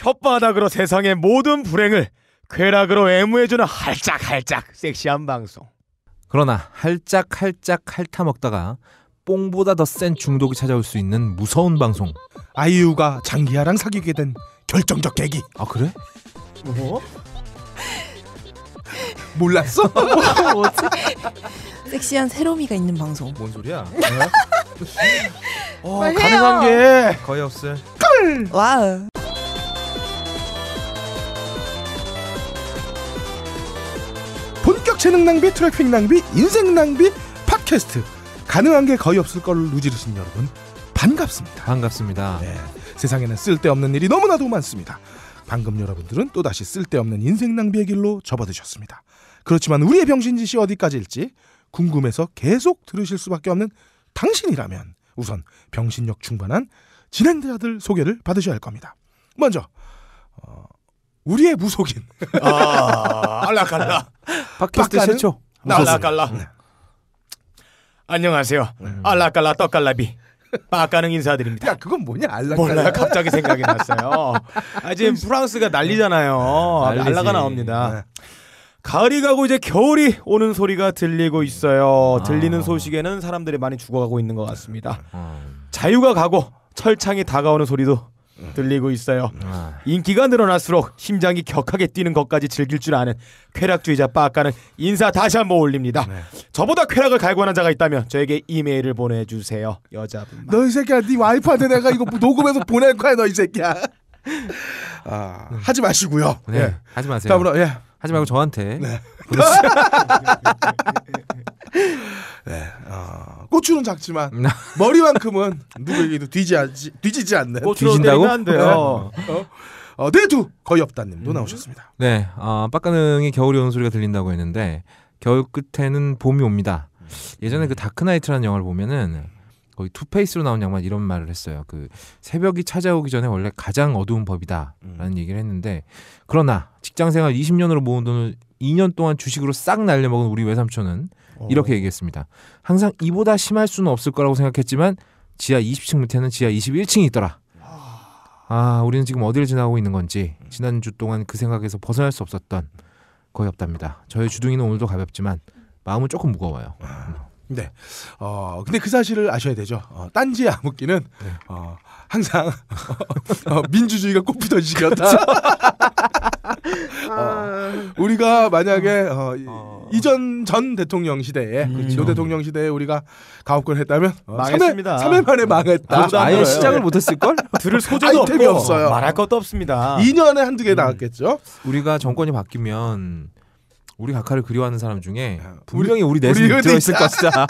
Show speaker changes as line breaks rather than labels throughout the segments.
혓바닥으로 세상의 모든 불행을 쾌락으로 애무해주는 할짝할짝 섹시한 방송.
그러나 할짝할짝 핥아 먹다가 뽕보다 더 센 중독이 찾아올 수 있는 무서운 방송.
아이유가 장기하랑 사귀게 된 결정적 계기.
아 그래?
뭐?
몰랐어?
섹시한 새로미가 있는 방송.
뭔 소리야?
어,
빨리
가능한
해요.
게
거의 없을.
와우.
재능 낭비, 트래픽 낭비, 인생 낭비, 팟캐스트. 가능한 게 거의 없을 걸 누지르신 여러분 반갑습니다.
반갑습니다.
네, 세상에는 쓸데없는 일이 너무나도 많습니다. 방금 여러분들은 또다시 쓸데없는 인생 낭비의 길로 접어드셨습니다. 그렇지만 우리의 병신짓이 어디까지일지 궁금해서 계속 들으실 수밖에 없는 당신이라면 우선 병신력 충만한 진행자들 소개를 받으셔야 할 겁니다. 먼저 어, 우리의 무속인
아, 알라갈라.
팟캐스트
빡가는?
최초.
알라갈라.
네.
안녕하세요. 알라갈라 떡갈라비. 빠까능 인사드립니다.
야 그건 뭐냐 알라
몰라요. 갑자기 생각이 났어요. 아, 지금 프랑스가 난리잖아요.
난리지.
알라가 나옵니다. 가을이 가고 이제 겨울이 오는 소리가 들리고 있어요. 들리는
아.
소식에는 사람들이 많이 죽어가고 있는 것 같습니다.
어.
자유가 가고 철창이 다가오는 소리도 들리고 있어요.
아.
인기가 늘어날수록 심장이 격하게 뛰는 것까지 즐길 줄 아는 쾌락주의자 빠까는 인사 다시 한번 올립니다.
네.
저보다 쾌락을 갈구하는 자가 있다면 저에게 이메일을 보내주세요. 여자분.
너 이 새끼야 네 와이프한테 내가 이거 녹음해서 보낼 거야 너 이 새끼야 아 하지 마시고요
네.
예.
하지 마세요.
다음으로 예.
하지 말고 저한테.
네. 네. 어, 고추는 작지만
음.
머리만큼은 누구에게도 뒤지 않지, 뒤지지 않는
뒤진다고?
안 돼요.
어, 네두 거의 없다님도 나오셨습니다.
네, 아, 빡가능이 겨울이 오는 소리가 들린다고 했는데 겨울 끝에는 봄이 옵니다. 예전에 그 다크나이트라는 영화를 보면은 거의 투페이스로 나온 양반 이런 말을 했어요. 그 새벽이 찾아오기 전에 원래 가장 어두운 법이다라는 얘기를 했는데 그러나 직장 생활 20년으로 모은 돈을 2년 동안 주식으로 싹 날려먹은 우리 외삼촌은 이렇게 얘기했습니다. 항상 이보다 심할 수는 없을 거라고 생각했지만 지하 20층 밑에는 지하 21층이 있더라. 아, 우리는 지금 어디를 지나고 있는 건지 지난주 동안 그 생각에서 벗어날 수 없었던 거의 없답니다. 저의 주둥이는 오늘도 가볍지만 마음은 조금 무거워요.
네. 어, 근데 그 사실을 아셔야 되죠. 어, 딴지의 암흑기는 어, 항상 어, 민주주의가 꽃피던 시기였다. 어, 우리가 만약에 어, 이-
어.
이전 전 대통령 시대에
그렇죠.
노 대통령 시대에 우리가 가업권을 했다면 어,
망했습니다.
3일, 3일 만에 망했다.
그보다 안
아예
들어요.
시작을 못했을 걸?
들을 소재도 없고
없어요.
말할 것도 없습니다.
2년에 한두 개 나왔겠죠.
우리가 정권이 바뀌면 우리 각하를 그리워하는 사람 중에
야,
분명히 우리
은행
들어 있을
있다.
것이다.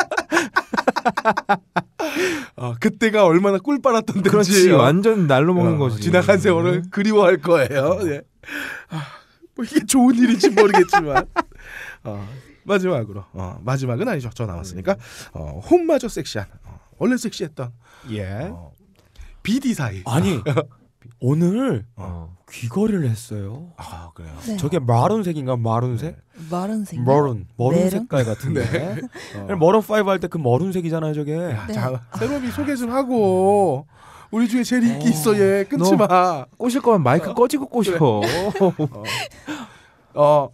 어, 그때가 얼마나 꿀 빨았던 데지.
그렇지, 완전 날로 먹는
어,
거지.
지나간 세월을 그리워할 거예요. 예. 아, 뭐 이게 좋은 일인지 모르겠지만 어, 마지막으로 어, 마지막은 아니죠. 저 나왔으니까 어, 홈마저 섹시한 어, 원래 섹시했던
예.
어, 비디 사이.
아니 오늘
어.
귀걸이를 했어요.
아 그래요.
네.
저게 마룬색인가 마룬색?
마른색.
머룬 머룬
메론?
색깔 같은데.
어.
머룬 5 할 때 그 머룬색이잖아요, 저게.
야,
네.
자 새롬이 소개 좀 하고 우리 중에 제일 인기 있어 얘 끊지
너-
마.
꼬실 거면 마이크 꺼지고 꼬셔.
어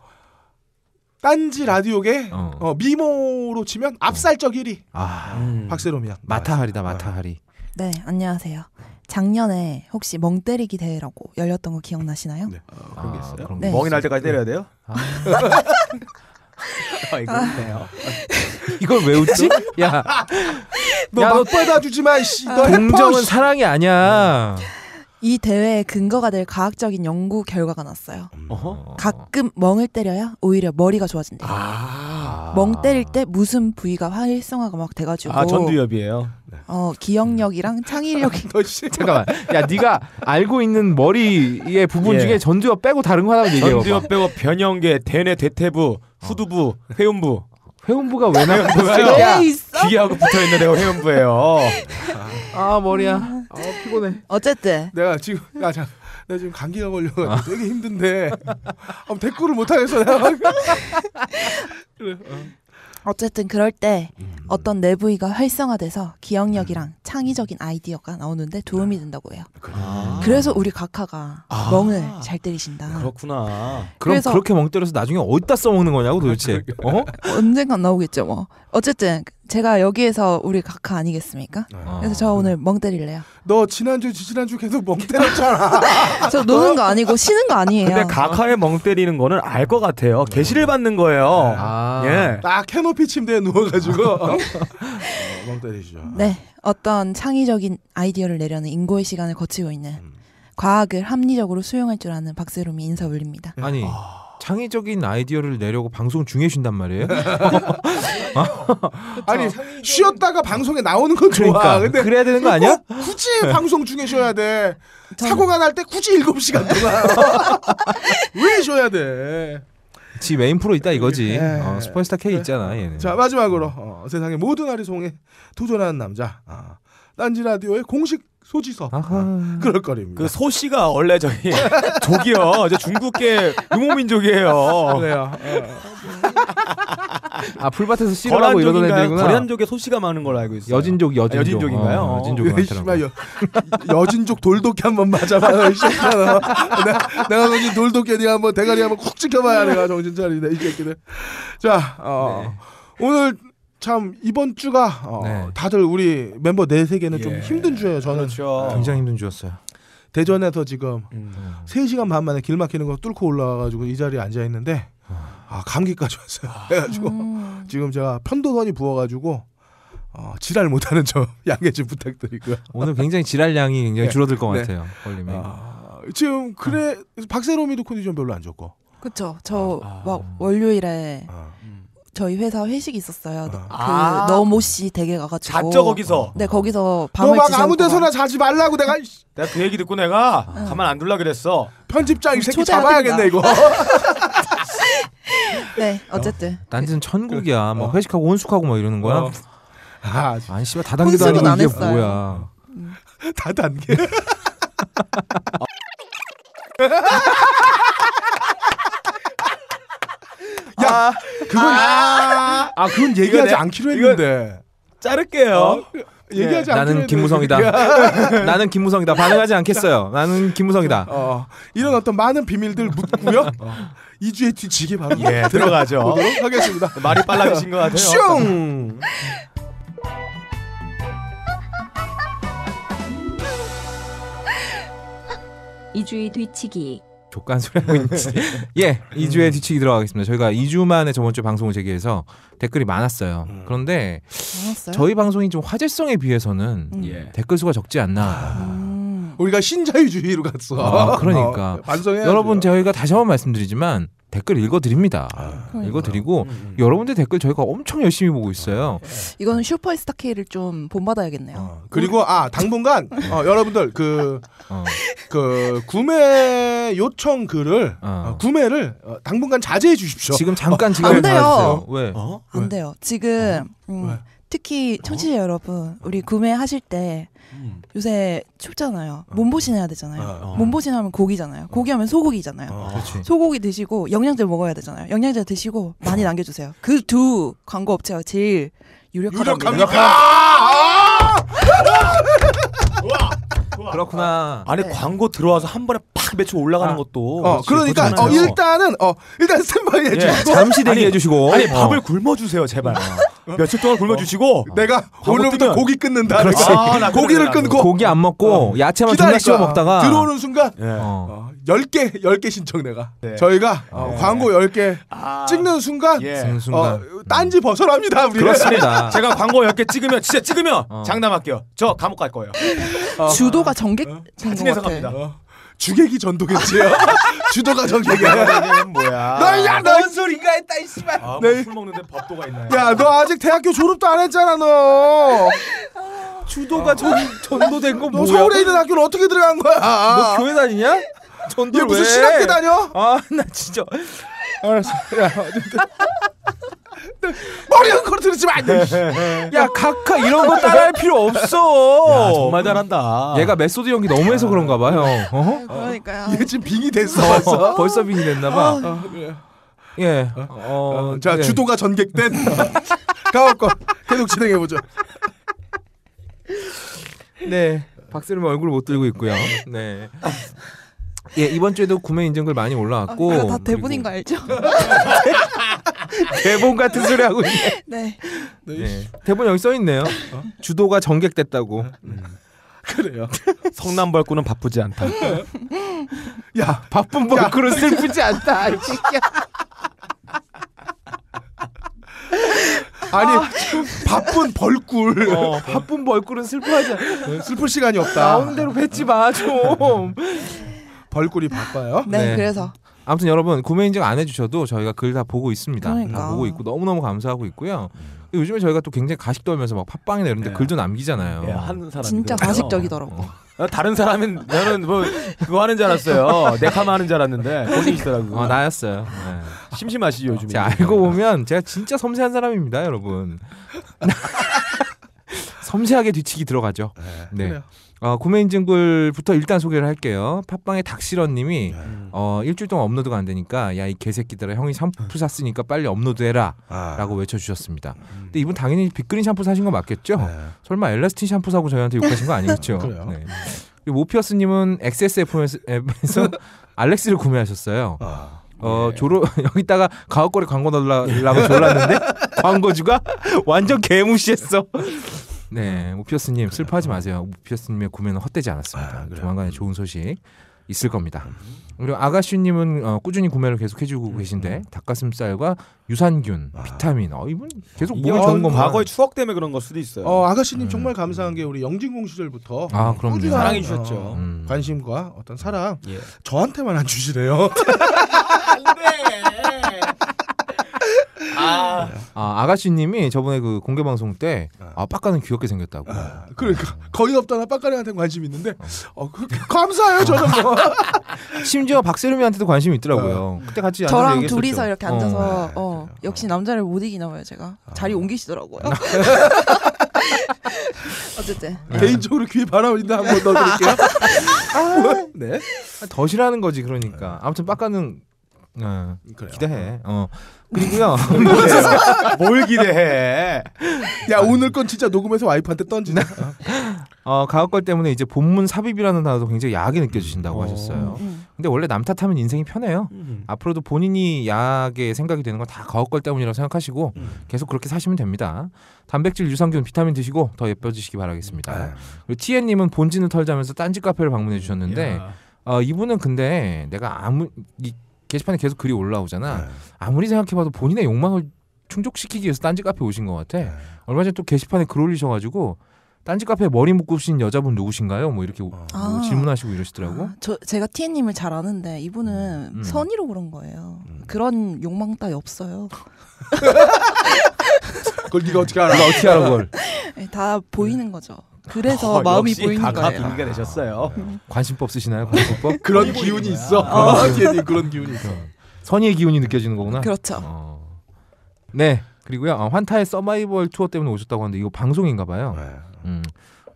딴지 라디오계
어.
어, 미모로 치면 압살적 1위
아,
음.
박세롬이야.
마타하리다, 마타하리.
네, 안녕하세요. 작년에 혹시 멍 때리기 대회라고 열렸던 거 기억나시나요?
네. 어, 그런 게
아,
있어요.
그런
네.
게
멍이 날. 때까지 때려야 돼요?
아.
아, 이거 있네요.
이걸 왜 웃지? 야,
너 막 받아주지 마, 씨. 너
동정은. 사랑이 아니야.
이 대회의 근거가 될 과학적인 연구 결과가 났어요.
어허.
가끔 멍을 때려야 오히려 머리가 좋아진대요.
아.
멍 때릴 때 무슨 부위가 활성화가 막 돼가지고
아, 전두엽이에요.
어 기억력이랑 창의력이
너 씨.
잠깐만. 야, 네가 알고 있는 머리의 부분
예.
중에 전두엽 빼고 다른 거 하나만 얘기해 봐.
전두엽 빼고 변형계, 대뇌, 대퇴부, 후두부, 회음부.
회음부가 왜? 거야?
왜 있어?
귀하고 붙어 있는 데가 회음부예요.
아, 머리야. 아, 피곤해.
어쨌든
내가 지금 야, 자, 내가 지금 감기가 걸려가지고 되게 힘든데 아, 대꾸를 못 하겠어 내가. 그래, 어.
어쨌든 그럴 때 어떤 내부위가 활성화돼서 기억력이랑 창의적인 아이디어가 나오는데 도움이 된다고 해요.
아.
그래서 우리 각하가
아.
멍을 잘 때리신다.
그렇구나.
그럼
그래서-
그렇게 멍 때려서 나중에 어디다 써먹는 거냐고 도대체. 어?
언젠간 나오겠죠 뭐. 어쨌든 제가 여기에서 우리 각하 아니겠습니까?
어.
그래서 저 오늘 멍 때릴래요.
너 지난주 지난주 계속 멍 때렸잖아.
저 노는 거 아니고 쉬는 거 아니에요.
근데 각하에 멍 때리는 거는 알 것 같아요. 계시를 받는 거예요.
아.
예.
딱 캐노피 침대에 누워가지고 어, 멍 때리시죠.
네, 어떤 창의적인 아이디어를 내려는 인고의 시간을 거치고 있는
음.
과학을 합리적으로 수용할 줄 아는 박세롬이 인사 올립니다.
아니 창의적인 아이디어를 내려고 방송 중에 쉰단 말이에요.
아니 쉬었다가 방송에 나오는 건 좋아.
그러니까
근데
그래야 되는 거 아니야?
꼭 굳이 방송 중에 쉬어야 돼.
저는-
사고가 날 때 굳이 7시간 동안 왜 쉬어야 돼?
지 메인 프로 있다 이거지.
예.
어, 슈퍼스타 K 있잖아 얘는.
자 마지막으로 어, 세상의 모든 아리송에 도전하는 남자 아, 딴지 라디오의 공식 소지서
아하.
그럴 거리입니다.
그 소씨가 원래 저희 족이요. 저 중국계 유목민족이에요.
그래요. 어.
아 풀밭에서 씨름하고 이러던
거란족인가요?
애들이구나.
거란족에 소씨가 많은 걸로 알고 있어요.
여진족 여진족.
아, 여진족인가요?
어, 여진족 많더라고.
여, 여진족 돌도끼 한번 맞아봐요 이 새끼야 내가, 내가 거기 돌도끼 네가 한번 대가리 한번 쿡 찍혀봐야 내가 정신 차리네 이 새끼들 자 어, 오늘 참 이번 주가 어,
네.
다들 우리 멤버 넷에게는 좀
예.
힘든 주예요 저는
그렇죠.
굉장히 힘든 주였어요.
대전에서 지금
음.
3시간 반 만에 길 막히는 거 뚫고 올라와 가지고 이 자리에 앉아 있는데 아 감기까지 왔어요 그래 가지고
음,
지금 제가 편도선이 부어 가지고 어, 지랄 못하는 저 양해 좀 부탁드리고요
오늘 굉장히 지랄량이 굉장히
네.
줄어들 것
네.
같아요. 걸림이.
아, 지금 그래 박세롬이도 컨디션 별로 안 좋고.
그쵸. 저
아.
막 월요일에
아.
저희 회사 회식이 있었어요.
아.
그
아.
너모 씨 댁에 가가지고.
잤죠 거기서.
네 거기서 밤을
너막 아무 데서나 자지 말라고 내가 이씨,
내가 그 얘기 듣고 내가
응.
가만 안 둘라 그랬어.
편집장 이 새끼
초대하든가.
잡아야겠네 이거.
네 어쨌든
딴지는 천국이야. 뭐
어.
회식하고 혼숙하고 뭐 이러는 거야.
어. 아
아니 씨발 다단계도
혼숙은
아니고
안
이게
했어요.
뭐야.
다 단계. 야, 그건 아, 그건 얘기하지
내-
않기로 했는데.
자를게요.
어? 얘기하지 않기로
나는. 김무성이다. 나는 김무성이다. 반응하지 않겠어요. 나는 김무성이다.
어, 이런 어떤 많은 비밀들 묻고요. 이 주에 뒤지게 바로
예, 들어가죠.
하겠습니다.
말이 빨라지신 것 같아요.
슝.
이주의 뒤치기
족간 소리 하고 있지. 예, 2주에 뒤치기 들어가겠습니다. 저희가 2주 만에 저번 주 방송을 재개해서 댓글이 많았어요.
음.
그런데
많았어요.
저희 방송이 좀 화제성에 비해서는
음.
예.
댓글 수가 적지 않나.
음,
우리가 신자유주의로 갔어.
아, 그러니까.
어, 반성해.
여러분 저희가 다시 한번 말씀드리지만 댓글 읽어드립니다.
그러니까요.
읽어드리고
음.
여러분들 댓글 저희가 엄청 열심히 보고 있어요.
이거는 슈퍼스타 K를 좀 본받아야겠네요.
어, 그리고 아 당분간 어, 여러분들 그
어.
그 구매 요청 글을
어.
어, 구매를 어, 당분간 자제해 주십시오.
지금 잠깐 지금
안 돼요.
왜?
어?
안
왜?
돼요. 지금 음,
왜?
특히 청취자 여러분 우리 구매하실 때
음.
요새 춥잖아요. 몸보신 해야 되잖아요.
어.
몸보신 하면 고기잖아요. 고기 하면 소고기잖아요.
어.
그렇지.
소고기 드시고 영양제 먹어야 되잖아요. 영양제 드시고 많이 남겨주세요. 그 두 광고 업체가 제일 유력하다고.
유력합니까? 아!
그렇구나.
아니
네.
광고 들어와서 한 번에 팍 매출 올라가는
아.
것도
어, 그러니까 어. 일단은 어 일단 스탠바이 해
예.
주시고
잠시 대기해 주시고.
아니
어.
밥을 굶어 주세요 제발. 며칠 동안 굶어 주시고
내가
광고
오늘부터 고기 끊는다.
그렇지.
내가.
아, 나
고기를 끊고
고기 안 먹고 야채만 존나 씹어 먹다가
들어오는 순간
예.
어.
어, 10개 10개 신청 내가.
네.
저희가 어,
네.
광고 10개
아,
찍는 순간
예.
어,
순간
딴지 벗어납니다. 우리.
그렇습니다.
제가 광고 10개 찍으면 진짜 찍으면
어.
장담할게요. 저 감옥 갈 거예요.
어.
주도가 전객된 것
사진에서
같아.
갑니다.
어, 주객이 전도겠지요. 주도가 전객이야.
이게 뭐야?
너야 너.
소리가 했다 이 씨발.
아,
네.
뭐술 먹는데 법도가 있나요?
야, 너 아직 대학교 졸업도 안 했잖아, 너.
주도가 전 전도된
거너
뭐야?
서울에 있는 학교는 어떻게 들어간 거야?
너 교회 다니냐?
얘
전도를
무슨
왜?
신학교 다녀?
아, 나 진짜.
알았어. 야, 어쨌든. 머리 한 코로 들으지 마.
야, 각하 이런 거 따라할 필요 없어.
야, 정말 잘한다.
얘가 메소드 연기 너무 해서 그런가 봐, 형. 어?
그러니까요.
얘 지금 빙이 됐어, 벌써.
벌써 빙이 됐나 봐.
어, 그래.
예.
어,
어,
자,
예.
주도가 전객된. 가갖고, 계속 진행해 보죠.
네. 박세롬 얼굴을 못 들고 있고요. 네. 예, 이번 주에도 구매 인증글 많이
아,
올라왔고
이거 다 대본인 거 알죠?
그리고 대본 같은 소리 하고 있네.
네.
네. 대본 여기 써 있네요. 주도가 정객됐다고.
그래요.
성남벌꾸는 바쁘지 않다.
야,
바쁜 벌크는 슬프지 않다. 이 새끼야.
아니 바쁜 벌꿀
어, 바쁜 벌크는 슬퍼하지 않아.
슬플 시간이 없다.
나오는 대로 뱉지 마 좀.
벌꿀이 바빠요.
네,
네.
그래서
아무튼 여러분 구매 인증 안 해주셔도 저희가 글 다 보고 있습니다.
그러니까.
다 보고 있고 너무 너무 감사하고 있고요. 요즘에 저희가 또 굉장히 가식 떨면서 막 팟빵이나 이런 데
네.
글도 남기잖아요.
예, 한 사람
진짜 가식적이더라고.
어, 다른 사람은 저는 뭐 그거 하는 줄 알았어요. 네카마 하는 줄 알았는데 본인이시더라고요.
어, 나였어요. 네.
심심하시죠 요즘에.
제가 알고 보면 제가 진짜 섬세한 사람입니다, 여러분. 섬세하게 뒤치기 들어가죠. 네.
그래요.
어, 구매 인증글부터 일단 소개를 할게요. 팟빵의 닥실언님이
음.
어, 일주일 동안 업로드가 안 되니까 야 이 개새끼들아 형이 샴푸 샀으니까 빨리 업로드해라
아.
라고 외쳐주셨습니다. 근데 이분 당연히 빅그린 샴푸 사신 거 맞겠죠?
네.
설마 엘라스틴 샴푸 사고 저희한테 욕하신 거 아니겠죠? 네. 모피어스님은 XSFM에서 알렉스를 구매하셨어요.
아.
어 조로 여기다가 가옥거리 광고 넣으려고 졸랐는데 광고주가 완전 개무시했어. 네, 모피어스님 슬퍼하지 마세요. 모피어스님의 구매는 헛되지 않았습니다.
아?
조만간에 좋은 소식 있을 겁니다. 그리고 아가씨님은 어, 꾸준히 구매를 계속 해주고 계신데 닭가슴살과 유산균, 비타민, 어 이분 계속 몸에
이게
좋은 거
과거의 추억 때문에 그런 걸 수도 있어요.
어 아가씨님 정말 감사한 게 우리 영진공 시절부터
아, 그럼요.
꾸준한,
사랑해 주셨죠.
어,
음.
관심과 어떤 사랑
예.
저한테만 안 주시래요.
아,
아 아가씨님이 저번에 그 공개 방송 때 아, 빡가는 귀엽게 생겼다고.
아, 그러니까 거의 없다나 빡가리한테 관심 있는데 어, 그, 감사해요 저는 뭐.
심지어 박세롬이한테도 관심이 있더라고요. 그때 같이
저랑
얘기했었죠.
둘이서 이렇게
어.
앉아서 어, 역시 남자를 못 이기나 봐요 제가 자리 옮기시더라고요. 어쨌든
개인적으로 귀에 바람을 있나 한번 넣어드릴게요. 네.
더 싫어하는 거지 그러니까. 아무튼 빡가는 어,
그래요.
기대해. 어 그리고요.
뭘 기대해?
야 오늘 건 진짜 녹음해서 와이프한테 던지자.
어 가옥걸 때문에 이제 본문 삽입이라는 단어도 굉장히 야하게 느껴지신다고
어.
하셨어요.
음.
근데 원래 남 탓하면 인생이 편해요. 앞으로도 본인이 야하게 생각이 되는 건 다 가옥걸 때문이라고 생각하시고 계속 그렇게 사시면 됩니다. 단백질, 유산균, 비타민 드시고 더 예뻐지시기 바라겠습니다.
아,
그리고 TN님은 본진을 털자면서 딴지 카페를 방문해 주셨는데
야.
어, 이분은 근데 내가 아무 이 게시판에 계속 글이 올라오잖아.
네.
아무리 생각해봐도 본인의 욕망을 충족시키기 위해서 딴지 카페 오신 것 같아.
네.
얼마 전에 또 게시판에 글 올리셔가지고 딴지 카페 머리 묶으신 여자분 누구신가요? 뭐 이렇게 뭐
아.
질문하시고 이러시더라고.
아, 저 제가 티엔님을 잘 아는데 이분은
음.
선의로 그런 거예요.
음.
그런 욕망 따위 없어요.
그걸 네가 어떻게 알아?
나 어떻게 알아 그걸?
네, 다 보이는 거죠. 그래서
어,
마음이 보이는
가가
거예요.
분리가 되셨어요.
관심법 쓰시나요? 관심법?
그런 기운이 있어. 어, 걔네 그런 기운이 있어.
선의의 기운이 느껴지는 거구나.
그렇죠.
어. 네. 그리고요 어, 환타의 서바이벌 투어 때문에 오셨다고 하는데 이거 방송인가 봐요.
네.
음.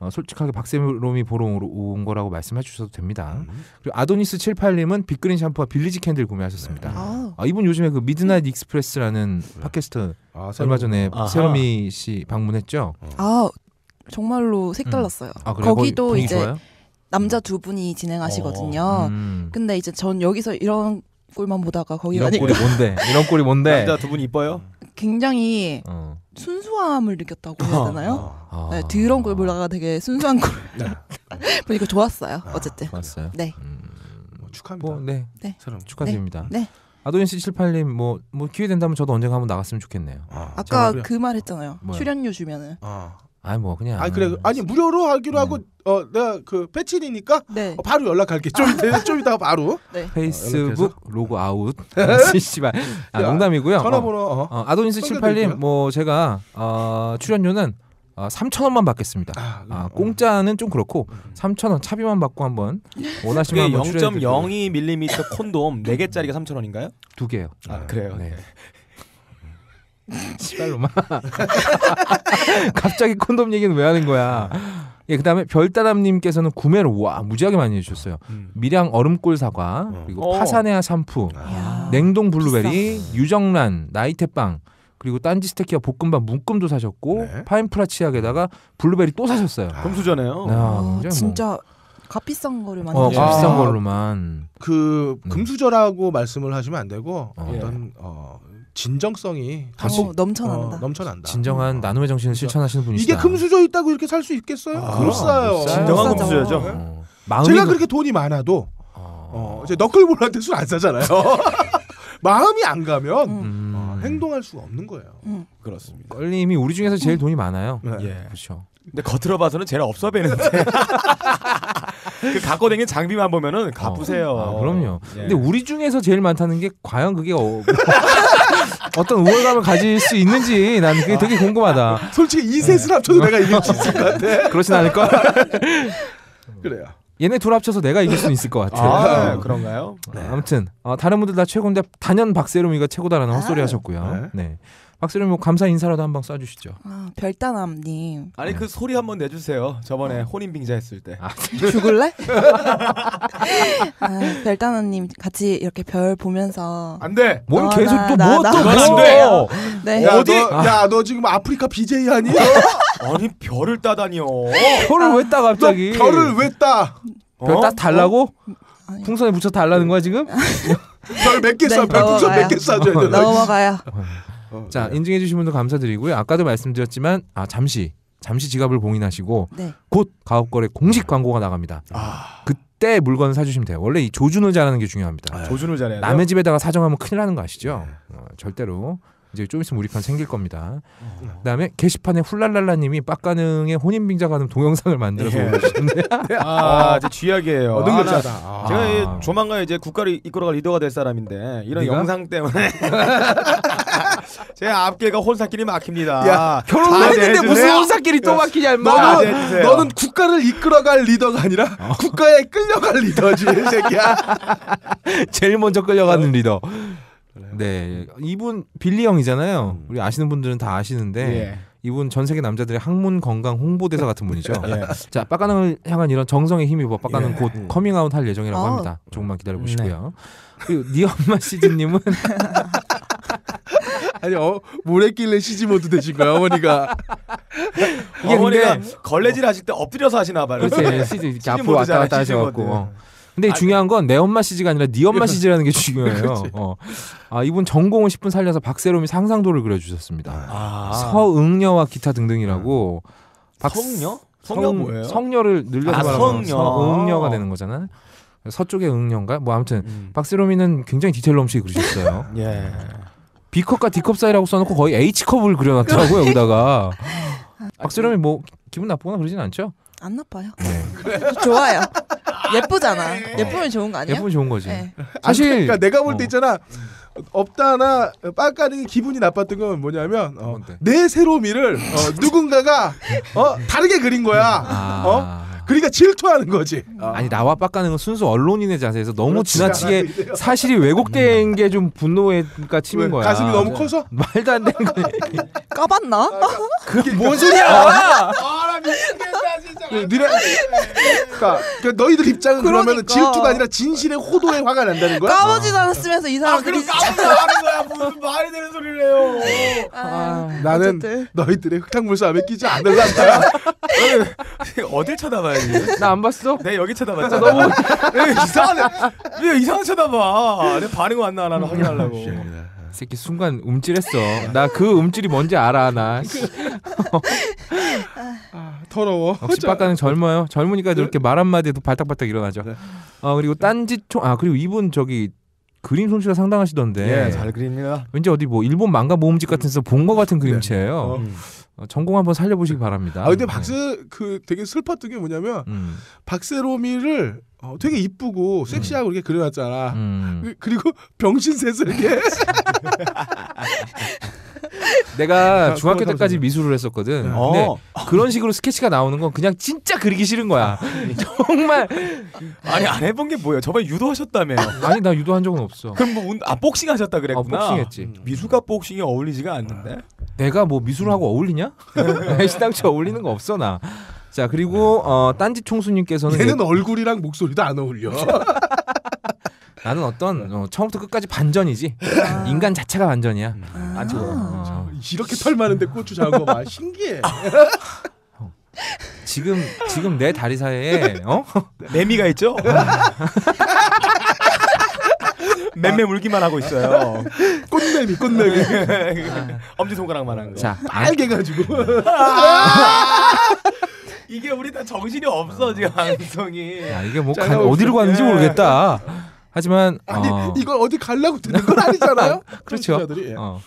어, 솔직하게 박세롬이 보러 온 거라고 말씀해 주셔도 됩니다.
음.
그리고 아도니스 78님은 빅그린 샴푸와 빌리지 캔들 구매하셨습니다.
아,
아, 이분 요즘에 그 미드나잇 익스프레스라는 팟캐스트
아,
얼마 전에
아하.
세롬이 씨 방문했죠.
아 정말로 색달랐어요.
아 그래요?
거기도
거기
이제
좋아요?
남자 두 분이 진행하시거든요.
음.
근데 이제 전 여기서 이런 꼴만 보다가 거기
이런
가니까
꼴이 뭔데? 이런 꼴이 뭔데?
남자 두 분 이뻐요?
굉장히
어.
순수함을 느꼈다고 해야 되나요?
아.
네, 더러운 꼴 보다가 되게 순수한 꼴
네.
보니까 좋았어요. 어쨌든
좋았어요.
네.
음.
뭐 축하합니다.
뭐 네.
새로운
축하드립니다.
네.
아도니스 78님 뭐뭐 기회 된다면 저도 언젠가 한번 나갔으면 좋겠네요.
아,
아까
그래.
그말 했잖아요.
뭐요?
출연료 주면은.
아.
아니 뭐 그냥
아니 그래 아니 무료로 하기로 하고 어 내가 그 페친이니까
네.
어, 바로 연락할게. 좀 이따 좀 이따가 바로
네.
페이스북 로그 아웃 씨발 아,
야,
농담이고요.
전화번호 어.
어, 어, 아도니스
소개드릴게요.
78님 뭐 제가 어, 출연료는 어, 3천 원만 받겠습니다.
아,
아,
어.
공짜는 좀 그렇고 3천 원 차비만 받고 한번 원하시면
그게
한번 출연해
0.02mm 콘돔 4 개짜리가 3,000원인가요?
두 개요.
아, 그래요.
네. 시발놈아 갑자기 콘돔 얘기는 왜 하는 거야? 예, 그다음에 별다람님께서는 구매를 와 무지하게 많이 해주셨어요.
음.
밀양 얼음꿀 사과 그리고
어.
파사네아 샴푸,
이야.
냉동 블루베리, 유정란, 나이테빵 그리고 딴지 스테키와 볶음밥 묶음도 사셨고
네.
파인프라 치약에다가 블루베리 또 사셨어요.
금수저네요.
아,
어,
굉장히 뭐-
진짜 값비싼 거를 많이
어,
예.
줬어요.
비싼
아.
걸로만.
그
네.
금수저라고 말씀을 하시면 안 되고
어.
어떤 어, 진정성이
다시-
어, 넘쳐난다.
어, 넘쳐난다.
진정한 나눔의 정신을. 실천하시는 분이시다.
이게 금수저 있다고 이렇게 살 수 있겠어요?
아,
사요.
진정한. 금수저죠.
어. 마음이
제가
그-
그렇게 돈이 많아도
어.
어, 이제 너클볼한테 술 안 사잖아요. 마음이 안 가면
음.
음.
어, 행동할 수가 없는 거예요.
음.
그렇습니다.
껄림이 우리 중에서 제일 돈이 많아요.
네.
예.
그렇죠.
근데 겉으로 봐서는 제일 없어 보이는데. 그 갖고 다니는 장비만 보면은 가쁘세요.
아, 그럼요.
예.
근데 우리 중에서 제일 많다는 게 과연 그게 어, 어떤 우월감을 가질 수 있는지 난 그게 되게 궁금하다.
솔직히 이 셋을 합쳐도 내가 이길 수 있을 것 같아.
그렇진 않을 걸.
그래요.
얘네 둘 합쳐서 내가 이길 수 있을 것 같아.
아, 그런가요?
네, 아무튼 어, 다른 분들 다 최고인데 단연 박세롬이가 최고다라는 헛소리
아.
하셨고요. 네. 박세롬이 뭐 감사 인사라도 한번 쏴주시죠.
아, 별다남님
아니 그 소리 한번 내주세요. 저번에 혼인 빙자 했을 때.
아,
죽을래? 아, 별다남님 같이 이렇게 별 보면서
안 돼.
뭔
어,
계속
나-
또
나-
뭐
나-
또
그건 안
뭐.
돼요.
네.
야,
어디?
너, 야, 너 지금 아프리카 BJ 아니?
아니 별을 따다니요.
표를 왜따 갑자기?
너 별을 왜 따?
별
어?
딱 달라고?
아니.
풍선에 붙여 달라는 거야 지금?
별 몇개 쏴?
네,
별풍선
넘어가요.
몇개 쏴줘야 돼. 너.
넘어가요.
어,
자
네.
인증해 주신 분들 감사드리고요. 아까도 말씀드렸지만 아 잠시 잠시 지갑을 봉인하시고
네.
곧 가업거래 공식 광고가 나갑니다.
아,
그때 물건 사주시면 돼요. 원래 이 조준을 잘하는 게 중요합니다.
아,
조준을 잘해야 돼.
남의 집에다가 사정하면 큰일 나는 거 아시죠? 어, 절대로 이제 좀 있으면 우리 편 생길 겁니다. 그다음에 게시판에 훌랄랄라님이 빡가능의 혼인빙자 가는 동영상을 만들어서
예.
올려주셨는데
아, 제 쥐약이에요.
어,
아,
능력자다.
나-
아.
제가
아.
이 조만간 이제 국가를 이끌어갈 리더가 될 사람인데 이런
네가?
영상 때문에 제 앞길과 혼사길이 막힙니다.
야,
결혼을 했는데 무슨 혼사끼리 또
야,
막히냐 임마.
아,
너는. 너는 국가를 이끌어갈 리더가 아니라 국가에 끌려갈 리더지, 이 새끼야.
제일 먼저 끌려가는 리더. 네, 이분 빌리 형이잖아요.
음.
우리 아시는 분들은 다 아시는데
예.
이분 전 세계 남자들의 항문 건강 홍보대사 같은 분이죠.
예.
자, 빡가능을 향한 이런 정성에 힘입어 빡가능
예.
곧 커밍아웃 할 예정이라고
아.
합니다. 조금만 기다려 보시고요. 그리고 니 엄마 시즈님은
아니, 어, siege mode 되신 거야, 어머니가.
어머니가
근데-
걸레질 하실 때 엎드려서 하시나 봐요.
그렇지 이렇게 앞으로 왔다 갔다 하셔갖고. 근데
아,
중요한 건 내 엄마 시즈가 아니라 니 엄마 시즈라는 게 중요해요. 어. 아 이분 전공을 10분 살려서 박세롬이 상상도를 그려주셨습니다.
아,
서응녀와 기타 등등이라고 박-
성녀? 성녀
성-
뭐예요?
성녀를 늘려서
아,
말하면
성녀.
서응녀가 되는 거잖아요. 서쪽의 응녀인가? 뭐 아무튼
음.
박세롬이는 굉장히 디테일 넘치게 그리셨어요.
예.
B컵과 D컵 사이라고 써놓고 거의 H컵을 그려놨더라고요 여기다가. 박세롬이 뭐 기분 나쁘거나 그러진 않죠?
안 나빠요.
네.
좋아요. 예쁘잖아. 예쁘면 좋은 거 아니야?
예쁘면 좋은 거지.
네.
사실
그러니까 내가 볼때
어.
있잖아. 없다나 빡가는 기분이 나빴던 건 뭐냐면 어? 내 세로미를 어, 누군가가 어, 다르게 그린 거야.
아.
어? 그러니까 질투하는 거지.
아니 나와 빡가는 건 순수 언론인의 자세에서 너무 지나치게. 사실이 왜곡된 게 좀 분노가 치민
왜?
거야.
가슴이 너무 커서?
말도 안 되는 거.
까봤나?
그게 뭔 소리야?
아나 미치겠다 진짜. 니네 그러니까, 그러니까 너희들 입장은 그러면
그러니까.
질투가 아니라 진실의 호도에 화가 난다는 거야?
까보지도 않았으면서 이 사람들이
까먹어 하는 거야. 무슨 말이 되는 소리를 해요.
아,
나는
어쨌든.
너희들의 흙탕물 싸움에 끼지 않을란다.
어딜 쳐다봐 야지?
나안 봤어?
내 여기 쳐다봤잖아. 너무 왜 이상하네. 왜 이상한 쳐다봐? 내 반응 왔나 안 하나 확인하려고.
이 새끼 순간 움찔했어. 나 그 움찔이 뭔지 알아 나.
아, 더러워.
역시 빡가는 젊어요. 젊으니까 이렇게 말 한마디에도 발딱발딱 일어나죠.
네.
어 그리고 딴짓 총, 아 그리고 이분 저기 그림 솜씨가 상당하시던데.
예, 잘 그립니다.
왠지 어디 뭐 일본 망가 모음집 같은 데서 본 것 같은 그림체예요.
음.
어, 전공 한번 살려보시기 바랍니다.
아 근데
네.
박세 그 되게 슬펐던 게 뭐냐면
음,
박세롬이를 어, 되게 이쁘고 섹시하고 이렇게 그려놨잖아.
음.
그- 그리고 병신 셋을 이렇게
내가
아,
중학교 때까지. 미술을 했었거든. 근데
어.
그런 식으로 스케치가 나오는 건 그냥 진짜 그리기 싫은 거야. 정말
아니 안 해본 게 뭐예요? 저번에 유도하셨다며.
아니 나 유도한 적은 없어.
그럼 뭐 운- 아 복싱 하셨다
어,
그랬구나.
복싱했지.
미술과 복싱이 어울리지가 않는데.
내가 뭐 미술하고 어울리냐? 시당초 어울리는 거 없어 나. 자 그리고 어, 딴지 총수님께서는
얘는 얼굴이랑 목소리도 안 어울려.
나는 어떤 어, 처음부터 끝까지 반전이지. 인간 자체가 반전이야.
아,
안 찍어요.
어,
이렇게 털 많은데 고추 작은 거 봐. 신기해.
지금 지금 내 다리 사이에 어?
매미가 있죠? 맴매 물기만 하고 있어요.
꽃내미, 꽃내미.
엄지 손가락만한 거.
자, 안,
빨개 가지고.
이게 우리 다 정신이 없어 지금 방송이.
야, 이게 뭐
자,
가, 어디로 가는지
예.
모르겠다. 하지만
아니
어,
이걸 어디 가려고 듣는 건 아니잖아요.
그렇죠.
예.
어.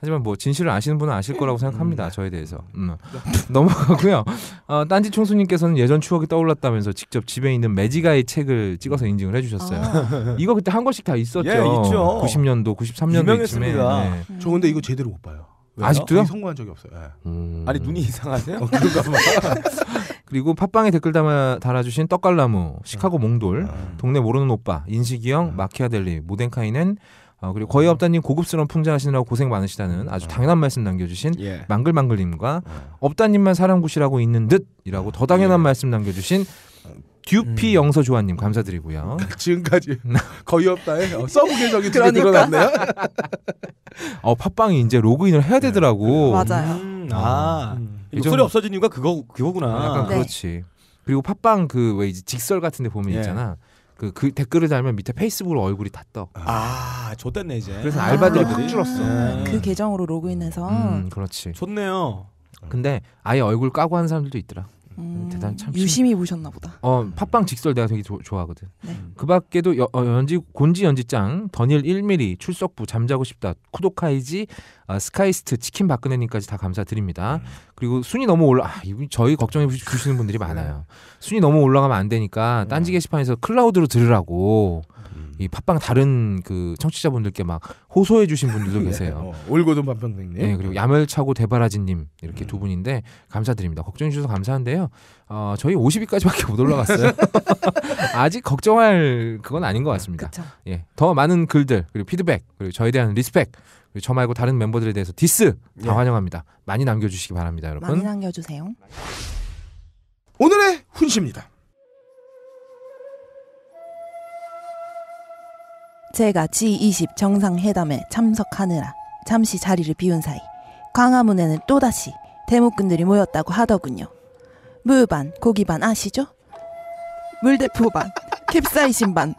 하지만 뭐 진실을 아시는 분은 아실 거라고 생각합니다. 저에 대해서. 음. 넘어가고요. 어, 딴지 총수님께서는 예전 추억이 떠올랐다면서 직접 집에 있는 매지가의 책을 찍어서 인증을 해주셨어요.
아,
이거 그때 한 권씩 다 있었죠.
예, 있죠.
90년도, 93년도쯤에.
유명했습니다.
네.
저 근데 이거 제대로 못 봐요.
왜요?
아직도요?
성공한 적이 없어요. 예.
음.
아니 눈이 이상하세요?
어, 그런가 봐.
그리고 팟빵에 댓글 담아, 달아주신 떡갈나무, 시카고 몽돌,
음.
동네 모르는 오빠, 인식이 형, 마키아델리, 모덴카이넨, 어, 그리고 거의 없다님 고급스러운 풍자하시느라고 고생 많으시다는 아주 당연한 말씀 남겨주신
예.
망글망글님과 없다님만 사람굿이라고 있는 듯이라고 더 당연한
예.
말씀 남겨주신 듀피
음.
영서 조아님 감사드리고요.
지금까지 거의 없다에 어, 서브 계정이 두개
그러니까.
늘어났네요.
어 팟빵이 이제 로그인을 해야 되더라고.
맞아요.
음, 아,
음.
이 목소리 없어진 이유가 그거 그거구나.
약간
네.
그렇지. 그리고 팟빵 그왜 이제 직설 같은데 보면
예.
있잖아. 그, 그 댓글을 달면 밑에 페이스북으로 얼굴이 다 떠.
아, 좆됐네 이제.
그래서
아.
알바들이
확 줄었어.
네.
그 계정으로 로그인해서
음, 그렇지.
좋네요.
근데 아예 얼굴 까고 하는 사람들도 있더라.
음,
대단- 참
유심히 보셨나 보다.
어 팟빵 직설 내가 되게 조- 좋아하거든.
네.
그 밖에도 여- 어, 연지 곤지 연지짱 던일 1mm 출석부 잠자고 싶다 쿠도카이지 아, 스카이스트 치킨 박근혜님까지 다 감사드립니다. 그리고 순위 너무 올라 아, 이분 저희 걱정해 주- 주시는 분들이 많아요. 순위 너무 올라가면 안 되니까 딴지 게시판에서 클라우드로 들으라고 이 팟빵 다른 그 청취자분들께 막 호소해 주신 분들도 계세요.
어, 올고돈 반평생님.
네, 그리고 야멸차고 대바라지님 이렇게
음.
두 분인데 감사드립니다. 걱정해 주셔서 감사한데요. 어, 저희 50위까지밖에 못 올라갔어요. 아직 걱정할 그건 아닌 것 같습니다.
그쵸.
예, 더 많은 글들 그리고 피드백 그리고 저에 대한 respect 그리고 저 말고 다른 멤버들에 대해서 디스 다
예.
환영합니다. 많이 남겨주시기 바랍니다,
많이
여러분.
남겨주세요.
오늘의 훈시입니다.
제가 G20 정상회담에 참석하느라 잠시 자리를 비운 사이 광화문에는 또다시 대목꾼들이 모였다고 하더군요. 물 반, 고기 반 아시죠? 물대포 반, 캡사이신 반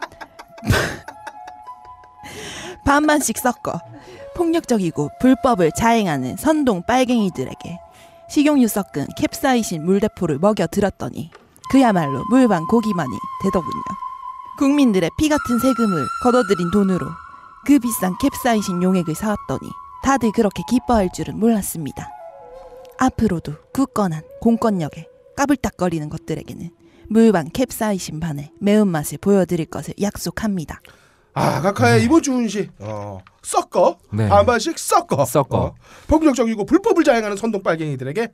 반반씩 섞어 폭력적이고 불법을 자행하는 선동 빨갱이들에게 식용유 섞은 캡사이신 물대포를 먹여 들었더니 그야말로 물반 고기만이 되더군요. 국민들의 피 같은 세금을 걷어들인 돈으로 그 비싼 캡사이신 용액을 사왔더니 다들 그렇게 기뻐할 줄은 몰랐습니다. 앞으로도 굳건한 공권력에 까불딱거리는 것들에게는 물반 캡사이신 반의 매운맛을 보여드릴 것을 약속합니다.
아 각하의 이번 주 훈시 어, 섞어
네.
반반씩 섞어
섞어.
어, 폭력적이고 불법을 자행하는 선동 빨갱이들에게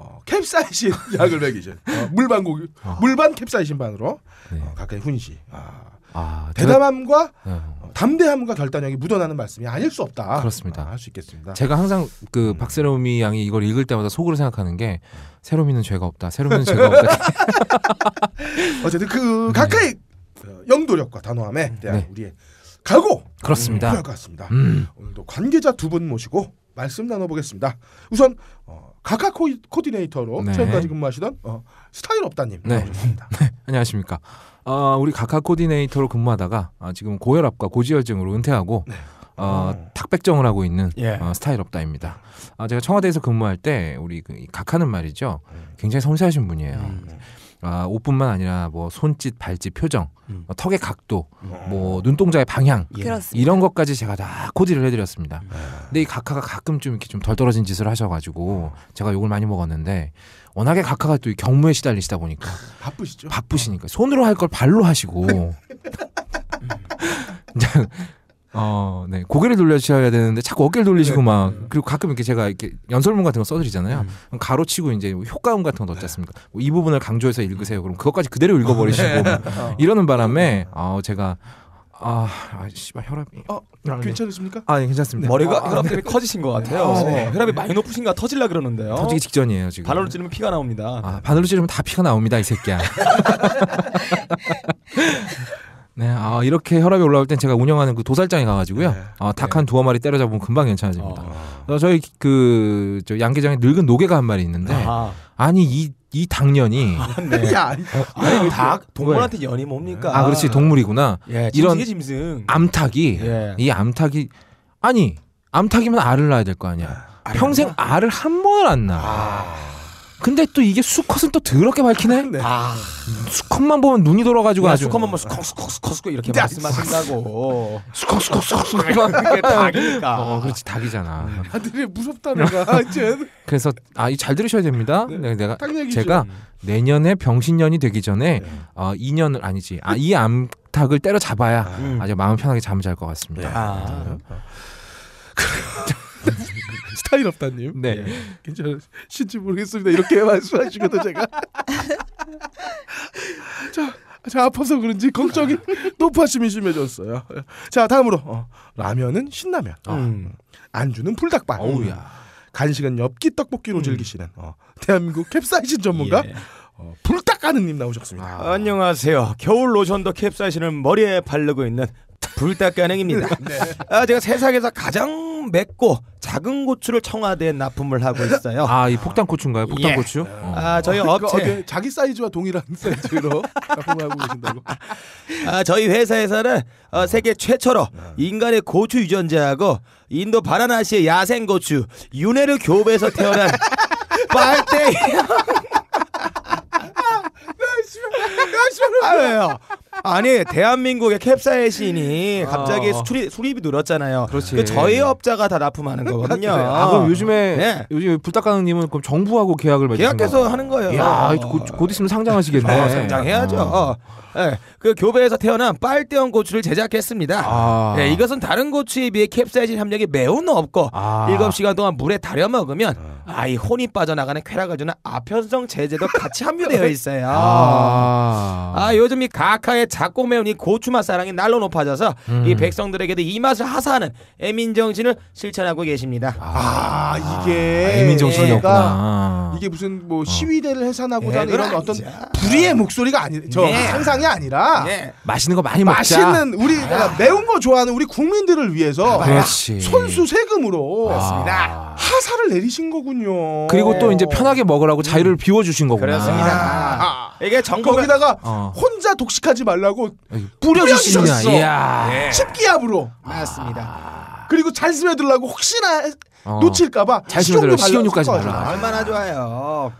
어, 캡사이신 약을 먹이죠. 어, 물반 고기
어.
물반 캡사이신 반으로
네.
어, 각하의 훈시 아,
아,
대담함과
어,
어, 담대함과 결단력이 묻어나는 말씀이 아닐 수 없다.
그렇습니다.
할수 있겠습니다.
제가 항상 그 박세롬이 양이 이걸 읽을 때마다 속으로 생각하는 게 세롬이는 죄가 없다. 세롬이는 죄가 없다.
어쨌든 그 각하의 어, 영도력과 단호함에 대한
네.
우리의 각오
그렇습니다.
필요할 것 같습니다.
음.
오늘도 관계자 두 분 모시고 말씀 나눠보겠습니다. 우선 어, 각하 코, 코디네이터로
네.
최근까지 근무하시던 어, 스타일 없다님
네.
나오셨습니다.
안녕하십니까. 어, 우리 각하 코디네이터로 근무하다가 아, 지금 고혈압과 고지혈증으로 은퇴하고
네.
어,
어.
탁백정을 하고 있는
예.
어, 스타일 업다입니다. 아, 제가 청와대에서 근무할 때 우리 그 각하는 말이죠. 굉장히 섬세하신 분이에요.
음.
아, 옷뿐만 아니라 뭐 손짓, 발짓, 표정,
음.
어, 턱의 각도, 뭐 눈동자의 방향
예.
그렇습니다.
이런 것까지 제가 다 코디를 해드렸습니다.
네.
근데 이 각하가 가끔 좀 이렇게 좀 덜 떨어진 짓을 하셔가지고 제가 욕을 많이 먹었는데 워낙에 각하가 또이 경무에 시달리시다 보니까
바쁘시죠?
바쁘시니까 손으로 할 걸 발로 하시고 그냥 어, 네 고개를 돌려주셔야 되는데 자꾸 어깨를 돌리시고
네.
막 그리고 가끔 이렇게 제가 이렇게 연설문 같은 거 써드리잖아요.
음.
가로치고 이제 효과음 같은 거 넣지 않습니까? 뭐 이 부분을 강조해서 읽으세요. 그럼 그것까지 그대로 읽어버리시고 막
어.
이러는 바람에 아 제가 아, 아 씨발 혈압이
어,
아, 네.
괜찮으십니까?
아, 네, 괜찮습니다.
머리가
아,
혈압 때문에 커지신 것 같아요.
아,
어,
네.
혈압이 많이 높으신가 터질라 그러는데요.
터지기 직전이에요 지금.
발로 찌르면 피가 나옵니다.
아, 바늘로 찌르면 다 피가 나옵니다, 이 새끼야. 네, 아, 이렇게 혈압이 올라올 땐 제가 운영하는 그 도살장에 가가지고요.
네.
아, 닭 한 두어 마리 때려잡으면 금방 괜찮아집니다.
어.
어, 저희 그, 저 양계장에 늙은 노개가 한 마리 있는데,
아하.
아니, 이, 이 닭년이,
네.
야,
아니 닭 동물한테 연이 뭡니까?
아, 그렇지, 동물이구나.
예,
이런-
짐승.
암탉이,
예.
이 암탉이, 아니, 암탉이면 알을 낳아야 될 거 아니야. 평생 알을 한 번을 안 낳아. 근데 또 이게 수컷은 또 더럽게 밝히네?
네.
아,
수컷만 보면 눈이 돌아가지고
야,
아주.
수컷만 뭐 수컷 수컷 수컷 수컷 이렇게
야,
말씀하신다고.
수컷, 수컷, 수컷, 수컷.
그게 닭이니까.
어, 그렇지, 닭이잖아.
아들이 무섭다 내가
그래서, 아, 이잘 들으셔야 됩니다. 네, 내가,
딱 얘기죠.
제가 내년에 병신년이 되기 전에 어, 2년을 아니지 아, 이 암탉을 때려 잡아야
음.
아주 마음 편하게 잠을 잘 것 같습니다.
아.
스타일 없다님.
네.
괜찮으신지 모르겠습니다. 이렇게 말씀하시고도 제가 자, 자 아파서 그런지 걱정이 높아심이 심해졌어요. 자 다음으로 어, 라면은 신라면, 어,
음.
안주는 불닭발,
어우야.
간식은 엽기 떡볶이로 즐기시는 어, 대한민국 캡사이신 전문가
예.
어, 불닭가는님 나오셨습니다.
아,
안녕하세요. 겨울 로션도 캡사이신을 머리에 바르고 있는 불닭가능입니다. 아, 제가 세상에서 가장 맵고 작은 고추를 청와대에 납품을 하고 있어요.
아, 이 폭탄 고추인가요? 폭탄
예.
고추? 어.
아, 저희
그거
업체,
어디 자기 사이즈와 동일한 사이즈로 납품하고 계신다고.
아, 저희 회사에서는 어, 세계 최초로 인간의 고추 유전자하고 인도 바라나시의 야생 고추 윤회를 교배해서 태어난 빨대. 아, 왜요? 아니 대한민국의 캡사이신이 갑자기
어.
수출이 수입이 늘었잖아요.
그렇지.
그 저희 업자가 다 납품하는 거거든요.
아, 그럼 요즘에
네.
요즘 불닭가능님은 그럼 정부하고 계약을 맺으신
계약해서? 하는 거예요.
야, 곧, 곧 있으면 상장하시겠네.
어, 상장해야죠.
어.
예, 그 교배에서 태어난 빨대형 고추를 제작했습니다.
아.
예, 이것은 다른 고추에 비해 캡사이신 함량이 매우 높고
아.
7시간 동안 물에 달여 먹으면 아이 혼이 빠져나가는 쾌락을 주는 아편성 제제도 같이 함유되어 있어요.
아.
아 요즘 이 가카의 작고 매운 이 고추 맛 사랑이 날로 높아져서
음.
이 백성들에게도 이 맛을 하사하는 애민 정신을 실천하고 계십니다.
아
아,
이게
애민 정신이
얘가
없구나.
이게 무슨 뭐 시위대를 해산하고자 하는
예,
이런 어떤. 불의의 목소리가 아니 저
네.
상상이 아니라
예.
맛있는 거 많이 먹자.
맛있는 우리 매운 거 좋아하는 우리 국민들을 위해서
그렇지.
손수 세금으로
아.
하사를 내리신 거군요.
그리고 또 이제 편하게 먹으라고 자유를 비워 주신 거구나.
그렇습니다.
아.
이게 정부가
거기다가
어.
혼자 독식하지 말라고. 뿌려주셨어.
이야.
집기압으로
맞습니다.
그리고 잘 스며들라고 혹시나
어.
놓칠까봐
스며들어. 식용유까지
발라서
발라.
얼마나 좋아요.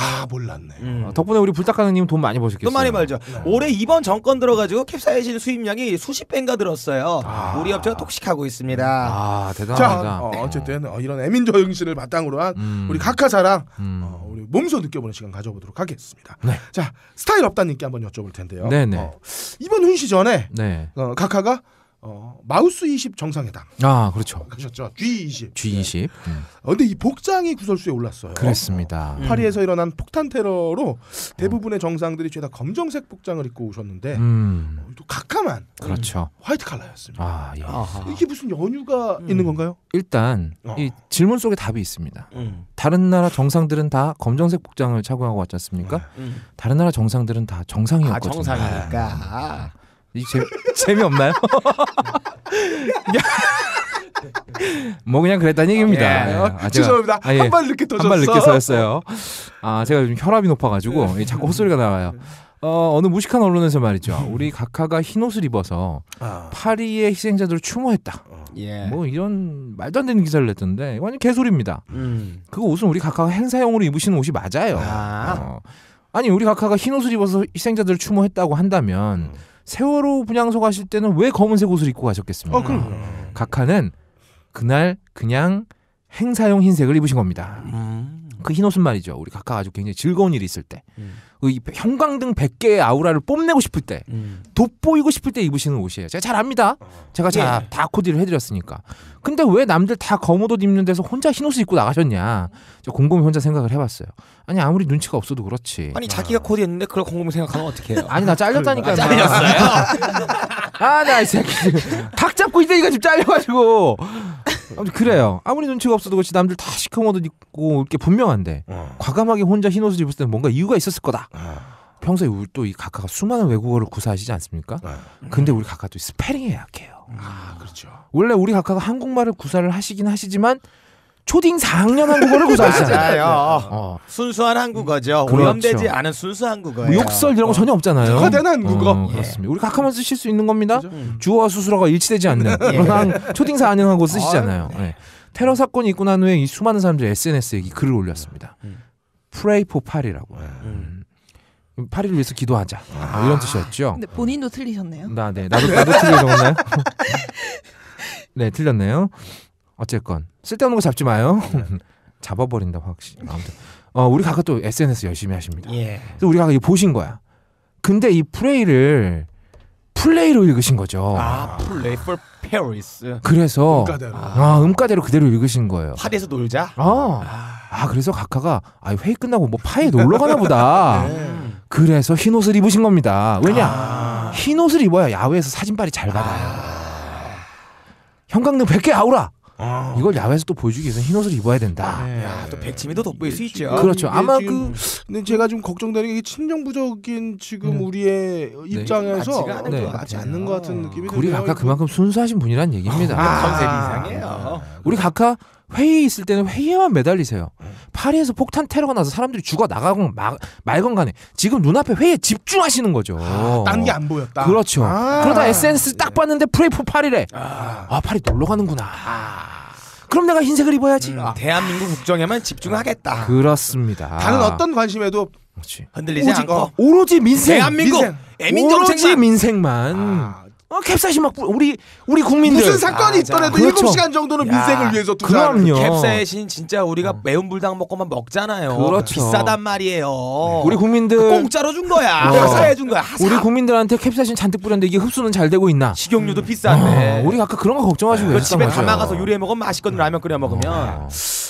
아 몰랐네.
음.
어, 덕분에 우리 불닭가능님 돈 많이 버셨겠어요.
또 많이 벌죠. 올해 이번 정권 들어가지고 캡사이신 수입량이 수십 배인가 들었어요. 우리 업체가 독식하고 있습니다.
아자
대단합니다.
어, 어쨌든 어, 이런 애민저 정신을 바탕으로 한
음.
우리 각하사랑
음.
어, 우리 몸소 느껴보는 시간 가져보도록 하겠습니다.
네.
자 스타일 없다님께 한번 여쭤볼 텐데요.
네네.
어, 이번 훈시 전에
네.
어, 각하가 어, 마우스 20 정상회담
아 그렇죠.
가셨죠. G20.
G20. 음.
어, 근데 이 복장이 구설수에 올랐어요.
그랬습니다.
음.
파리에서 일어난 폭탄 테러로 대부분의 정상들이 죄다 검정색 복장을 입고 오셨는데
음.
어, 또 각하만
그렇죠.
화이트 칼라였습니다.
아 예.
아하.
이게 무슨 연유가
음.
있는 건가요?
일단
어.
이 질문 속에 답이 있습니다.
음.
다른 나라 정상들은 다 검정색 복장을 착용하고 왔지 않습니까?
음.
다른 나라 정상들은 다 정상이었거든요.
아 정상이니까.
이 재, 재미없나요? 뭐 그냥 그랬다는 얘기입니다.
예.
아, 제가-
죄송합니다.
아, 예.
한발 늦게 터졌어.
한발 늦게 서였어요. 아 제가 요즘 혈압이 높아가지고 이 자꾸 헛소리가 나와요. 어, 어느 무식한 언론에서 말이죠. 우리 각하가 흰 옷을 입어서
아.
파리의 희생자들을 추모했다.
예.
뭐 이런 말도 안 되는 기사를 냈던데 완전 개소리입니다.
음.
그 옷은 우리 각하가 행사용으로 입으시는 옷이 맞아요.
아.
어. 아니 우리 각하가 흰 옷을 입어서 희생자들을 추모했다고 한다면 세월호 분향소 가실 때는 왜 검은색 옷을 입고 가셨겠습니까?
어, 그럼.
각하는 그날 그냥 행사용 흰색을 입으신 겁니다.
음.
그흰 옷은 말이죠. 우리 각하가 아주 굉장히 즐거운 일이 있을 때,
음.
그이 형광등 100개의 아우라를 뽐내고 싶을 때,
음.
돋보이고 싶을 때 입으시는 옷이에요. 제가 잘 압니다. 제가 다,
예.
다 코디를 해드렸으니까. 근데 왜 남들 다 검은 옷 입는 데서 혼자 흰 옷을 입고 나가셨냐? 저 곰곰이 혼자 생각을 해봤어요. 아니 아무리 눈치가 없어도 그렇지.
아니 자기가 코디했는데 그걸 곰곰이 생각하면 어떡해요?
아니 나 잘렸다니까.
아, 잘렸어요?
아나 이 새끼 닭 잡고 있다니까 지금 잘려가지고. 아무튼 그래요. 아무리 눈치가 없어도 그렇지 남들 다 시커먼 옷 입고 이렇게 분명한데
어.
과감하게 혼자 흰 옷을 입을 때는 뭔가 이유가 있었을 거다. 평소에 우리 또 이 각하가 수많은 외국어를 구사하시지 않습니까?
네.
근데 우리 각하 또 스페링에 약해요.
아 그렇죠.
원래 우리 각하가 한국말을 구사를 하시긴 하시지만 초딩 4학년 한국어를 구사하시잖아요.
맞아요.
어.
순수한 한국어죠.
그렇죠.
오염되지 않은 순수 한국어예요.
뭐 욕설 이런 거 전혀 없잖아요.
특화된 한국어.
어, 그렇습니다. 우리 각하만 쓰실 수 있는 겁니다.
음.
주어와 수술어가 일치되지 않는 그런 한- 초딩 4학년 하고 쓰시잖아요. 예. 테러 사건이 있고 난 후에 이 수많은 사람들이 SNS에 이 글을 올렸습니다.
음.
Pray for 파리라고. 음. 파리를 위해서 기도하자. 뭐 이런 뜻이었죠.
근데 본인도 틀리셨네요.
나, 네, 나도 나도 틀리게 적었나요? 네, 틀렸네요. 어쨌건 쓸데없는 거 잡지 마요. 잡아버린다 확실히. 아무튼 어, 우리 각하 또 SNS 열심히 하십니다.
예.
그래서 우리 각하 이거 보신 거야. 근데 이 pray를 play로 읽으신 거죠.
아, play for Paris.
그래서
음가대로.
아, 음가대로 그대로 읽으신 거예요.
파리에서 놀자.
아, 아 그래서 각하가 아, 회의 끝나고 뭐 파리에 놀러 가나 보다.
음.
그래서 흰 옷을 입으신 겁니다. 왜냐?
아.
흰 옷을 입어야 야외에서 사진빨이 잘 받아요. 형광등 100개 아우라.
아.
이걸 야외에서 또 보여주기 위해서 흰 옷을 입어야 된다.
야, 또 백치미도 돋보일 수 있죠.
그렇죠. 아마
근데 제가 좀 걱정되는 게 친정부적인 지금
네.
우리의 입장에서
맞지가 않은
네.
것
맞지. 않는 것 같은 느낌이
우리. 각하 그만큼 순수하신 분이란 얘기입니다.
아, 컨셉
아.
이상해요.
우리 각하 회의 있을 때는 회의에만 매달리세요. 파리에서 폭탄 테러가 나서 사람들이 죽어 나가건 마- 말건 간에 지금 눈앞에 회의에 집중하시는 거죠.
딴게 안 보였다.
그렇죠.
아.
그러다 SNS 딱 봤는데 프레이포 파리래.
아.
아 파리 놀러 가는구나. 그럼 내가 흰색을 입어야지.
음, 대한민국 국정에만 집중하겠다.
그렇습니다.
다른 어떤 관심에도
그렇지.
흔들리지
오직
않고
어,
오로지 민생.
대한민국
민생.
애민
오로지 민생만.
아,
어, 캡사이신 막 뿌- 우리 우리 국민들.
무슨 사건이
아,
있더라도
자.
일곱
그렇죠.
시간 정도는
야,
민생을 위해서 투자하는
그럼요.
캡사이신 진짜 우리가 매운 불닭 먹고만 먹잖아요.
그렇죠.
비싸단 말이에요.
우리 국민들
공짜로 준 거야.
어.
사해 준 거야. 하사.
우리 국민들한테 캡사이신 잔뜩 뿌렸는데 이게 흡수는 잘 되고 있나?
식용유도 비싼데.
어, 우리 아까 그런 거 걱정하시고
그
계셨단
집에. 담아가서 요리해 먹으면 맛있거든 라면 끓여 먹으면.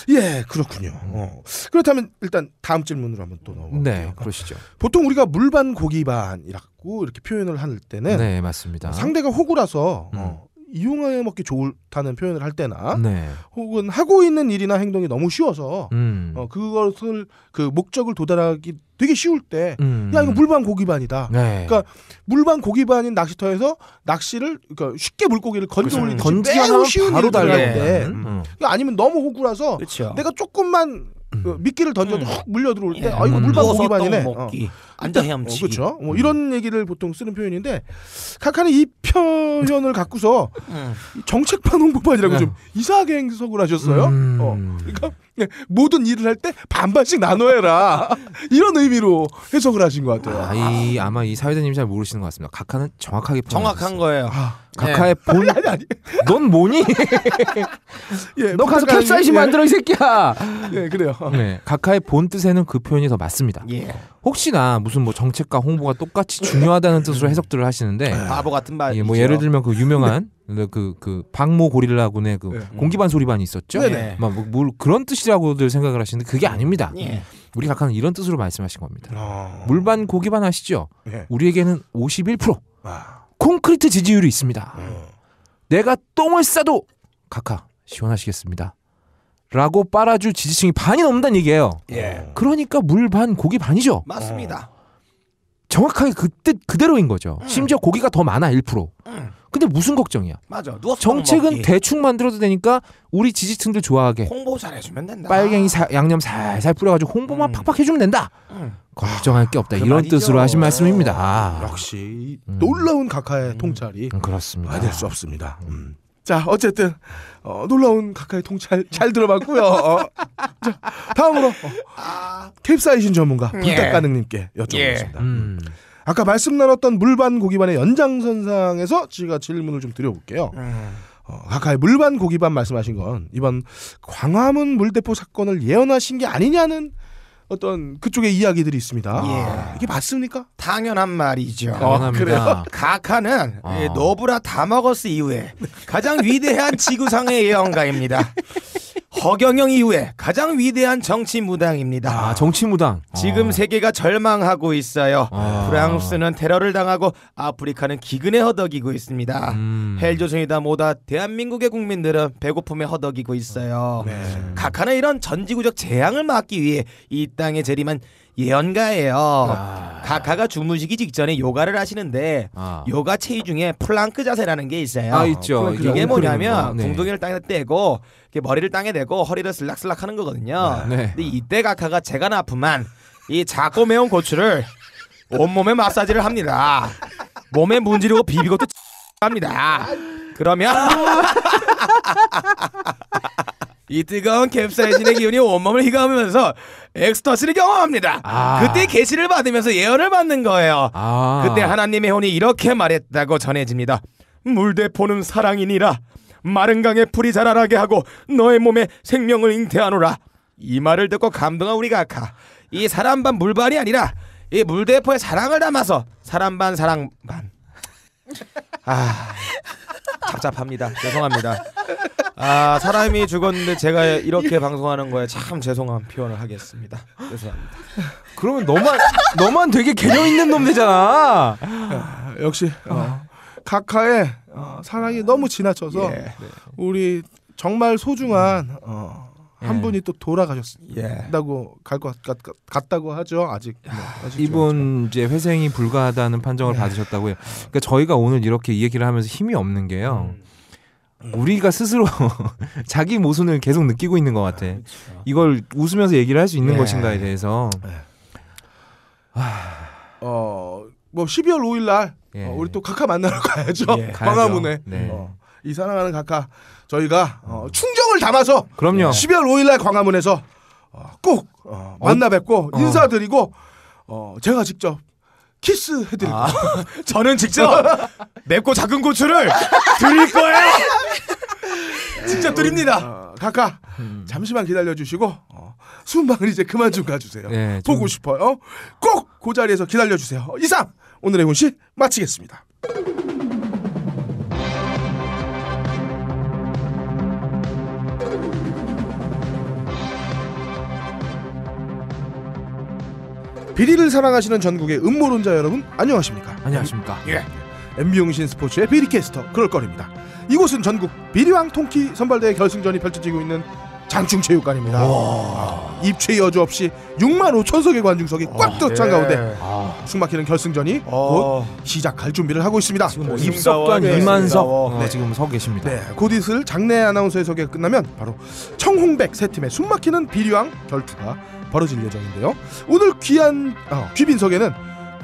어.
예, 그렇군요. 어. 그렇다면 일단 다음 질문으로 한번 또 넘어갈게요.
네, 그러시죠.
보통 우리가 물반 고기반이라고 이렇게 표현을 할 때는
네, 맞습니다.
상대가 호구라서
음.
어, 이용해 먹기 좋다는 표현을 할 때나
네.
혹은 하고 있는 일이나 행동이 너무 쉬워서
음.
어, 그것을 그 목적을 도달하기 되게 쉬울 때야
음.
이거 물반 고기반이다.
네.
그러니까 물반 고기반인 낚시터에서 낚시를 그러니까 쉽게 물고기를 건져. 올리듯이
던지기만
매우 쉬운
바로 달려요.
때
음. 음.
그러니까 아니면 너무 호구라서
그렇죠.
내가 조금만
음.
그 미끼를 던져도
음.
훅 물려 들어올 때
예.
아 이거
음.
물반
누워서
고기반이네.
떡
어.
먹기. 앉아 헤엄치기.
그렇죠. 뭐
음.
이런 얘기를 보통 쓰는 표현인데 카카는 이 표현을 갖고서
음.
이 정책반 홍보반이라고
네.
좀 이상하게 해석을 하셨어요.
음.
어. 그러니까 네, 모든 일을 할 때 반반씩 나눠해라 이런 의미로 해석을 하신 것 같아요.
아, 이 아마 이 사회자님이 잘 모르시는 것 같습니다. 각하는 정확하게
정확한. 거예요.
아,
각하의 본.
아니 아니.
넌 뭐니?
예,
너 가서 캡사이신
예,
만들어 이 새끼야.
예, 그래요.
네, 각하의 본 뜻에는 그 표현이 더 맞습니다.
예.
혹시나 무슨 뭐 정책과 홍보가 똑같이 중요하다는 뜻으로 해석들을 하시는데
바보 같은 말.
예, 뭐 예를 들면 그 유명한 그그 박모 고릴라군의 그
네.
공기반 소리반이 있었죠.
네네.
막 뭐, 뭘 그런 뜻이라고들 생각을 하시는데 그게 아닙니다.
예.
우리 각하는 이런 뜻으로 말씀하신 겁니다.
어.
물반 고기반 아시죠?
예.
우리에게는 51%
아.
콘크리트 지지율이 있습니다.
어.
내가 똥을 싸도 각하 시원하시겠습니다. 라고 빨아줄 지지층이 반이 넘는다는 얘기예요.
예.
그러니까 물 반 고기 반이죠.
맞습니다.
정확하게 그뜻 그대로인 거죠. 심지어 고기가 더 많아 1%.
음.
근데 무슨 걱정이야?
맞아.
정책은
떡 먹기.
대충 만들어도 되니까 우리 지지층들 좋아하게
홍보 잘해주면 된다.
빨갱이 사- 양념 살살 뿌려가지고 홍보만
음.
팍팍 해주면 된다.
음.
걱정할 게 없다.
그
이런
말이죠.
뜻으로 하신 말씀입니다.
역시
음.
놀라운 각하의 통찰이
음, 그렇습니다.
아닐 수 없습니다. 음. 자 어쨌든 어, 놀라운 각하의 통찰 잘 들어봤고요. 어. 자 다음으로 어,
아,
캡사이신 전문가
예.
불닭가능님께 여쭤보겠습니다.
음.
아까 말씀 나눴던 물반 고기반의 연장선상에서 제가 질문을 좀 드려볼게요.
음.
어, 각하의 물반 고기반 말씀하신 건 이번 광화문 물대포 사건을 예언하신 게 아니냐는 어떤 그쪽의 이야기들이 있습니다.
예.
이게 맞습니까?
당연한 말이죠.
어,
당연합니다.
그래요?
카카는
어.
예, 노브라 다마거스 이후에 가장 위대한 지구상의 예언가입니다. 허경영 이후에 가장 위대한 정치 무당입니다.
아 정치 무당.
지금
어.
세계가 절망하고 있어요.
아.
프랑스는 테러를 당하고 아프리카는 기근에 허덕이고 있습니다.
음.
헬조선이다 뭐다 대한민국의 국민들은 배고픔에 허덕이고 있어요.
네.
각하는 이런 전지구적 재앙을 막기 위해 이 땅에 재림한 예언가예요.
아.
각하가 주무시기 직전에 요가를 하시는데
아.
요가 체위 중에 플랑크 자세라는 게 있어요.
아, 있죠.
이게. 뭐냐면
네.
궁둥이를 땅에 떼고 머리를 땅에 대고 허리를 슬락슬락 하는 거거든요.
네.
근데 이때 각하가 제가 나쁘만 이 작고 매운 고추를 온몸에 마사지를 합니다. 몸에 문지르고 비비고 또 합니다. 그러면 이 뜨거운 캡사이신의 기운이 온몸을 휘감으면서 엑스터시를 경험합니다.
아.
그때 계시를 받으면서 예언을 받는 거예요.
아.
그때 하나님의 혼이 이렇게 말했다고 전해집니다. 물대포는 사랑이니라. 마른 강에 풀이 자라나게 하고 너의 몸에 생명을 잉태하노라. 이 말을 듣고 감동한 우리 각하. 이 사람 반 물반이 아니라 이 물대포에 사랑을 담아서 사람 반 사랑 반. 아 답답합니다. 죄송합니다. 아 사람이 죽었는데 제가 이렇게 방송하는 거에 참 죄송한 표현을 하겠습니다. 죄송합니다.
그러면 너만 너만 되게 개념 있는 놈 되잖아.
아, 역시 어, 각하의 어, 사랑이 너무 지나쳐서
예.
우리 정말 소중한 어, 한
예.
분이 또 돌아가셨다고
예.
갈것 같다고 하죠. 아직 뭐, 아직
이분 이제 회생이 불가하다는 판정을 받으셨다고요. 그러니까 저희가 오늘 이렇게 이 얘기를 하면서 힘이 없는 게요. 우리가 스스로 자기 모순을 계속 느끼고 있는 것 같아. 이걸 웃으면서 얘기를 할 수 있는
예.
것인가에 대해서.
어뭐 12월 5일 날
예.
어, 우리 또 각하 만나러 가야죠.
예,
광화문에
네.
어, 이 사랑하는 각하 저희가 어, 충정을 담아서
그럼요.
12월 5일 날 광화문에서 어, 꼭 어, 만나 뵙고
어.
인사드리고 어, 제가 직접 키스 해드리고
아, 저는 직접 맵고 작은 고추를 드릴 거예요. 직접 드립니다.
어, 각하 잠시만 기다려 주시고 어, 순방을 이제 그만 좀 가주세요.
네, 좀-
보고 싶어요. 꼭 그 자리에서 기다려 주세요. 이상 오늘의 훈시 마치겠습니다. 비리를 사랑하시는 전국의 음모론자 여러분 안녕하십니까?
안녕하십니까.
MB용신 스포츠의 비리캐스터 그럴거리입니다. 이곳은 전국 비리왕 통키 선발대회 결승전이 펼쳐지고 있는 장충체육관입니다. 아, 입체 여주 없이 6만 5천석의 관중석이 꽉 찬 가운데
아,
숨막히는 결승전이 곧
어,
시작할 준비를 하고 있습니다.
지금 뭐 입석도 한
가워,
2만 석 어,
가워.
지금 서 계십니다.
네, 곧 있을 장내 아나운서의 소개가 끝나면 바로 청홍백 세 팀의 숨막히는 비리왕 결투가 벌어질 예정인데요. 오늘 귀한 어, 귀빈석에는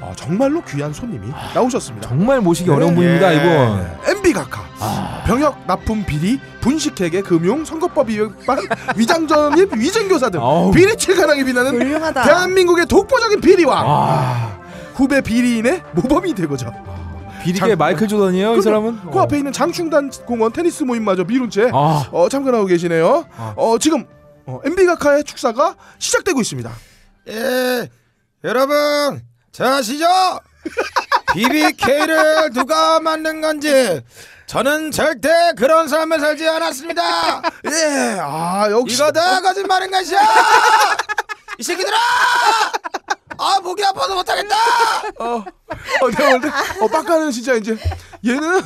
어, 정말로 귀한 손님이 나오셨습니다.
정말 모시기
네.
어려운 분입니다,
예.
이분.
네, MB 각하 병역 납품 비리 분식회계 금융 선거법 위반 위장 전입 위증교사 등
아우.
비리 칠가랑이
훌륭하다.
대한민국의 독보적인 비리왕
아,
후배 비리인의 모범이 되고죠.
비리계
장-
마이클 조던이에요, 이
그럼요.
사람은?
그 앞에 있는 장충단 공원 테니스 모임마저 미룬 채
아,
어, 참관하고 계시네요.
아.
어, 지금 어, MB 각하의 축사가 시작되고 있습니다.
예, 여러분 자 아시죠? BBK를 누가 만든 건지 저는 절대 그런 삶을 살지 않았습니다.
예, 아 역시
이거 다 거짓말인 것이야. 이 새끼들아! 아 목이 아파서 못하겠다.
어, 어, 내가 볼때 어, 빡가는 진짜 이제 얘는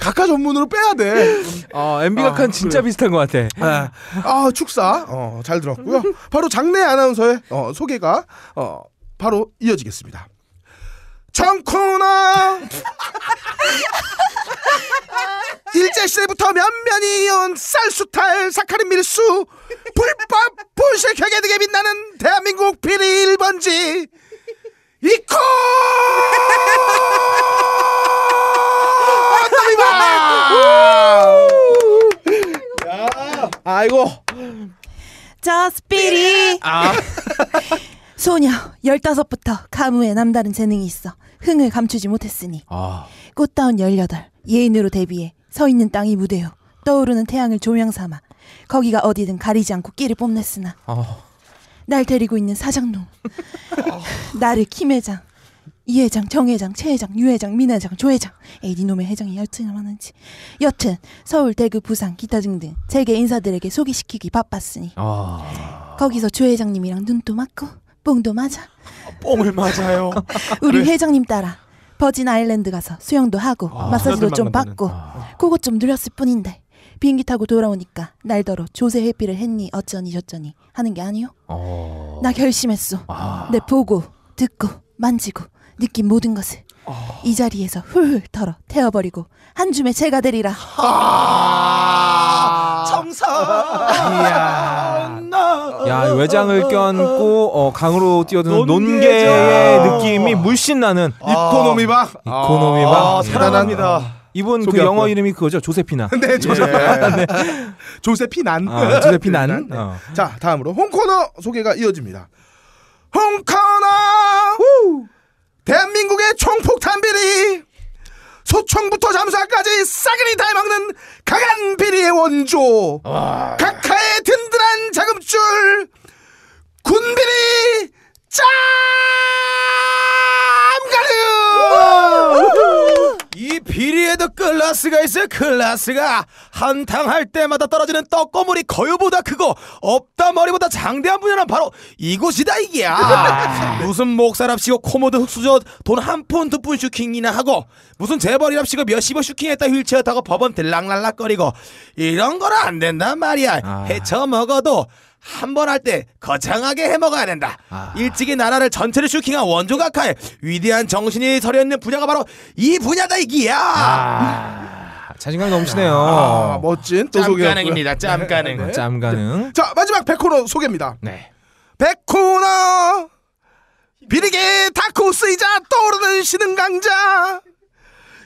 각하 전문으로 빼야 돼.
어, MB 각한
아,
진짜 비슷한 것 같아.
아, 아, 축사 어, 잘 들었고요. 바로 장내 아나운서의 어, 소개가 어, 바로 이어지겠습니다. 정코너. 일제시대부터 면면이 이은 쌀수탈 사카린 밀수 불법 분식 회계 등에 빛나는 대한민국 비리 1번지 이코! 아이고.
저 스피리
아,
소녀 15부터 가무에 남다른 재능이 있어 흥을 감추지 못했으니.
아,
꽃다운 18 예인으로 데뷔해 서 있는 땅이 무대요. 떠오르는 태양을 조명 삼아 거기가 어디든 가리지 않고 끼를 뽐냈으나.
아,
날 데리고 있는 사장놈 나를 김 회장 이 회장 정 회장 최 회장 유 회장 민 회장 조 회장. 에이 니놈의 회장이 열투나 많은지. 여튼 서울 대구 부산 기타 등등 세계 인사들에게 소개시키기 바빴으니.
아.
거기서 조 회장님이랑 눈도 맞고 뽕도 맞아
뽕을 맞아요.
우리 회장님 따라 버진 아일랜드 가서 수영도 하고
아,
마사지도 좀. 받고
아.
그것 좀 누렸을 뿐인데 비행기 타고 돌아오니까 날더러 조세 회피를 했니 어쩌니 저쩌니 하는 게 아니요.
어.
나 결심했어.
아.
내 보고 듣고 만지고 느낀 모든 것을 이 자리에서 훌훌 털어 태워버리고 한 줌의 재가 되리라.
아, 정상.
야 외장을 껴안고 어, 강으로 뛰어드는. 논개의 느낌이 물씬 나는
이코노미 박.
이코노미
아,
박.
사랑합니다.
이분 그. 영어 이름이 그거죠 조세피나.
네, 조세
예.
조세피난.
아, 조세피난.
네.
어.
자, 다음으로 홍코너 소개가 이어집니다. 홍코너! 대한민국의 총폭탄 비리! 소총부터 잠수함까지 싸그리 다 해먹는 강한 비리의 원조! 각하의 든든한 자금줄! 군비리 짬가르!
이 비리에도 클라스가 있어 클라스가. 한탕 할 때마다 떨어지는 떡고물이 거유보다 크고 없다 머리보다 장대한 분야는 바로 이곳이다 이게야 무슨 목사랍시고 코 묻은 흑수저 돈 한 푼 두 푼 슈킹이나 하고 무슨 재벌이랍시고 몇십억 슈킹했다 휠체어 타고 법원 들락날락거리고 이런 거는 안 된단 말이야.
아.
해쳐 먹어도 한 번 할 때 거창하게 해 먹어야 된다.
아.
일찍이 나라를 전체를 슈킹한 원조 각하의 위대한 정신이 서려 있는 분야가 바로 이 분야다 이기야.
아, 자신감 넘치네요.
아, 멋진 또 소개.
짬가능입니다. 짬가능.
어, 짬가능.
자, 마지막 백코너 소개입니다.
네.
백코너 비리게 다코스이자 떠오르는 신흥 강자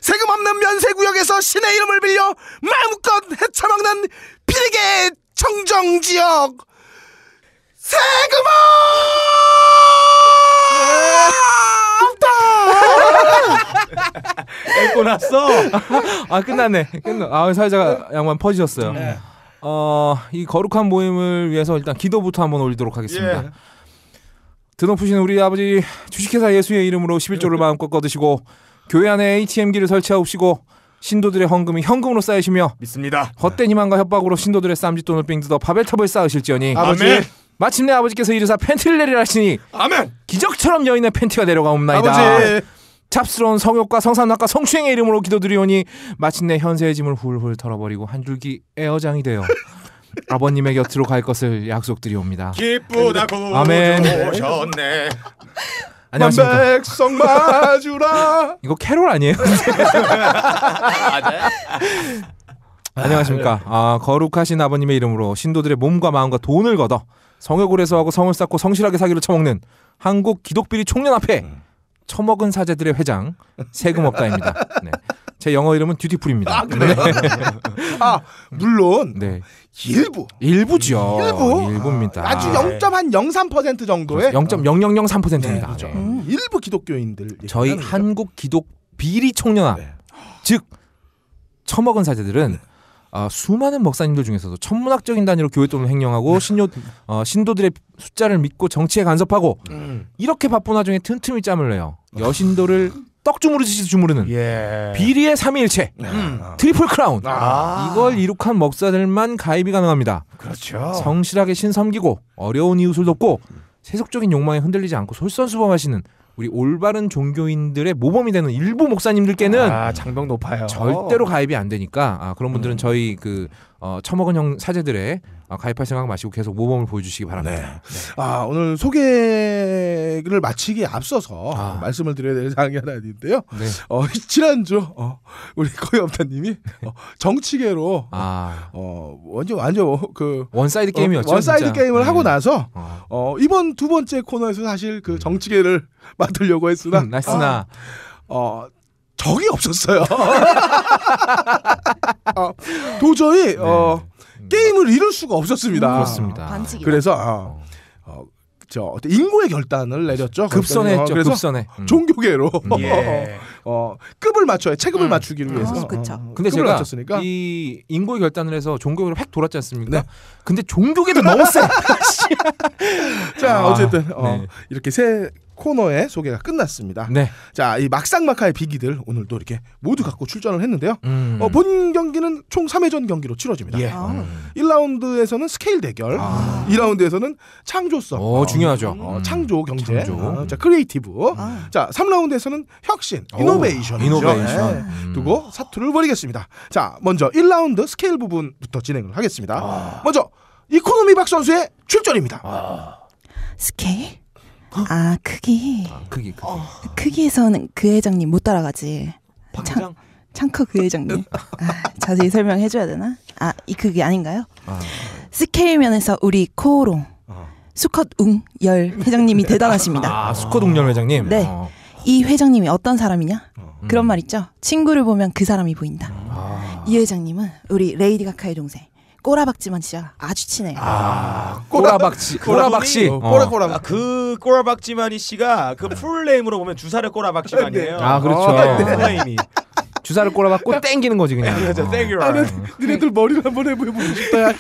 세금 없는 면세구역에서 신의 이름을 빌려 마음껏 헤쳐먹는 비리게 청정지역 세금아
읽고 났어.
아 끝났네. 끝나. 아 사회자 양반 퍼지셨어요.
네.
어, 이 거룩한 모임을 위해서 일단 기도부터 한번 올리도록 하겠습니다.
예.
드높으신 우리 아버지 주식회사 예수의 이름으로 11조를 마음껏 거두시고 교회 안에 ATM기를 설치하옵시고 신도들의 헌금이 현금으로 쌓이시며
믿습니다.
헛된 희망과 협박으로 신도들의 쌈짓돈을 삥뜯어 바벨탑을 쌓으실지어니
아버지.
마침내 아버지께서 이르사 팬티를 내리라 하시니
아멘.
기적처럼 여인의 팬티가 내려가옵나이다.
아버지
잡스러운 성욕과 성산학과 성추행의 이름으로 기도드리오니 마침내 현세의 짐을 훌훌 털어버리고 한 줄기 에어장이 되어 아버님의 곁으로 갈 것을 약속드리옵니다.
기쁘다고
아멘.
오셨네.
안녕하십니까.
백성 마주라
이거 캐롤 아니에요? 안녕하십니까. 아, 거룩하신 아버님의 이름으로 신도들의 몸과 마음과 돈을 걷어 성욕을 해소하고 성을 쌓고 성실하게 사기를 처먹는 한국 기독비리 총련 앞에 처먹은 사제들의 회장 세금업가입니다. 네. 제 영어 이름은 듀티풀입니다. 네.
아 물론
네.
일부
일부죠.
일부?
일부입니다.
아주 0.03% 정도의
0.0003%입니다.
네, 그렇죠.
음.
일부 기독교인들
저희. 한국 기독 비리 총연합
네.
즉 처먹은 사제들은 아, 수많은 목사님들 중에서도 천문학적인 단위로 교회 돈을 횡령하고 신료 어, 신도들의 숫자를 믿고 정치에 간섭하고
음.
이렇게 바쁜 와중에 틈틈이 짬을 내요 여신도를 떡 주무르듯이 주무르는
예.
비리의 삼위일체
음.
트리플 크라운
아.
이걸 이룩한 목사들만 가입이 가능합니다
그렇죠.
성실하게 신 섬기고 어려운 이웃을 돕고 세속적인 욕망에 흔들리지 않고 솔선수범하시는 우리 올바른 종교인들의 모범이 되는 일부 목사님들께는
아, 장벽 높아요.
절대로 가입이 안 되니까 아, 그런 분들은
음.
저희 그 어, 처먹은 형 사제들의 어, 가입할 생각 마시고 계속 모범을 보여주시기 바랍니다.
아 오늘 소개를 마치기에 앞서서
아.
말씀을 드려야 될 사항이 하나 있는데요.
네.
어, 지난주 어, 우리 거의 없다님이 어, 정치계로
아
어, 완전 완전 그
one side 게임이었죠.
어, one side
진짜.
게임을
네.
하고 나서
어.
어, 이번 두 번째 코너에서 사실 그 정치계를 맡으려고 했으나
음, 나이스나
어, 적이 없었어요. 어, 도저히 어,
음.
게임을 이룰 수가 없었습니다.
그렇습니다.
반칙이다.
그래서 어, 어, 저 어떤 인고의 결단을 내렸죠.
급선했죠.
어, 그래서
급선해. 음.
종교계로
예.
어, 급을 맞춰야 체급을
음.
맞추기를 위해서
어, 그쵸.
어,
근데 제가
맞췄으니까
이 인고의 결단을 해서 종교계로 획 돌았지 않습니까?
네.
근데 종교계도 너무 세.
자
아,
어쨌든 어,
네.
이렇게 세 코너의 소개가 끝났습니다.
네.
자, 이 막상막하의 비기들 오늘도 이렇게 모두 갖고 출전을 했는데요.
음.
어, 본 경기는 총 3회전 경기로 치러집니다.
예.
아,
음.
1라운드에서는 스케일 대결,
아.
2라운드에서는 창조성,
어, 중요하죠.
어, 창조 경제,
창조.
어, 자 creative,
아.
자 3라운드에서는 혁신,
오,
이노베이션,
이노베이션.
네.
음.
두고 사투를 벌이겠습니다. 자 먼저 1라운드 스케일 부분부터 진행을 하겠습니다.
아.
먼저 이코노미 박 선수의 출전입니다.
스케일? 아 크기.
아, 크기 크기.
크기에서는 그 회장님 못 따라가지.
방장.
창커 그 회장님. 아, 자세히 설명해 줘야 되나? 아, 이 그게 아닌가요?
아.
스케일 면에서 우리 코오롱
어.
수컷 웅열 회장님이 대단하십니다.
아, 수컷 웅열 회장님.
네.
어.
이 회장님이 어떤 사람이냐?
음.
그런 말 있죠. 친구를 보면 그 사람이 보인다.
아.
이 회장님은 우리 레이디 가카의 동생 꼬라박지만 씨와 아주 친해요.
아, 꼬라박씨. 꼬라박씨.
어,
어.
꼬라꼬라.
아, 그 꼬라박지만이 씨가 그 풀네임으로 보면 주사를 꼬라박지만이에요.
아, 그렇죠.
어, 풀네임이.
주사를 꼬라박고 땡기는 거지 그냥.
그렇죠.
어.
You.
아, 나 니네들 머리를 한번 해보고 싶다. 야.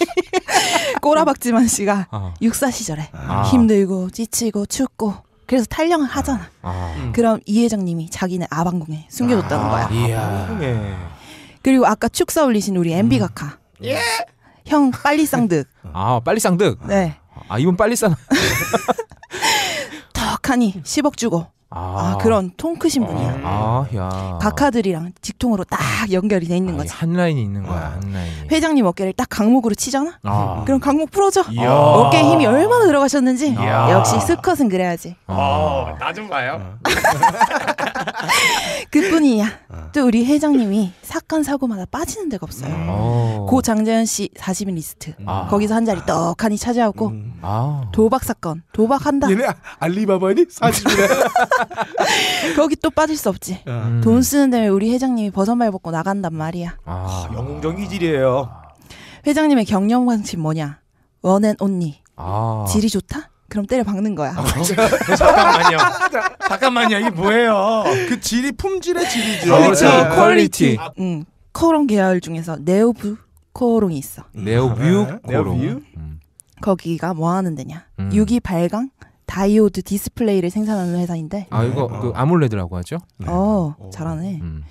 꼬라박지만 씨가
아.
육사 시절에
아.
힘들고 지치고 춥고 그래서 탈령을 하잖아.
아.
그럼 이 회장님이 자기네 아방궁에 숨겨뒀다는 거야.
이야.
훌륭해.
그리고 아까 축사 올리신 우리 MB 각하.
예.
형 빨리 쌍득.
아, 빨리 쌍득.
네.
아, 이분 빨리 싸나.
턱하니 10억 주고. 아, 그런 통 크 신 분이야.
아, 야.
각하들이랑 직통으로 딱 연결이 돼 있는
아,
거지.
한 라인이 있는 거야. 한 라인이.
회장님 어깨를 딱 강목으로 치잖아.
아.
그럼 강목 풀어져.
이야.
어깨에 힘이 얼마나 들어가셨는지.
이야.
역시 스컷은 그래야지.
어, 나 좀 봐요.
그뿐이냐. 또 우리 회장님이 사건 사고마다 빠지는 데가 없어요.
어.
고 장재현 씨 40인 리스트.
아.
거기서 한 자리 떡하니 차지하고
아.
도박 사건 도박한다.
얘네 알리바바니 사진이네.
거기 또 빠질 수 없지.
음.
돈 쓰는 데에 우리 회장님이 버선발 벗고 나간단 말이야.
아.
영웅적 이질이에요.
회장님의 경영 방식 뭐냐? one and only.
아.
질이 좋다? 그럼 때려 박는 거야.
잠깐만요. 잠깐만요. 이게 뭐예요?
그 질이 품질의 질이죠.
아,
그렇죠.
네. quality. quality.
응. 코오롱 계열 중에서 네오뷰 코오롱이 있어.
네오뷰
네.
코로.
네오뷰?
음.
거기가 뭐 하는 데냐?
음.
유기 발광 다이오드 디스플레이를 생산하는 회사인데.
아, 이거 그 AMOLED라고 하죠?
어, 잘하네.
음.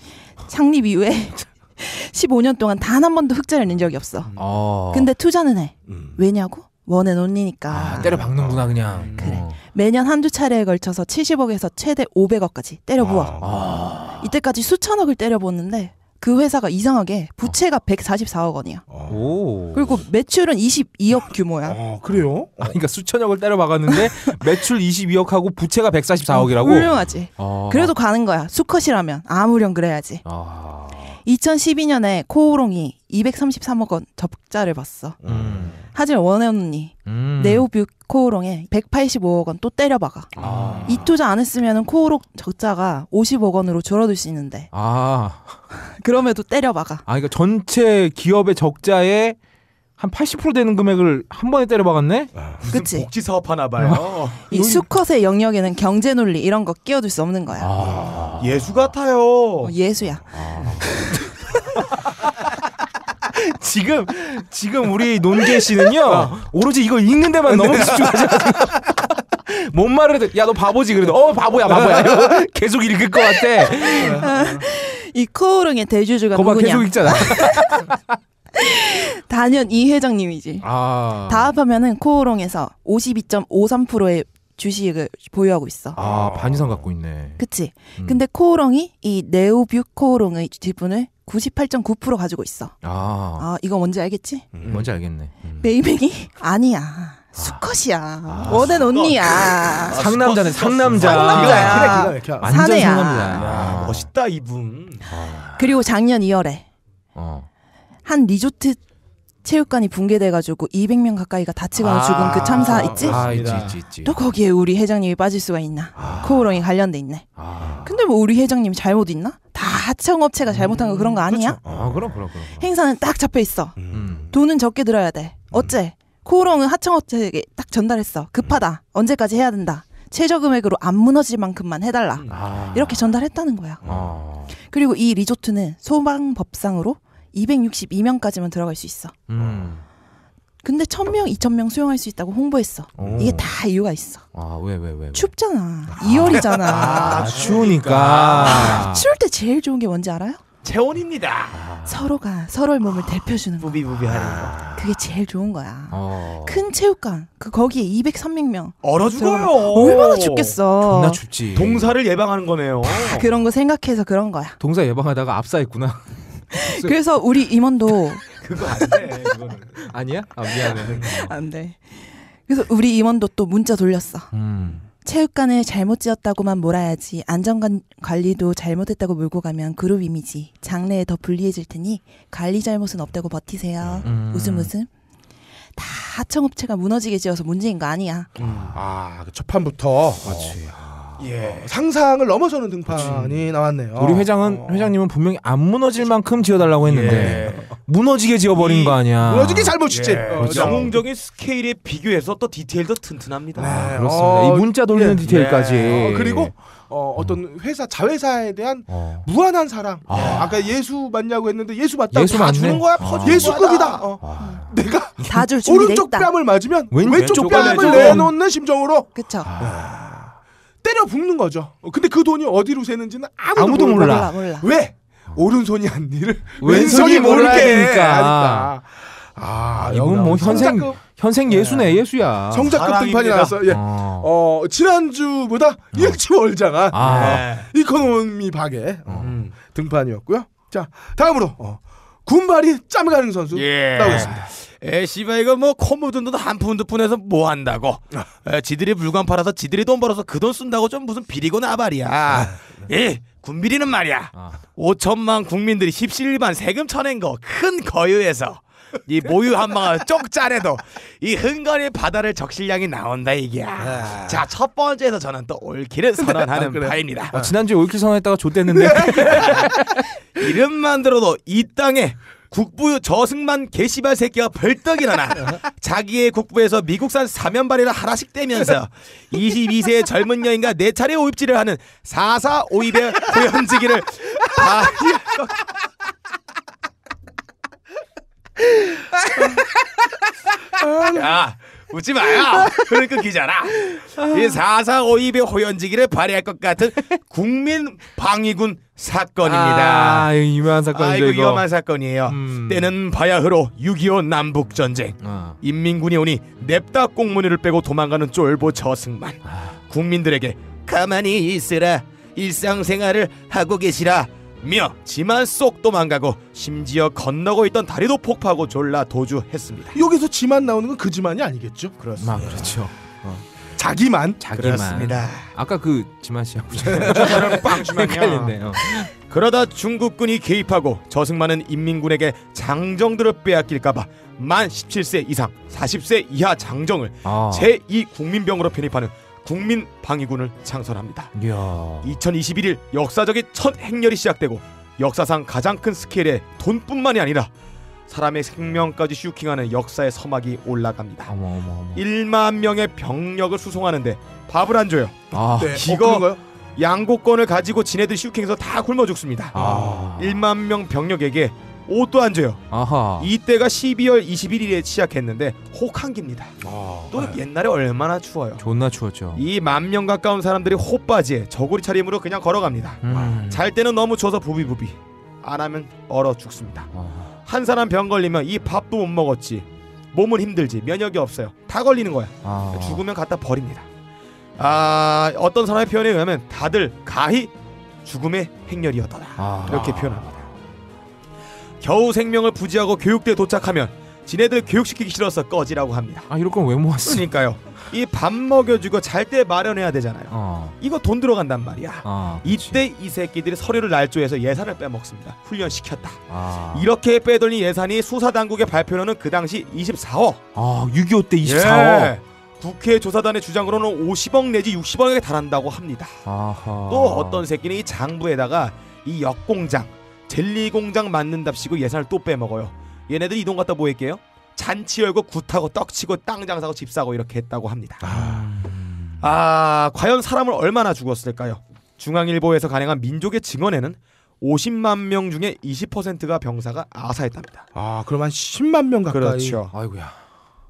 창립 이후에 15년 동안 단 한 번도 흑자를 낸 적이 없어.
어.
근데 투자는 해.
음.
왜냐고? one and only니까.
아, 때려 박는구나 그냥.
그래.
어.
매년 한두 차례에 걸쳐서 70억에서 최대 500억까지 때려 부어.
아.
이때까지 수천억을 때려 부었는데 그 회사가 이상하게 부채가 144억 원이야.
어.
오.
그리고 매출은 22억 규모야.
어, 그래요?
아, 그러니까 수천억을 때려 박았는데 매출 22억하고 부채가 144억이라고.
훌륭하지.
어.
그래도 가는 거야. 수컷이라면 아무렴 그래야지.
아.
2012년에 코오롱이 233억 원 적자를 봤어.
음.
하지만 원앤언니
음.
네오뷰 코오롱에 185억 원 또 때려박아.
아.
이 투자 안 했으면 코오롱 적자가 50억 원으로 줄어들 수 있는데
아.
그럼에도 때려박아.
아, 그러니까 전체 기업의 적자의 한80% 되는 금액을 한 번에 때려 박았네?
무슨
그치?
복지 사업 하나 봐요.
이 수컷의 영역에는 경제 논리 이런 거 끼어들 수 없는 거야.
아.
예수 같아요.
어, 예수야.
지금 지금 우리 논계 씨는요 오로지 이거 읽는 데만 너무 집중하셔가지고 뭔 말을 해도 야 너 바보지 그래도 어 바보야 바보야 계속 읽을 것 같아
이 코오롱의 대주주가
거봐
누구냐?
계속 읽잖아
단연 이 회장님이지.
아,
다 합하면은 코오롱에서 52.53%의 주식을 보유하고 있어.
아 반 이상 갖고 있네
그치?
음.
근데 코오롱이 이 네오뷰 코오롱의 지분을 98.9% 가지고 있어.
아,
아, 이거 뭔지 알겠지?
뭔지 알겠네 음.
메이맥이 아니야. 수컷이야. 원앤 온리야.
상남자네 상남자
상남자야.
기가 기가.
완전. 상남자
야,
아.
멋있다 이분.
그리고 작년 2월에
어.
한 리조트 체육관이 붕괴돼가지고 200명 가까이가 다치거나 죽은 그 참사 있지?
아 있지. 있지 있지
또 거기에 우리 회장님이 빠질 수가 있나? 코오롱이 관련돼 있네.
아,
근데 뭐 우리 회장님이 잘못 있나? 다 하청업체가 잘못한 거 그런 거 아니야?
아 그럼 그럼 그럼
행사는 딱 잡혀 있어.
음.
돈은 적게 들어야 돼. 어째? 코오롱은 하청업체에게 딱 전달했어. 급하다. 언제까지 해야 된다. 최저 금액으로 안 무너질 만큼만 해달라.
아.
이렇게 전달했다는 거야.
아.
그리고 이 리조트는 소방법상으로 262명까지만 들어갈 수 있어.
음.
근데 1000명, 2000명 수용할 수 있다고 홍보했어.
오.
이게 다 이유가 있어.
아, 왜, 왜, 왜? 왜?
춥잖아. 2월이잖아.
아, 추우니까.
추울 때 제일 좋은 게 뭔지 알아요?
체온입니다.
서로가 서로의 몸을 데펴주는 거.
부비부비 하는 거.
그게 제일 좋은 거야.
어.
큰 체육관 그 거기에 200, 300명
얼어 죽어요.
얼마나 춥겠어.
존나 춥지.
동사를 예방하는 거네요.
그런 거 생각해서 그런 거야.
동사 예방하다가 압사했구나.
그래서 우리 임원도
그거 안 돼. 그거는.
아니야? 아, 미안해.
안 돼. 그래서 우리 임원도 또 문자 돌렸어.
음.
체육관을 잘못 지었다고만 몰아야지 안전 관리도 잘못했다고 몰고 가면 그룹 이미지 장래에 더 불리해질 테니 관리 잘못은 없다고 버티세요.
음.
웃음 웃음. 다 하청업체가 무너지게 지어서 문제인 거 아니야.
아, 그 첫판부터
그렇지.
예, 상상을 넘어서는 등판이 나왔네요.
우리 회장은
어.
회장님은 분명히 안 무너질 만큼 지어달라고 했는데
예.
무너지게 지어버린
이-
거 아니야.
무너지기 잘못이지.
예.
어,
그렇죠.
영웅적인 스케일에 비교해서 또 디테일도 튼튼합니다.
네.
그렇습니다.
어,
이 문자 돌리는
예.
디테일까지.
네.
어, 그리고 어, 어떤 회사 자회사에 대한
어.
무한한 사랑.
아.
예, 아까 예수 맞냐고 했는데 예수 맞다.
예수
다
맞네.
주는 거야.
아.
예수급이다. 어.
아.
내가
다줄 준비돼
오른쪽. 뺨을 맞으면
왼-
왼쪽,
왼쪽
뺨을 내놓는 심정으로
그쵸?
때려 붓는 거죠. 어, 근데 그 돈이 어디로 새는지는 아무도,
아무도
몰라.
몰라.
몰라.
왜? 오른손이 한 일을
왼손이
왼손이 모르게. 하니까. 아,
이건
여기가
뭐 현생
성자급,
현생 예수네 예수야.
성자급 등판이. 나왔어. 예.
어.
어, 지난주보다 일취월장한
아.
네.
이코노미 박의 어,
음.
등판이었고요. 자, 다음으로 어, 군발이 빡가능 선수
예.
나오겠습니다.
에 씨발 이거 뭐 코 묻은 돈 한 푼도 푼해서 뭐 한다고? 에, 지들이 물건 팔아서 지들이 돈 벌어서 그 돈 쓴다고 좀 무슨 비리고 나발이야. 예 군비리는 말이야.
아.
5천만 국민들이 십시일반 세금 쳐낸 거 큰 거유에서. 이 모유 한 방울 쪽 짜래도 이 흥건히 바다를 적실량이 나온다 이게야. 자 첫 번째에서 저는 또 옳기를 선언하는
그래.
바입니다.
아, 지난주 에 올킬 선언했다가 좆됐는데.
이름만 들어도 이 땅에 국부 저승만 개시발 새끼가 벌떡 일어나 자기의 국부에서 미국산 사면발이를 하나씩 떼면서 22세의 젊은 여인과 네 차례 오입질을 하는 4사 오입의 고현지기를 아, 야 웃지 마요. 그걸 끊기잖아. 이 4사 오입의 호연지기를 발휘할 것 같은 국민 방위군 사건입니다
아, 유명한 사건이죠
아이고
이거.
위험한 사건이에요.
음.
때는 바야흐로 6.25 남북 전쟁.
아.
인민군이 오니 냅다 꽁무니를 빼고 도망가는 쫄보 저승만. 국민들에게 가만히 있으라 일상생활을 하고 계시라. 며 지만 쏙 도망가고 심지어 건너고 있던 다리도 폭파하고 졸라 도주했습니다.
여기서 지만 나오는 건 그 지만이 아니겠죠?
아, 그렇죠.
자기만
자기만.
그렇습니다.
아까 그 지만 씨하고
빵심하냐.
헷갈렸네요.
그러다 중국군이 개입하고 저승만은 인민군에게 장정들을 빼앗길까봐 만 17세 이상 40세 이하 장정을
아.
제2 국민병으로 편입하는 국민 방위군을 창설합니다.
이야.
2021일 역사적인 첫 행렬이 시작되고 역사상 가장 큰 스케일의 돈뿐만이 아니라 사람의 생명까지 슈킹하는 역사의 서막이 올라갑니다.
어머 어머 어머.
1만 명의 병력을 수송하는데 밥을 안 줘요.
아.
네,
이거-
어?
양곡권을 가지고 지네들 슈킹해서 다 굶어 죽습니다.
아.
1만 명 병력에게 옷도 안 줘요.
아하.
이때가 12월 21일에 시작했는데 혹한기입니다. 또 옛날에 얼마나 추워요.
존나 추웠죠.
이 만 명 가까운 사람들이 호바지에 저고리 차림으로 그냥 걸어갑니다.
음.
잘 때는 너무 추워서 부비부비 안 하면 얼어 죽습니다.
아.
한 사람 병 걸리면 이 밥도 못 먹었지. 몸은 힘들지 면역이 없어요. 다 걸리는 거야.
아.
죽으면 갖다 버립니다. 아 어떤 사람의 표현에 의하면 다들 가히 죽음의 행렬이었더라.
아.
이렇게 표현합니다. 겨우 생명을 부지하고 교육대에 도착하면 지네들 교육시키기 싫어서 꺼지라고 합니다.
아 이럴 건왜 모았어?
그러니까요. 이 밥 먹여주고 잘 때 마련해야 되잖아요.
어.
이거 돈 들어간단 말이야.
아.
이때 이 새끼들이 서류를 날조해서 예산을 빼먹습니다. 훈련 시켰다.
아.
이렇게 빼돌린 예산이 수사 당국의 발표로는 그 당시 24억.
아, 6.25 때 24억.
예. 국회 조사단의 주장으로는 50억 내지 60억에 달한다고 합니다.
아하.
또 어떤 새끼는 이 장부에다가 이 역공장, 젤리 공장 만든답시고 예산을 또 빼먹어요. 얘네들 이돈 갖다 뭐 했게요? 잔치 열고 굿하고 떡치고 땅 장사고 집 사고 이렇게 했다고 합니다.
음.
아, 과연 사람을 얼마나 죽었을까요? 중앙일보에서 간행한 민족의 증언에는 50만 명 중에 20%가 병사가 아사했답니다.
아, 그럼 한 10만 명 가까이.
그렇죠.
아이고야.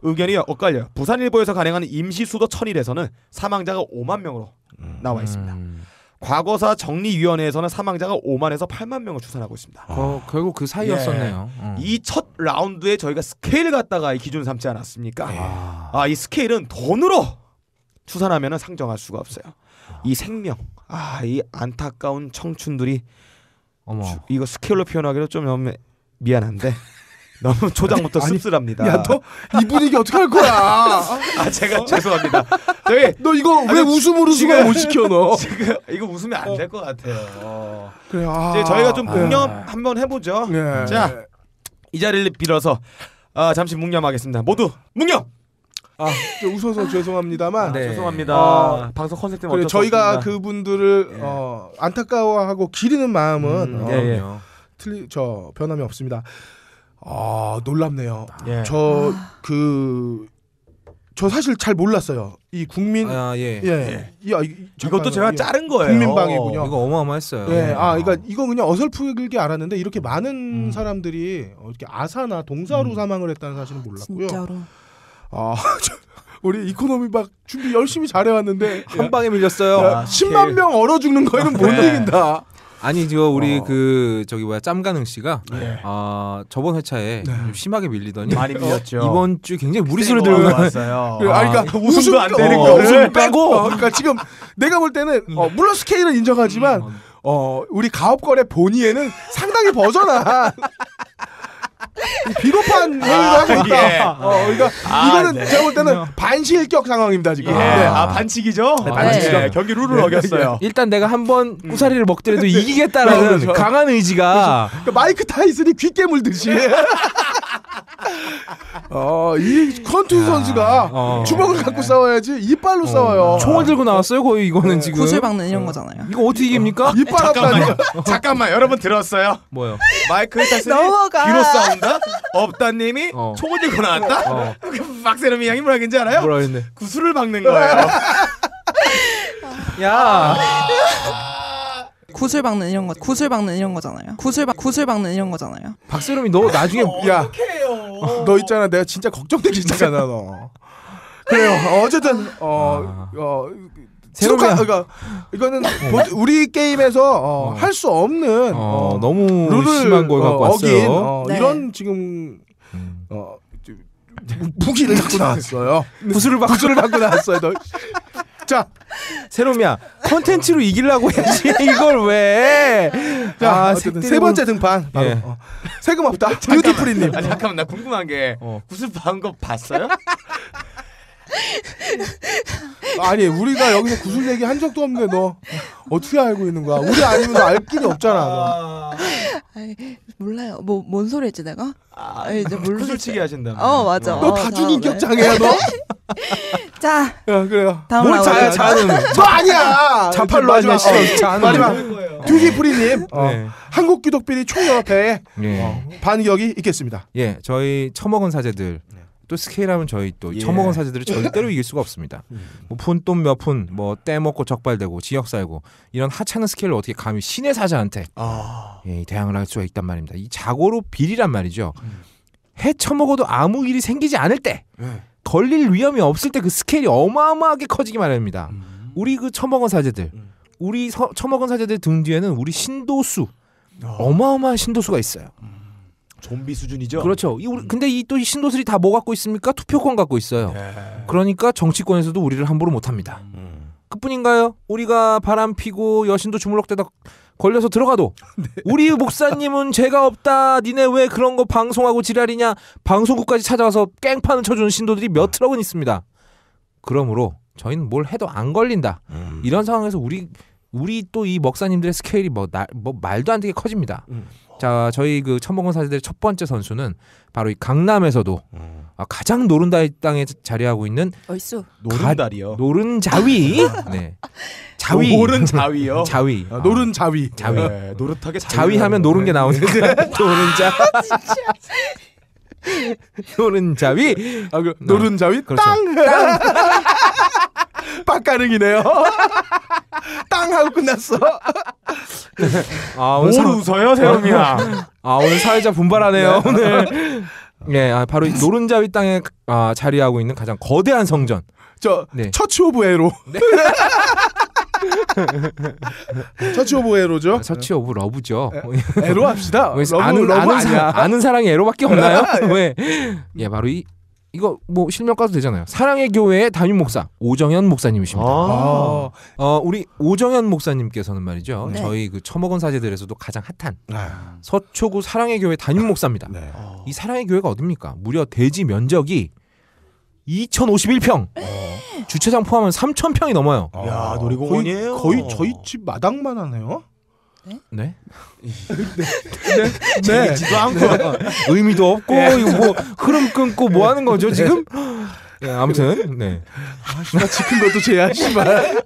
의견이 엇갈려요. 부산일보에서 간행한 임시수도 천일에서는 사망자가 5만 명으로 나와 있습니다.
음.
과거사 정리위원회에서는 사망자가 5만에서 8만 명을 추산하고 있습니다.
거- 결국 그 사이였었네요. 어.
이첫 라운드에 저희가 스케일을 갖다가 이 기준 삼지 않았습니까?
아.
아, 이 스케일은 돈으로 추산하면 상정할 수가 없어요. 이 생명, 아, 이 안타까운 청춘들이
어머.
주- 이거 스케일로 표현하기로 좀 미안한데 너무 초장부터
아니,
씁쓸합니다.
야 너 이 분위기 어떻게 할 거야?
아 제가 죄송합니다. 저희
너 이거 왜
아니,
웃음으로 수가 못 시켜 너?
지금 이거 웃으면 안 될것 같아요.
그래. 아,
이제 저희가 좀
아.
묵념 한번 해보죠.
네.
자. 이 자리를 빌어서 아, 잠시 묵념하겠습니다. 모두 묵념.
아, 저 웃어서 죄송합니다만.
아,
네.
죄송합니다.
어,
방송 컨셉
그래,
어쩔 수
저희가
없습니다.
그분들을
예.
어, 안타까워하고 기리는 마음은
음,
어,
예, 예.
틀리 저 변함이 없습니다. 아 놀랍네요.
예.
저그 저 사실 잘 몰랐어요. 이 국민
아, 예.
예, 야, 이-
이것도. 제가
예.
자른 거예요.
국민방이군요.
이거 어마어마했어요.
예, 아, 그러니까 이거 그냥 어설프게 알았는데 이렇게 많은
음.
사람들이 어, 이렇게 아사나 동사로
음.
사망을 했다는 사실은 몰랐고요.
진짜로.
아, 저, 우리 이코노미 박 준비 열심히 잘해왔는데
한 방에 밀렸어요.
야,
아,
10만 명 얼어 죽는 거에는 못
네.
이긴다.
아니 저 우리
어.
그 저기 뭐야 짬가능 씨가
예.
아 저번 회차에
네.
좀 심하게 밀리더니
많이 밀렸죠.
이번 주 굉장히 무리수를 들고 나.
왔어요.
그래, 아니, 그러니까
웃음도
웃음
안 되는
어,
거를
웃음
빼고.
어, 그러니까 지금 내가 볼 때는 어, 물론 스케일은 인정하지만
음.
어, 우리 가업거래 본의에는 상당히 벗어난 이 비겁한 행위를 하고 있다.
예.
어, 그러니까
아,
이거는
네.
제가 볼 때는 반실격 상황입니다 지금.
예.
네.
아 반칙이죠?
네,
반칙이죠.
예, 경기 룰을 어겼어요.
일단 내가 한번 꾸사리를 먹더라도 이기겠다라는
그렇죠.
강한 의지가
그러니까 마이크 타이슨이 귀 깨물듯이. 어, 이 컨투 선수가
어.
주먹을 갖고 싸워야지 이빨로 싸워요.
총을 들고 나왔어요 거의 이거는
네.
지금
구슬 박는 이런 거잖아요.
이거 어떻게 이깁니까?
이빨 앞다니.
잠깐만요. 잠깐만 여러분 들었어요?
뭐요?
마이클 타슨이
넘어가.
뒤로 싸운다? 없다님이
어.
총을 들고 나왔다?
어.
그 박세롬이 양이 뭐라 그런지 알아요?
뭐라 했네.
구슬을 박는 거예요.
야.
구슬 박는 이런 거. 구슬 박는 이런 거잖아요. 구슬 박 구슬 박는 이런 거잖아요.
박세롬이 너 나중에
야,
어떡해요.
너 있잖아. 내가 진짜 걱정되기 시작하잖아, 너. 그래요. 어쨌든 어,
아.
어
새로운-
그러니까 이거는 보- 우리 게임에서 어,
어.
할수 없는
어,
어,
너무
룰을
심한 걸 갖고
어,
왔어요.
어긴 어,
네.
이런 지금
음.
어, 저- 무기를 갖고 나왔어요.
구슬을
갖고 나왔어요. 너. 자,
세롬이야 컨텐츠로 이기려고 해야지 이걸 왜?
자
아,
세 번째 등판 바로
예.
어, 세금 없다. 뷰티프리님.
아 잠깐만 나 궁금한 게
어.
구슬 박은 거 봤어요?
아니 우리가 여기서 구슬 얘기 한 적도 없는데 너 어떻게 알고 있는 거야? 우리 아니면 너알 길이 없잖아. 너.
아이, 몰라요. 뭐 뭔 소리 했지 내가? 아, 이제 모르겠어요.
구슬치기 하신다.
어 맞아.
너
어,
다중 인격
다음에.
장애야 너?
자
야 그래요.
다음
뭘 자야. 자는
너 아니야.
자팔로 씨.
어,
자는
마지막 듀티프리님 어,
네.
한국 기독비리 총연합회에
예.
어, 반격이 있겠습니다.
예, 저희 처먹은 사제들 또 스케일하면 저희 또
예.
처먹은 사제들을 절대로 이길 수가 없습니다. 뭐 푼돈 몇 푼, 뭐 떼먹고 적발되고 지역 살고 이런 하찮은 스케일을 어떻게 감히 신의 사자한테
아.
예, 대항을 할 수가 있단 말입니다. 이 자고로 비리란 말이죠. 해 처먹어도 아무 일이 생기지 않을 때,
네.
걸릴 위험이 없을 때 그 스케일이 어마어마하게 커지기 마련입니다. 우리 그 처먹은 사제들,
음.
우리 서, 처먹은 사제들 등 뒤에는 우리 신도수, 어 마어마한 신도수가 있어요.
좀비 수준이죠.
그렇죠. 이 우리, 근데 이또이 신도들이 다 뭐 갖고 있습니까? 투표권 갖고 있어요.
예.
그러니까 정치권에서도 우리를 함부로 못합니다. 그뿐인가요? 우리가 바람 피고 여신도 주물럭대다 걸려서 들어가도 우리 목사님은 죄가 없다. 니네 왜 그런 거 방송하고 지랄이냐? 방송국까지 찾아와서 깽판을 쳐주는 신도들이 몇 트럭은 있습니다. 그러므로 저희는 뭘 해도 안 걸린다. 이런 상황에서 우리 우리 또 이 목사님들의 스케일이 뭐, 나, 뭐 말도 안 되게 커집니다.
음.
자, 저희 그 천봉원 사제들의 첫 번째 선수는 바로 이 강남에서도 아, 가장 노른다의 땅에 자리하고 있는
어이수.
노른다리요.
노른자위. 네. 자위.
노른 자위요.
자위.
아, 노른 자위.
자위.
네, 노릇하게
자위 하면 노른 게 나오니까 노른자. 노른자위.
아, 그, 노른 자위
그렇죠.
땅. 빡가능이네요. 땅 하고 끝났어.
아, 오늘
뭘
사,
웃어요, 세롬이야?
아, 오늘 사회자 분발하네요. 오늘. 예, 아, 바로 이 노른자위 땅에 아, 자리하고 있는 가장 거대한 성전.
저
네.
Church of 에로. Church of 에로죠.
Church of love죠.
에 로 합시다.
왜
love
아는
love
아는. 사, 아는 사랑이 에로밖에 없나요? 왜? 예, 바로 이 이거 뭐 실명 가도 되잖아요. 사랑의 교회의 담임 목사 오정현 목사님이십니다.
아.
어, 우리 오정현 목사님께서는 말이죠.
네.
저희 그 처먹은 사제들에서도 가장 핫한
아.
서초구 사랑의 교회 담임 목사입니다.
네.
이 사랑의 교회가 어딥니까? 무려 대지 면적이 2,051평. 주차장 포함하면 3,000평이 넘어요.
야, 놀이공원이에요.
거의, 거의 저희 집 마당만 하네요.
네?
네.
지도 않고
의미도 없고 이거 뭐 흐름 끊고 뭐 하는 거죠 지금? 네, 아무튼 네.
나 지킨 것도 제야 씨발.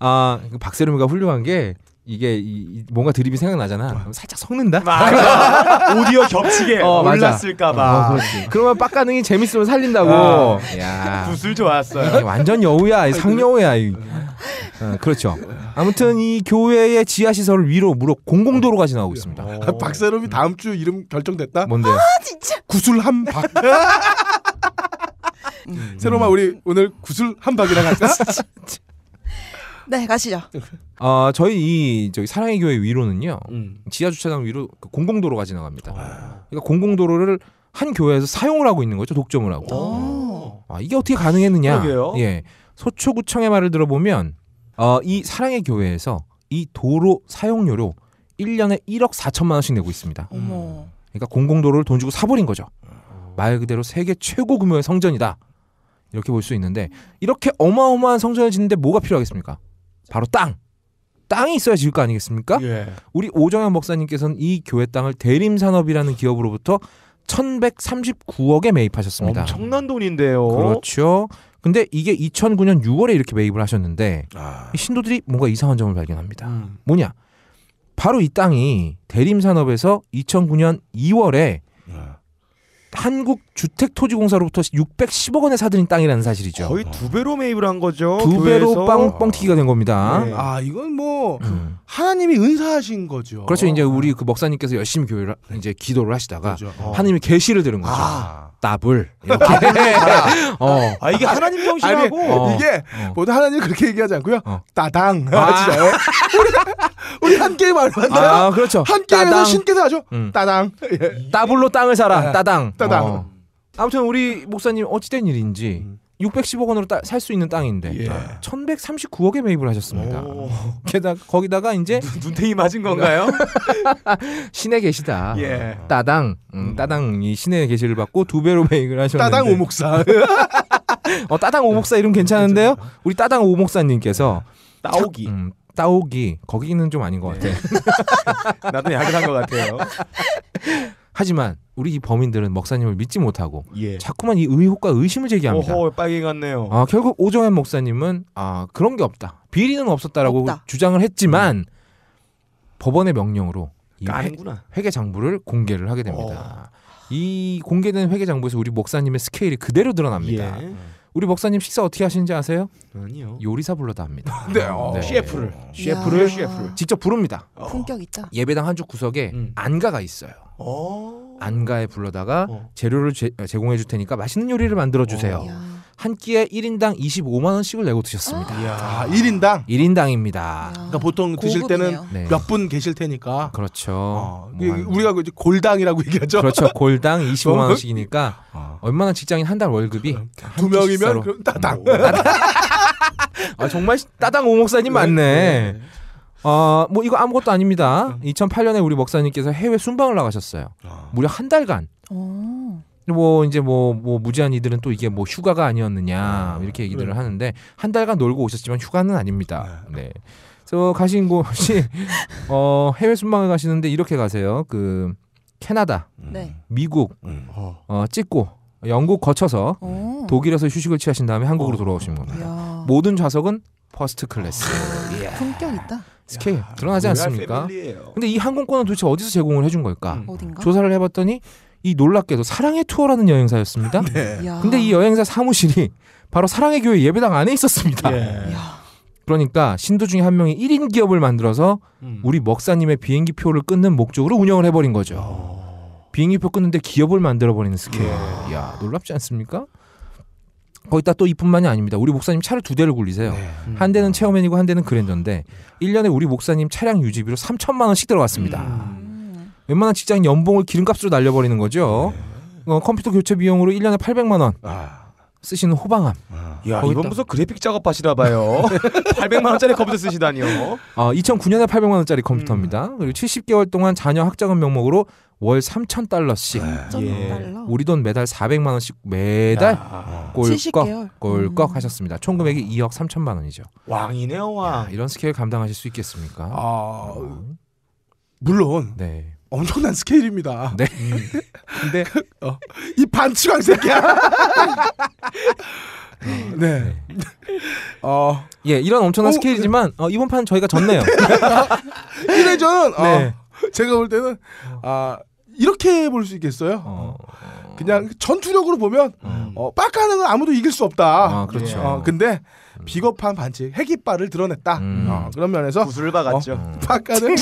아 박세롬이가 훌륭한 게 이게 이, 이 뭔가 드립이 생각나잖아. 그럼 살짝 섞는다.
맞아. 오디오 겹치게
어.
올랐을까봐.
어. 그러면 빡가능이 재밌으면 살린다고.
어.
야.
구슬 좋았어요.
완전 여우야, 이 상여우야. 이. 어, 그렇죠. 아무튼 이 교회의 지하 시설을 위로 무려 공공도로가 지나고 있습니다.
아, 박세롬이 다음 주 이름 결정됐다.
뭔데?
진짜.
구슬 한 박. 세롬아 우리 오늘 구슬 한 박이랑 할까?
네 가시죠.
어, 저희 이 저기 사랑의 교회 위로는요.
음.
지하 주차장 위로 그 공공도로가 지나갑니다. 그러니까 공공도로를 한 교회에서 사용을 하고 있는 거죠. 독점을 하고.
오.
아, 이게 어떻게 가능했느냐?
그러게요.
예. 소초구청의 말을 들어보면 어, 이 사랑의 교회에서 이 도로 사용료로 1년에 1억 4천만 원씩 내고 있습니다.
어머.
그러니까 공공도로를 돈 주고 사버린 거죠. 말 그대로 세계 최고 규모의 성전이다. 이렇게 볼 수 있는데 이렇게 어마어마한 성전을 짓는데 뭐가 필요하겠습니까? 바로 땅. 땅이 있어야 지을 거 아니겠습니까?
예.
우리 오정현 목사님께서는 이 교회 땅을 대림산업이라는 기업으로부터 1139억에 매입하셨습니다.
엄청난 돈인데요.
그렇죠. 근데 이게 2009년 6월에 이렇게 매입을 하셨는데
아.
이 신도들이 뭔가 이상한 점을 발견합니다.
음.
뭐냐? 바로 이 땅이 대림산업에서 2009년 2월에 한국주택토지공사로부터 610억 원에 사들인 땅이라는 사실이죠.
거의 두 배로 매입을 한 거죠.
두 배로
교회에서.
빵 뻥 튀기가 된 겁니다.
네.
아 이건 뭐
음.
하나님이 은사하신 거죠.
그렇죠. 이제 우리 그 목사님께서 열심히 교회를 하- 이제 기도를 하시다가
그렇죠.
어.
하나님이 계시를 들은 거죠.
아.
따블 이렇게. 어.
아 이게 하나님 정신하고
아니
어.
이게
어.
모두 하나님 그렇게 얘기하지 않고요.
어.
따당.
아.
아, 진짜. 우리 우리 한 게임 알만나요?
아 그렇죠.
한 게임에서
따당.
신께서 하죠.
음.
따당. 예.
따블로 땅을 사라.
네.
따당.
따당.
어. 아무튼 우리 목사님 어찌된 일인지
음.
610억 원으로 살 수 있는 땅인데
예.
1139억에 매입을 하셨습니다.
오.
게다가 거기다가 이제
눈탱이 맞은 건가요?
신에 계시다.
예.
따당, 음, 따당 이 신의 계시를 받고 두 배로 매입을 하셨는데.
따당 오목사.
어, 따당 오목사 이름 괜찮은데요? 우리 따당 오목사님께서
따오기.
차- 음, 따오기 거기는 좀 아닌 것 같아.
나도 야근한 것 같아요.
하지만 우리 이 범인들은 목사님을 믿지 못하고
예.
자꾸만 이 의혹과 의심을 제기합니다.
오호 빨개 같네요.
아, 결국 오정현 목사님은 아 그런 게 없다. 비리는 없었다라고
없다.
주장을 했지만 법원의 명령으로 이 회,
까는구나.
회계 장부를 공개를 하게
어.
됩니다. 이 공개된 회계 장부에서 우리 목사님의 스케일이 그대로 드러납니다.
예.
우리 목사님 식사 어떻게 하시는지 아세요?
아니요.
요리사 불러다 합니다.
네. 어.
네.
셰프를.
셰프를
이야.
셰프를.
직접 부릅니다.
어.
품격 있다.
예배당 한주 구석에
음.
안가가 있어요.
어.
안가에 불러다가
어.
재료를 제, 공해줄 테니까 맛있는 요리를 만들어 주세요.
어.
한 끼에 1인당 25만 원씩을 내고 드셨습니다.
이야.
아, 1인당.
1인당입니다.
이야.
그러니까 보통 드실 때는
네.
몇 분 계실 테니까.
그렇죠.
어,
뭐 한-
우리가 그 이제 골당이라고 얘기하죠.
그렇죠. 골당 25만 원씩이니까
어.
얼마나 직장인 한 달 월급이
두 명이면. 그럼 따당.
아 정말 따당 오 목사님 맞네. 어, 뭐 이거 아무것도 아닙니다. 2008년에 우리 목사님께서 해외 순방을 나가셨어요.
어.
무려 한 달간.
오.
뭐 이제 뭐뭐 무지한 이들은 또 이게 뭐 휴가가 아니었느냐 이렇게 얘기들을
그래.
하는데 한 달간 놀고 오셨지만 휴가는 아닙니다. 네. 그래서 가신 곳이 어 해외 순방을 가시는데 이렇게 가세요. 그 캐나다,
네.
미국,
음.
어 찍고 영국 거쳐서
오.
독일에서 휴식을 취하신 다음에 한국으로 돌아오신 겁니다.
이야.
모든 좌석은 first class. 이야,
품격 있다.
스케일 드러나지 않습니까?
family예요.
근데 이 항공권은 도대체 어디서 제공을 해준 걸까?
음.
어딘가?
조사를 해봤더니 이 놀랍게도 사랑의 투어라는 여행사였습니다.
네.
근데 이 여행사 사무실이 바로 사랑의 교회 예배당 안에 있었습니다.
예.
그러니까 신도 중에 한 명이 1인 기업을 만들어서
음.
우리 먹사님의 비행기 표를 끊는 목적으로 운영을 해버린 거죠. 비행기 표 끊는데 기업을 만들어 버리는 스케일. 이야 놀랍지 않습니까? 거기다 또 이뿐만이 아닙니다. 우리 목사님 차를 두 대를 굴리세요.
네.
한 대는 체어맨이고 한 대는 그랜저인데 1년에 우리 목사님 차량 유지비로 3천만 원씩 들어갔습니다.
음.
웬만한 직장인 연봉을 기름값으로 날려버리는 거죠. 어, 컴퓨터 교체 비용으로 1년에 800만 원
아,
쓰시는 호방함.
야
거기다-
이번 무슨 그래픽 작업하시나 봐요. 800만 원짜리 컴퓨터 쓰시다니요.
어, 2009년에 800만 원짜리 컴퓨터입니다. 그리고 70개월 동안 자녀 학자금 명목으로 월 3천 달러씩
점
예.
달러.
우리 돈 매달 400만 원씩 매달
야,
꼴깍
70개월.
꼴깍
음.
하셨습니다. 총 금액이 2억 3천만 원이죠.
왕이네요
아,
왕.
이런 스케일 감당하실 수 있겠습니까?
아, 물론
네.
엄청난 스케일입니다.
네. 근데
이 반칙왕 새끼야. 네. 어,
예, 이런 엄청난
어,
스케일이지만 어, 이번 판 저희가 졌네요.
이래 저는 어,
네.
제가 볼 때는 아 이렇게 볼 수 있겠어요.
어,
그냥 전투력으로 보면
어.
어, 빡가능 건 아무도 이길 수 없다.
아, 그렇죠.
어, 근데 비겁한 반칙, 핵이빨을 드러냈다.
음.
어, 그런 면에서
구슬 박았죠.
어.
빡가능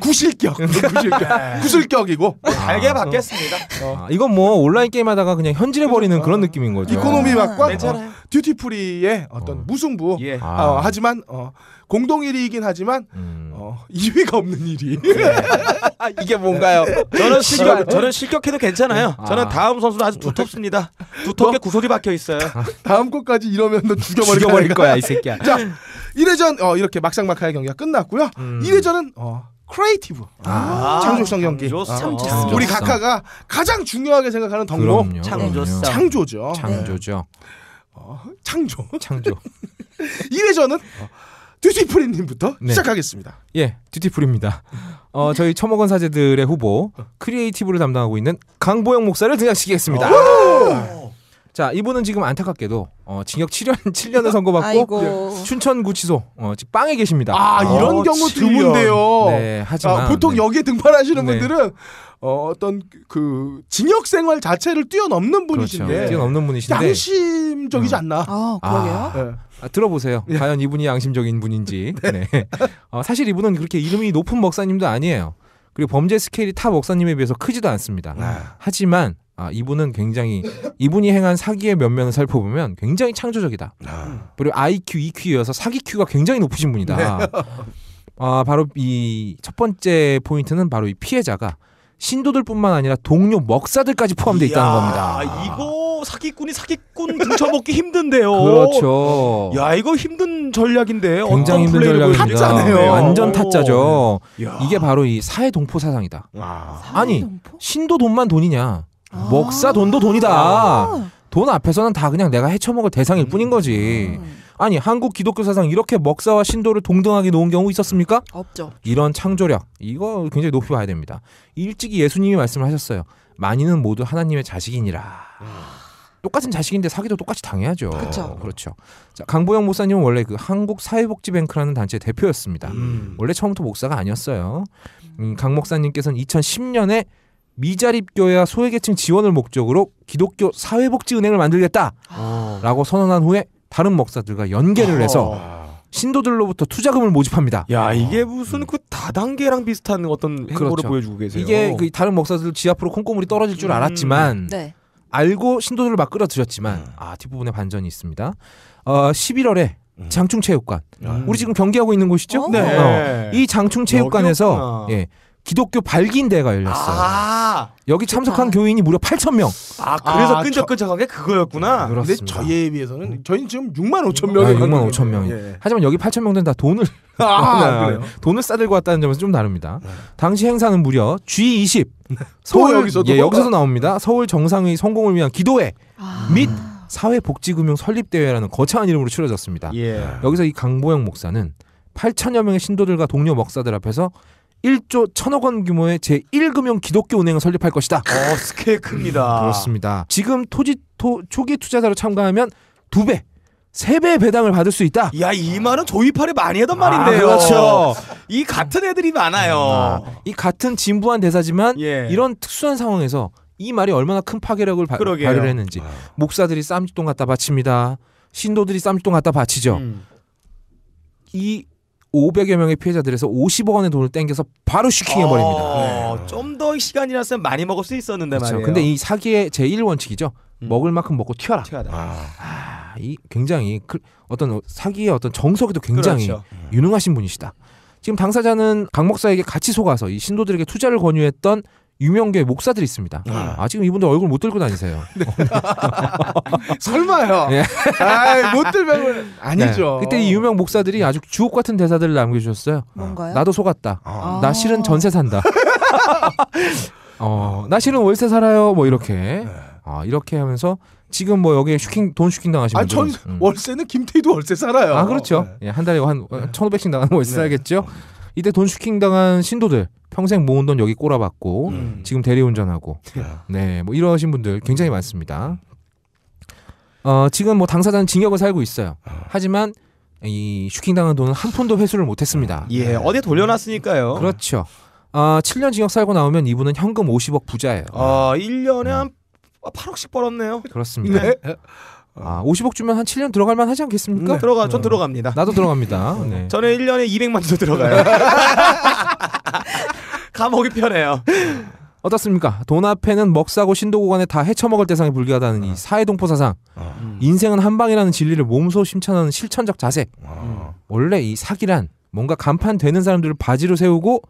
구실격, 구실격, 구슬격이고
달게 받겠습니다.
아, 이건 뭐 온라인 게임 하다가 그냥 현질해 버리는 그런 느낌인 거죠.
이코노미 박과
괜찮아요.
어, 듀티프리의 어떤
어.
무승부.
예.
아.
어, 하지만 어, 공동 1위이긴 하지만
음.
어, 2위가 없는 1위.
이게 뭔가요?
저는 실격, 저는 실격해도 괜찮아요.
아.
저는 다음 선수는 아주 두텁습니다. 두텁게 구슬이 박혀 있어요.
다음 것까지 이러면 너 죽여버릴,
죽여버릴
거야.
거야 이 새끼야.
자, 1회전 어, 이렇게 막상막하의 경기가 끝났고요.
음.
2회전은 어, creative.
아,
창조성 경기.
창조성.
어,
창조성.
우리 각하가 가장 중요하게 생각하는 덕목
그럼요.
창조성.
그럼요.
창조죠.
창조죠.
어, 창조.
창조.
2회전은 어, 듀티프리님부터
네.
시작하겠습니다.
예, 듀티프리입니다. 어, 저희 처먹은 사제들의 후보 creative를 담당하고 있는 강보영 목사를 등장시키겠습니다. 자, 이분은 지금 안타깝게도 어, 징역 7년 7년을 선고받고
아이고.
춘천구치소 어, 지금 빵에 계십니다.
아, 이런
어,
경우
년.
드문데요.
네, 하지만
아, 보통
네.
여기에 등판하시는
네.
분들은 어, 어떤 그 징역 생활 자체를 뛰어넘는
그렇죠.
분이신데
뛰어넘는 분이신데
양심적이지
음.
않나?
아, 그러게요.
아,
네.
아, 들어보세요.
예.
과연 이분이 양심적인 분인지. 네. 어, 사실 이분은 그렇게 이름이 높은 목사님도 아니에요. 그리고 범죄 스케일이 타 목사님에 비해서 크지도 않습니다. 하지만 아, 이분은 굉장히 이분이 행한 사기의 면면을 살펴보면 굉장히 창조적이다. 그리고 IQ, EQ여서 사기 Q가 굉장히 높으신 분이다. 아, 바로 이 첫 번째 포인트는 바로 이 피해자가 신도들뿐만 아니라 동료 먹사들까지 포함되어 있다는 겁니다.
이거 사기꾼이 사기꾼 등쳐먹기 힘든데요.
그렇죠.
야 이거 힘든 전략인데.
굉장히 힘든 전략입니다.
타짜네요.
완전
오.
타짜죠.
야.
이게 바로 이 사회 동포 사상이다.
아.
사회동포?
신도 돈만 돈이냐?
아.
먹사 돈도 돈이다.
아.
돈 앞에서는 다 그냥 내가 헤쳐먹을 대상일 뿐인 거지.
음.
아니 한국 기독교 사상 이렇게 먹사와 신도를 동등하게 놓은 경우 있었습니까?
없죠.
이런 창조력 이거 굉장히 높이 봐야 됩니다. 일찍이 예수님이 말씀을 하셨어요. 만인은 모두 하나님의 자식이니라. 똑같은 자식인데 사기도 똑같이 당해야죠.
그쵸.
그렇죠. 자, 강보영 목사님은 원래 그 한국 사회복지뱅크라는 단체 대표였습니다.
음.
원래 처음부터 목사가 아니었어요. 음, 강 목사님께서는 2010년에 미자립교회와 소외계층 지원을 목적으로 기독교 사회복지은행을 만들겠다라고
어.
선언한 후에 다른 목사들과 연계를 해서
어.
신도들로부터 투자금을 모집합니다.
야 이게 무슨 그 다단계랑 비슷한 어떤 행보를
그렇죠.
보여주고 계세요.
이게 그 다른 목사들 지 앞으로 콩고물이 떨어질 줄
음.
알았지만
네.
알고 신도들을 막 끌어들였지만 아 뒷부분에 반전이 있습니다. 어, 11월에 장충체육관
음.
우리 지금 경기하고 있는 곳이죠?
어.
네.
어, 이 장충체육관에서. 예, 기독교 발기인 대회가 열렸어요.
아,
여기 참석한. 교인이 무려 8천 명.
아 그래서
아,
끈적끈적한 게 그거였구나.
근데
그렇습니다.
저희에 비해서는 저희는 지금 6만 5천
아,
명이
6만 5천 명이.
예.
하지만 여기 8천 명들은 다 돈을
아, 그래요?
돈을 싸들고 왔다는 점에서 좀 다릅니다. 당시 행사는 무려 G20
또
서울
여기서도?
예, 여기서도 나옵니다. 서울 정상의 성공을 위한 기도회
아.
및 사회복지금융 설립대회라는 거창한 이름으로 치러졌습니다.
예.
여기서 이 강보영 목사는 8천여 명의 신도들과 동료 목사들 앞에서 1조 1천억 원 규모의 제1금융 기독교 은행을 설립할 것이다.
어 스케일 큽니다.
그렇습니다. 지금 토지 토, 초기 투자자로 참가하면 두 배, 세 배의 배당을 받을 수 있다.
야 이 말은 조희팔이 많이 하던 말인데요.
아, 그렇죠.
이 같은 애들이 많아요.
아, 이 같은 진부한 대사지만
예.
이런 특수한 상황에서 이 말이 얼마나 큰 파괴력을 바. 발휘를 했는지 목사들이 쌈짓돈 갖다 바칩니다. 신도들이 쌈짓돈 갖다 바치죠.
음.
이 500여 명의 피해자들에서 50억 원의 돈을 땡겨서 바로 슈킹해 버립니다.
어, 좀더 시간이 났으면 많이 먹을 수 있었는데
그렇죠.
말이에요.
근데 이 사기의 제1 원칙이죠.
음.
먹을 만큼 먹고 튀어라.
튀어나와.
아, 이 굉장히 그 어떤 사기의 어떤 정석에도 굉장히
그렇죠.
유능하신 분이시다. 지금 당사자는 강 목사에게 같이 속아서 이 신도들에게 투자를 권유했던 유명교회 목사들이 있습니다. 아 지금 이분들 얼굴 못 들고 다니세요.
설마요.
예.
아이, 못 들면 아니죠.
네. 그때 이 유명 목사들이 아주 주옥 같은 대사들을 남겨주셨어요.
뭔가요?
나도 속았다.
아.
나 실은 전세 산다. 어, 나 실은 월세 살아요. 뭐 이렇게.
네.
아, 이렇게 하면서 지금 뭐 여기에 슈킹 돈 슈킹 당하신
아,
분들.
전 월세는 김태희도 월세 살아요.
아, 그렇죠.
네.
예, 한 달에 한 1,500씩 나가는 월세
네.
살겠죠. 이때 돈 슈킹 당한 신도들 평생 모은 돈 여기 꼬라박고
음.
지금 대리운전하고 네, 뭐 이러신 분들 굉장히 많습니다. 어, 지금 뭐 당사자는 징역을 살고 있어요. 하지만 이 슈킹 당한 돈은 한 푼도 회수를 못했습니다.
예, 어디 돌려놨으니까요.
그렇죠. 아, 7년 징역 살고 나오면 이분은 현금 50억 부자예요.
어, 1년에 한 8억씩 벌었네요.
그렇습니다.
네.
아, 50억 주면 한 7년 들어갈 만 하지 않겠습니까?
네.
들어가, 전 들어갑니다.
나도 들어갑니다. 네.
저는 1년에 200만 도 들어가요. 감옥이 편해요.
어떻습니까? 돈 앞에는 먹사고 신도구간에 다 헤쳐먹을 대상이 불기하다는 이 사회동포 사상.
음.
인생은 한 방이라는 진리를 몸소 심천하는 실천적 자세.
아.
원래 이 사기란 뭔가 간판 되는 사람들을 바지로 세우고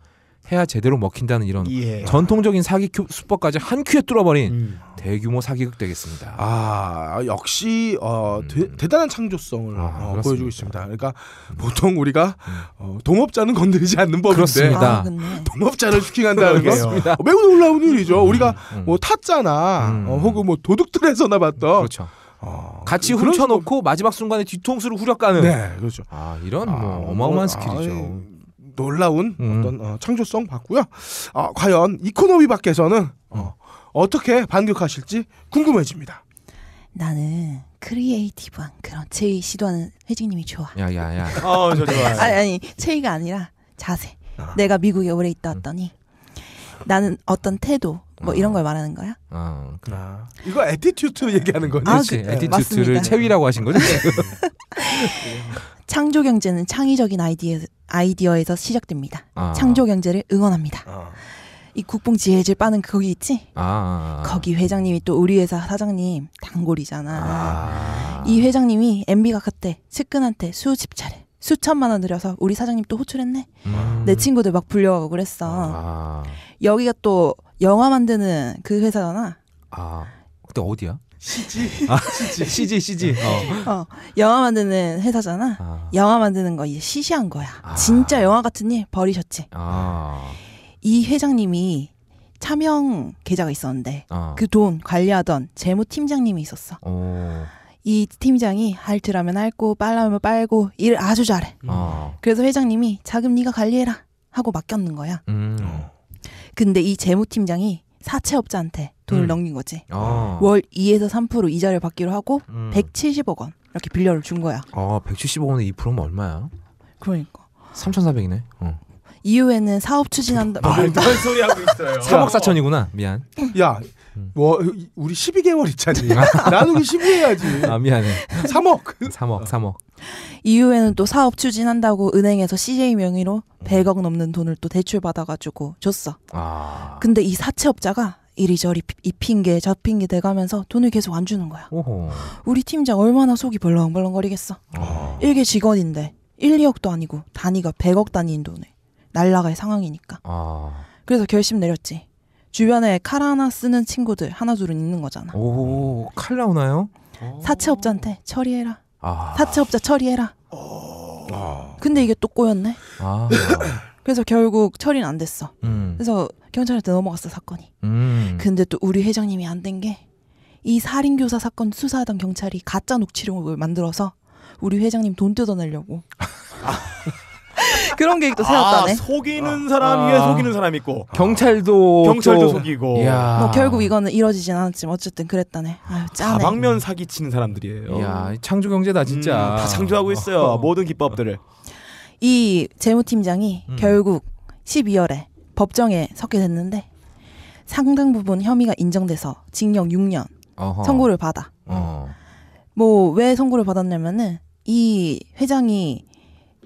해야 제대로 먹힌다는 이런
예.
전통적인 사기 큐- 수법까지 한 큐에 뚫어버린
음.
대규모 사기극 되겠습니다.
아 역시 어,
음.
대, 대단한 창조성을
아,
어. 보여주고 있습니다. 그러니까 보통 우리가 어, 동업자는 건드리지 않는 법인데
그렇습니다.
아,
동업자를 슈킹한다는 건. 어, 매우 놀라운 일이죠. 우리가
음.
뭐 탔잖아,
음.
어, 혹은 뭐 도둑들에서나 봤던
그렇죠.
어,
같이
그런
훔쳐놓고 마지막 순간에 뒤통수를 후려까는
네, 그렇죠.
아 이런
아,
뭐 어마어마한
뭐,
스킬이죠.
아이, 놀라운
음.
어떤 어, 창조성 봤고요. 아, 과연 이코노미 박께서는 어, 어떻게 반격하실지 궁금해집니다.
나는 creative한 그런 체위 시도하는 회장님이 좋아.
야야야.
어, 저 좋아요.
아니 아니 체위가 아니라 자세.
아.
내가 미국에 오래 있다 왔더니 나는 어떤 태도 뭐 이런
아.
걸 말하는 거야?
어.
아, 이거 attitude 얘기하는 거죠?
아.
그- attitude를. 체위라고 하신 거죠?
창조 경제는 창의적인 아이디어 아이디어에서 시작됩니다.
아.
창조 경제를 응원합니다.
어.
이 국뽕 지혜질 빠는 거기 있지?
아.
거기 회장님이 또 우리 회사 사장님 단골이잖아.
아.
이 회장님이 MB가 그때 측근한테 수십 차례 수천만 원 들여서 우리 사장님 또 호출했네.
음.
내 친구들 막 불려가고 그랬어.
아.
여기가 또 영화 만드는 그 회사잖아.
아. 그때 어디야?
CG.
아, CG CG. 어.
어, 영화 만드는 회사잖아.
아.
영화 만드는 거 이제 시시한 거야.
아.
진짜 영화 같은 일 버리셨지.
아.
이 회장님이 차명 계좌가 있었는데
아.
그돈 관리하던 재무 팀장님이 있었어.
오.
이 팀장이 할트라면 핥고 빨라면 빨고 일을 아주 잘해.
아.
그래서 회장님이 자금 네가 관리해라 하고 맡겼는 거야.
음.
근데 이 재무 팀장이 사채업자한테 돈을
음.
넘긴 거지.
아.
월 2에서 3% 이자를 받기로 하고
음.
170억 원 이렇게 빌려를 준 거야.
아, 170억 원에 2%면 얼마야?
그러니까
3,400이네. 어.
이후에는 사업 추진한다.
말도 안 소리 하고 있어요.
3억 4천이구나. 미안.
야,
음.
뭐 우리 12개월 있잖니. 나누기 12 해야지.
아, 미안해.
3억.
3억, 3억.
이후에는 또 사업 추진한다고 은행에서 CJ 명의로
음.
100억 넘는 돈을 또 대출 받아가지고 줬어.
아.
근데 이 사채업자가 이리저리 피- 이 핑계 저 핑계 대가면서 돈을 계속 안 주는 거야.
오호.
우리 팀장 얼마나 속이 벌렁벌렁거리겠어.
아.
일개 직원인데 1, 2억도 아니고 단위가 100억 단위인 돈을 날라갈 상황이니까.
아.
그래서 결심 내렸지. 주변에 칼 하나 쓰는 친구들 하나 둘은 있는 거잖아.
오, 칼 나오나요?
사채업자한테 처리해라.
아.
사채업자 처리해라.
아.
근데 이게 또 꼬였네.
아.
그래서 결국 처리는 안 됐어.
음.
그래서 경찰한테 넘어갔어 사건이.
음.
근데 또 우리 회장님이 안 된 게 이 살인교사 사건 수사하던 경찰이 가짜 녹취록을 만들어서 우리 회장님 돈 뜯어내려고 그런 계획도
아,
세웠다네.
속이는 사람
아.
위에 속이는 사람 있고
경찰도
경찰도
또-
속이고
이야.
뭐 결국 이거는 이루어지진 않았지만 어쨌든 그랬다네. 아유 짜네.
가방면 사기 치는 사람들이에요.
이야, 창조 경제다 진짜.
음, 다 창조하고 있어요.
어.
모든 기법들을.
이 재무팀장이
음.
결국 12월에 법정에 서게 됐는데 상당 부분 혐의가 인정돼서 징역 6년
어허.
선고를 받아.
어.
뭐 왜 선고를 받았냐면은 이 회장이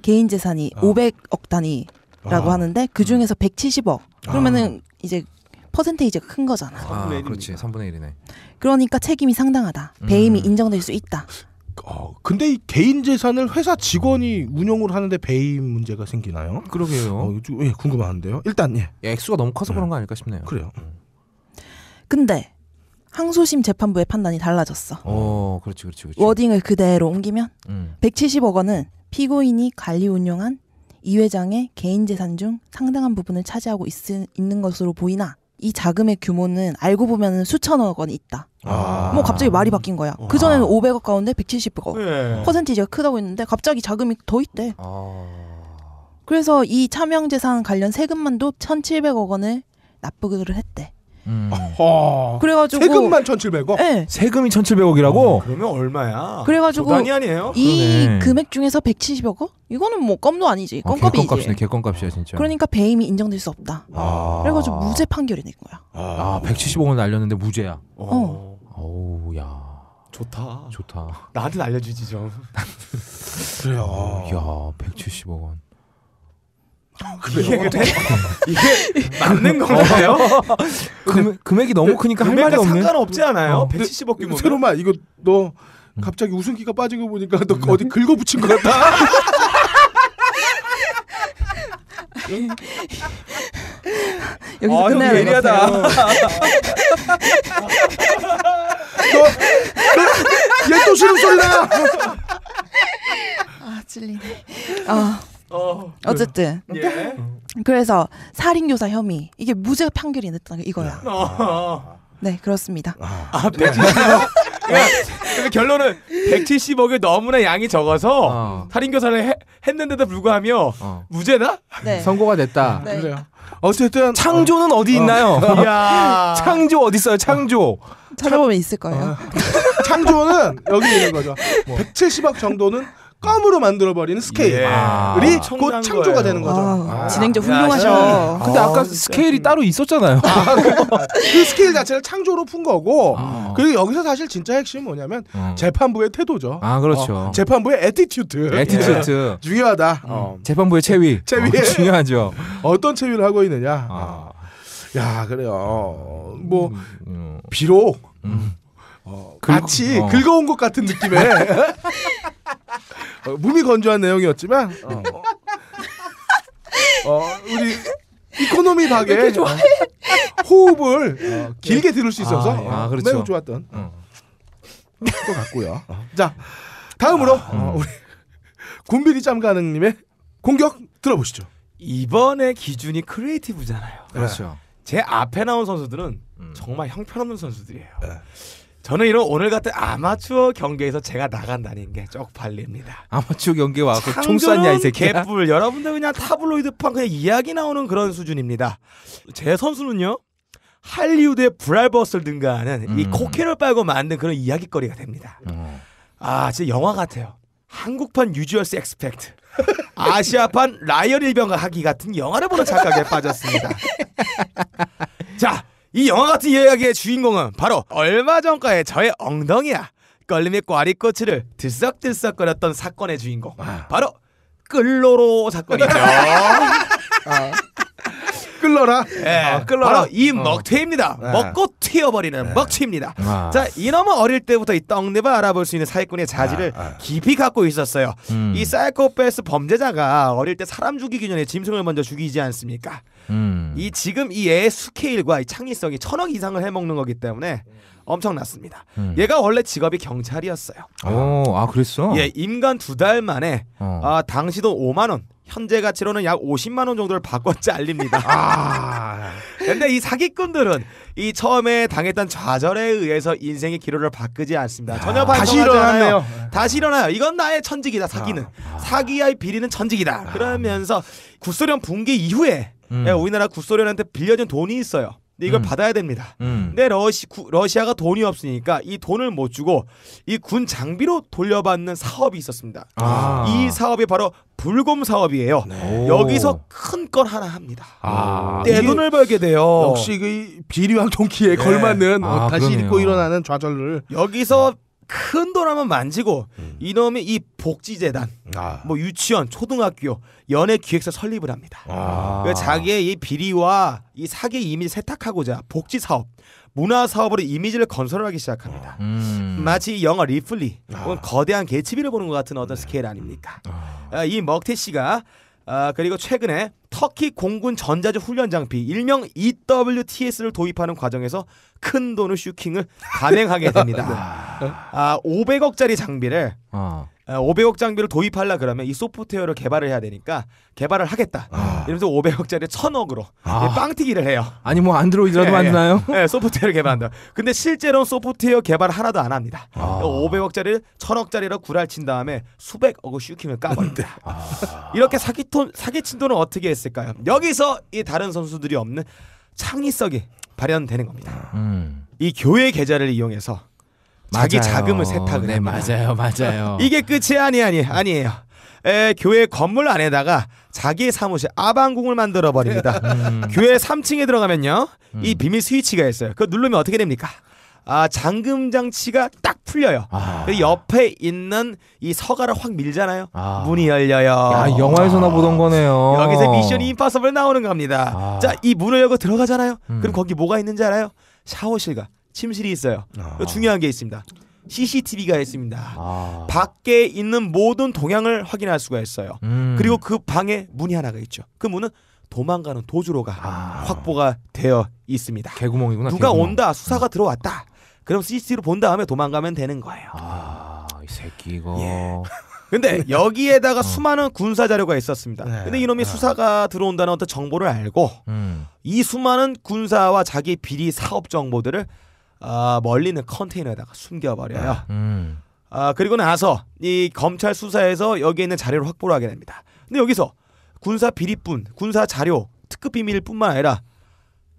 개인 재산이
아.
500억 단위라고
아.
하는데 그 중에서 170억. 그러면은 이제 퍼센테이지가 큰 거잖아.
아,
3분의 1입니까?
그렇지. 3분의 1이네.
그러니까 책임이 상당하다. 배임이
음.
인정될 수 있다.
어, 근데 이 개인 재산을 회사 직원이 운영을 하는데 배임 문제가 생기나요?
그러게요.
어, 좀, 예, 궁금한데요. 일단 예,
야, 액수가 너무 커서 그런 거 아닐까 싶네요.
그래요.
근데 항소심 재판부의 판단이 달라졌어.
어, 그렇지, 그렇지, 그렇지.
워딩을 그대로 옮기면
음.
170억 원은 피고인이 관리 운용한 이 회장의 개인 재산 중 상당한 부분을 차지하고 있, 있는 것으로 보이나 이 자금의 규모는 알고 보면 수천억 원이 있다.
아.
뭐 갑자기 말이 바뀐 거야.
와.
그 전에는 500억 가운데 170억
네.
퍼센티지가 크다고 했는데 갑자기 자금이 더 있대.
아.
그래서 이 차명 재산 관련 세금만도 1,700억 원을 납부를 했대.
음.
어.
그래가지고
세금만 1,700억?
예.
세금이 1,700억이라고?
그러면 얼마야?
그래가지고
조단이 아니에요?
이
그러네.
금액 중에서 170억 원? 이거는 뭐 껌도 아니지.
어,
껌값이지.
개껌값이네, 개껌값이야 진짜.
그러니까 배임이 인정될 수 없다.
아.
그래가지고 무죄 판결이 낸 거야.
아, 170억원 날렸는데 무죄야.
어.
어우, 야,
좋다.
좋다.
나한테 알려주지 좀.
그래요.
야, 170억 원.
이게 그 돼? 이게 맞는 건가요?
금, 금액이 너무 크니까 할 말이 없네.
상관없지 않아요?
어.
170억 규모.
새로만 이거 너 갑자기 웃음기가 빠진 거 보니까 너 어디 긁어붙인 것 같다.
여기서
아,
끝내야
형이
될것 같아요.
얘또 싫은 소리 나.
아 찔리네. 아
어.
어쨌든
예.
그래서 살인교사 혐의 이게 무죄 판결이 냈다 이거야.
어.
네 그렇습니다.
아, 170억? 그러니까 결론은 170억이 너무나 양이 적어서
어.
살인교사를 해- 했는데도 불구하며
어.
무죄다?
네.
선고가 됐다.
네.
그래요. 어쨌든
창조는 어 디 있나요?
이야.
창조 어디 있어요? 창조.
찾아보면 있을 거예요.
창조는 여기 있는 거죠. 170억 정도는 껌으로 만들어 버리는 스케일이
예.
아.
곧 창조가
거예요.
되는 거죠.
아,
아.
진행자
야,
훌륭하셔.
근데
아, 진짜.
스케일이 따로 있었잖아요.
그 스케일 자체를 창조로 푼 거고
아.
그리고 여기서 사실 진짜 핵심이 뭐냐면
어.
재판부의 태도죠.
아 그렇죠.
어, 재판부의
attitude. attitude.
예. 중요하다. 어.
재판부의 체위.
체위.
어, 중요하죠.
어떤 체위를 하고 있느냐.
아.
야 그래요. 어, 뭐
음,
비록
음.
어,
긁-
마치
어.
긁어온 것 같은 느낌의 어, 몸이 건조한 내용이었지만 어, 어, 우리 이코노미 박의 어, 호흡을 어, 길게 들을 수 있어서
아, 예.
어,
아, 그렇죠.
매우 좋았던
어.
것 같고요. 자 다음으로 어, 우리 곰비리 짬가능님의 공격 들어보시죠.
이번에 기준이 크리에이티브잖아요.
그렇죠.
제 앞에 나온 선수들은
음.
정말 형편없는 선수들이에요.
네.
저는 이런 오늘 같은 아마추어 경기에서 제가 나간다는 게 쪽팔립니다.
아마추어 경기 와서 총 쐈냐 이 새끼야.
개뿔 여러분들 그냥 타블로이드판 그냥 이야기 나오는 그런 수준입니다. 제 선수는요 할리우드의 브랄버스를 등가하는 이
음.
코끼를 빨고 만든 그런 이야기거리가 됩니다.
어.
아 진짜 영화 같아요. 한국판 유주얼스 엑스펙트 아시아판 라이언 일병과 하기 같은 영화를 보는 착각에 빠졌습니다. 자, 이 영화 같은 이야기의 주인공은 바로 얼마 전까의 저의 엉덩이야. 껄림의 꽈리꼬치를 들썩들썩거렸던 사건의 주인공. 바로 끌로로 사건이죠.
끌러라.
예,
아,
끌로로 바로 이 먹튀입니다.
네.
먹고 튀어버리는 먹튀입니다.
아.
자, 이놈은 어릴 때부터 이 떡잎을 알아볼 수 있는 사기꾼의 자질을
아, 아.
깊이 갖고 있었어요.
음.
이 사이코패스 범죄자가 어릴 때 사람 죽이기 전에 짐승을 먼저 죽이지 않습니까?
음.
이 지금 이 애의 스케일과 이 창의성이 천억 이상을 해먹는 거기 때문에 엄청났습니다.
음.
얘가 원래 직업이 경찰이었어요.
오, 아 그랬어?
예, 임관 두 달 만에
어.
아, 당시 돈 5만 원, 현재 가치로는 약 50만 원 정도를 바꿔 잘립니다.
아,
근데 이 사기꾼들은 이 처음에 당했던 좌절에 의해서 인생의 기로를 바꾸지 않습니다. 전혀
다시 일어났네요.
않아요. 다시 일어나요. 이건 나의 천직이다. 사기는 사기와의 비리는 천직이다. 그러면서 구소련 붕괴 이후에
음.
예, 우리나라 구소련한테 빌려준 돈이 있어요. 근데 이걸
음.
받아야 됩니다.
음.
근데 러시, 구, 러시아가 돈이 없으니까 이 돈을 못 주고 이 군 장비로 돌려받는 사업이 있었습니다.
아.
이 사업이 바로 불곰 사업이에요.
오.
여기서 큰걸 하나 합니다.
아.
내 돈을 벌게 돼요.
역시 그 비리왕 동키에 걸맞는 어,
아,
다시
그러네요.
잃고 일어나는 좌절을
여기서 큰돈 한번 만지고
음.
이놈이 이 복지재단,
아.
뭐 유치원, 초등학교, 연예 기획사 설립을 합니다.
아.
그러니까 자기의 이 비리와 이 사기 이미지 세탁하고자 복지 사업, 문화 사업으로 이미지를 건설하기 시작합니다.
음.
마치 이 영화 리플리
아.
혹은 거대한 개츠비를 보는 것 같은 어떤 스케일 아닙니까? 아, 이 먹태 씨가 아, 그리고 최근에 터키 공군 전자전 훈련 장비 일명 EWTS를 도입하는 과정에서 큰 돈을 슈킹을 감행하게 됩니다. 아, 500억짜리 장비를
어.
아, 500억 장비를 도입하려 그러면 이 소프트웨어를 개발을 해야 되니까 개발을 하겠다. 이러면서 500억짜리 1000억으로
아.
빵튀기를 해요.
아니 뭐 안드로이드라도
예,
만드나요?
네, 소프트웨어를 개발한다. 근데 실제로는 소프트웨어 개발 하나도 안 합니다.
아.
500억짜리를 1000억짜리로 구랄친 다음에 수백억을 슈킹을 까버립니다.
아.
이렇게 사기돈 사기친 돈은 어떻게 했을까요? 여기서 이 다른 선수들이 없는 창의성이 발현되는 겁니다.
음.
이 교회 계좌를 이용해서 자기
맞아요.
자금을 세탁을
네,
합니다.
맞아요. 맞아요.
이게 끝이 아니 아니 아니에요. 에, 교회 건물 안에다가 자기의 사무실 아방궁을 만들어 버립니다.
음.
교회 3층에 들어가면요, 이
음.
비밀 스위치가 있어요. 그거 누르면 어떻게 됩니까? 아 잠금 장치가 딱 풀려요.
아.
그 옆에 있는 이 서가를 확 밀잖아요.
아.
문이 열려요.
야, 영화에서나 보던 거네요.
여기서 미션 임파서블 나오는 겁니다.
아.
자, 이 문을 열고 들어가잖아요.
음.
그럼 거기 뭐가 있는지 알아요? 샤워실과 침실이 있어요.
아.
그리고 중요한 게 있습니다. CCTV가 있습니다.
아.
밖에 있는 모든 동향을 확인할 수가 있어요.
음.
그리고 그 방에 문이 하나가 있죠. 그 문은 도망가는 도주로가
아.
확보가 되어 있습니다.
개구멍이구나.
누가
개구멍.
온다, 수사가 들어왔다. 그럼 CCTV로 본 다음에 도망가면 되는 거예요.
아, 이 새끼 이거.
예. 근데 여기에다가 수많은 군사 자료가 있었습니다.
네.
근데 이놈이
네.
수사가 들어온다는 어떤 정보를 알고
음.
이 수많은 군사와 자기 비리 사업 정보들을 아, 멀리 있는 컨테이너에다가 숨겨버려요.
음.
아, 그리고 나서 이 검찰 수사에서 여기에 있는 자료를 확보를 하게 됩니다. 근데 여기서 군사 비리뿐, 군사 자료, 특급 비밀 뿐만 아니라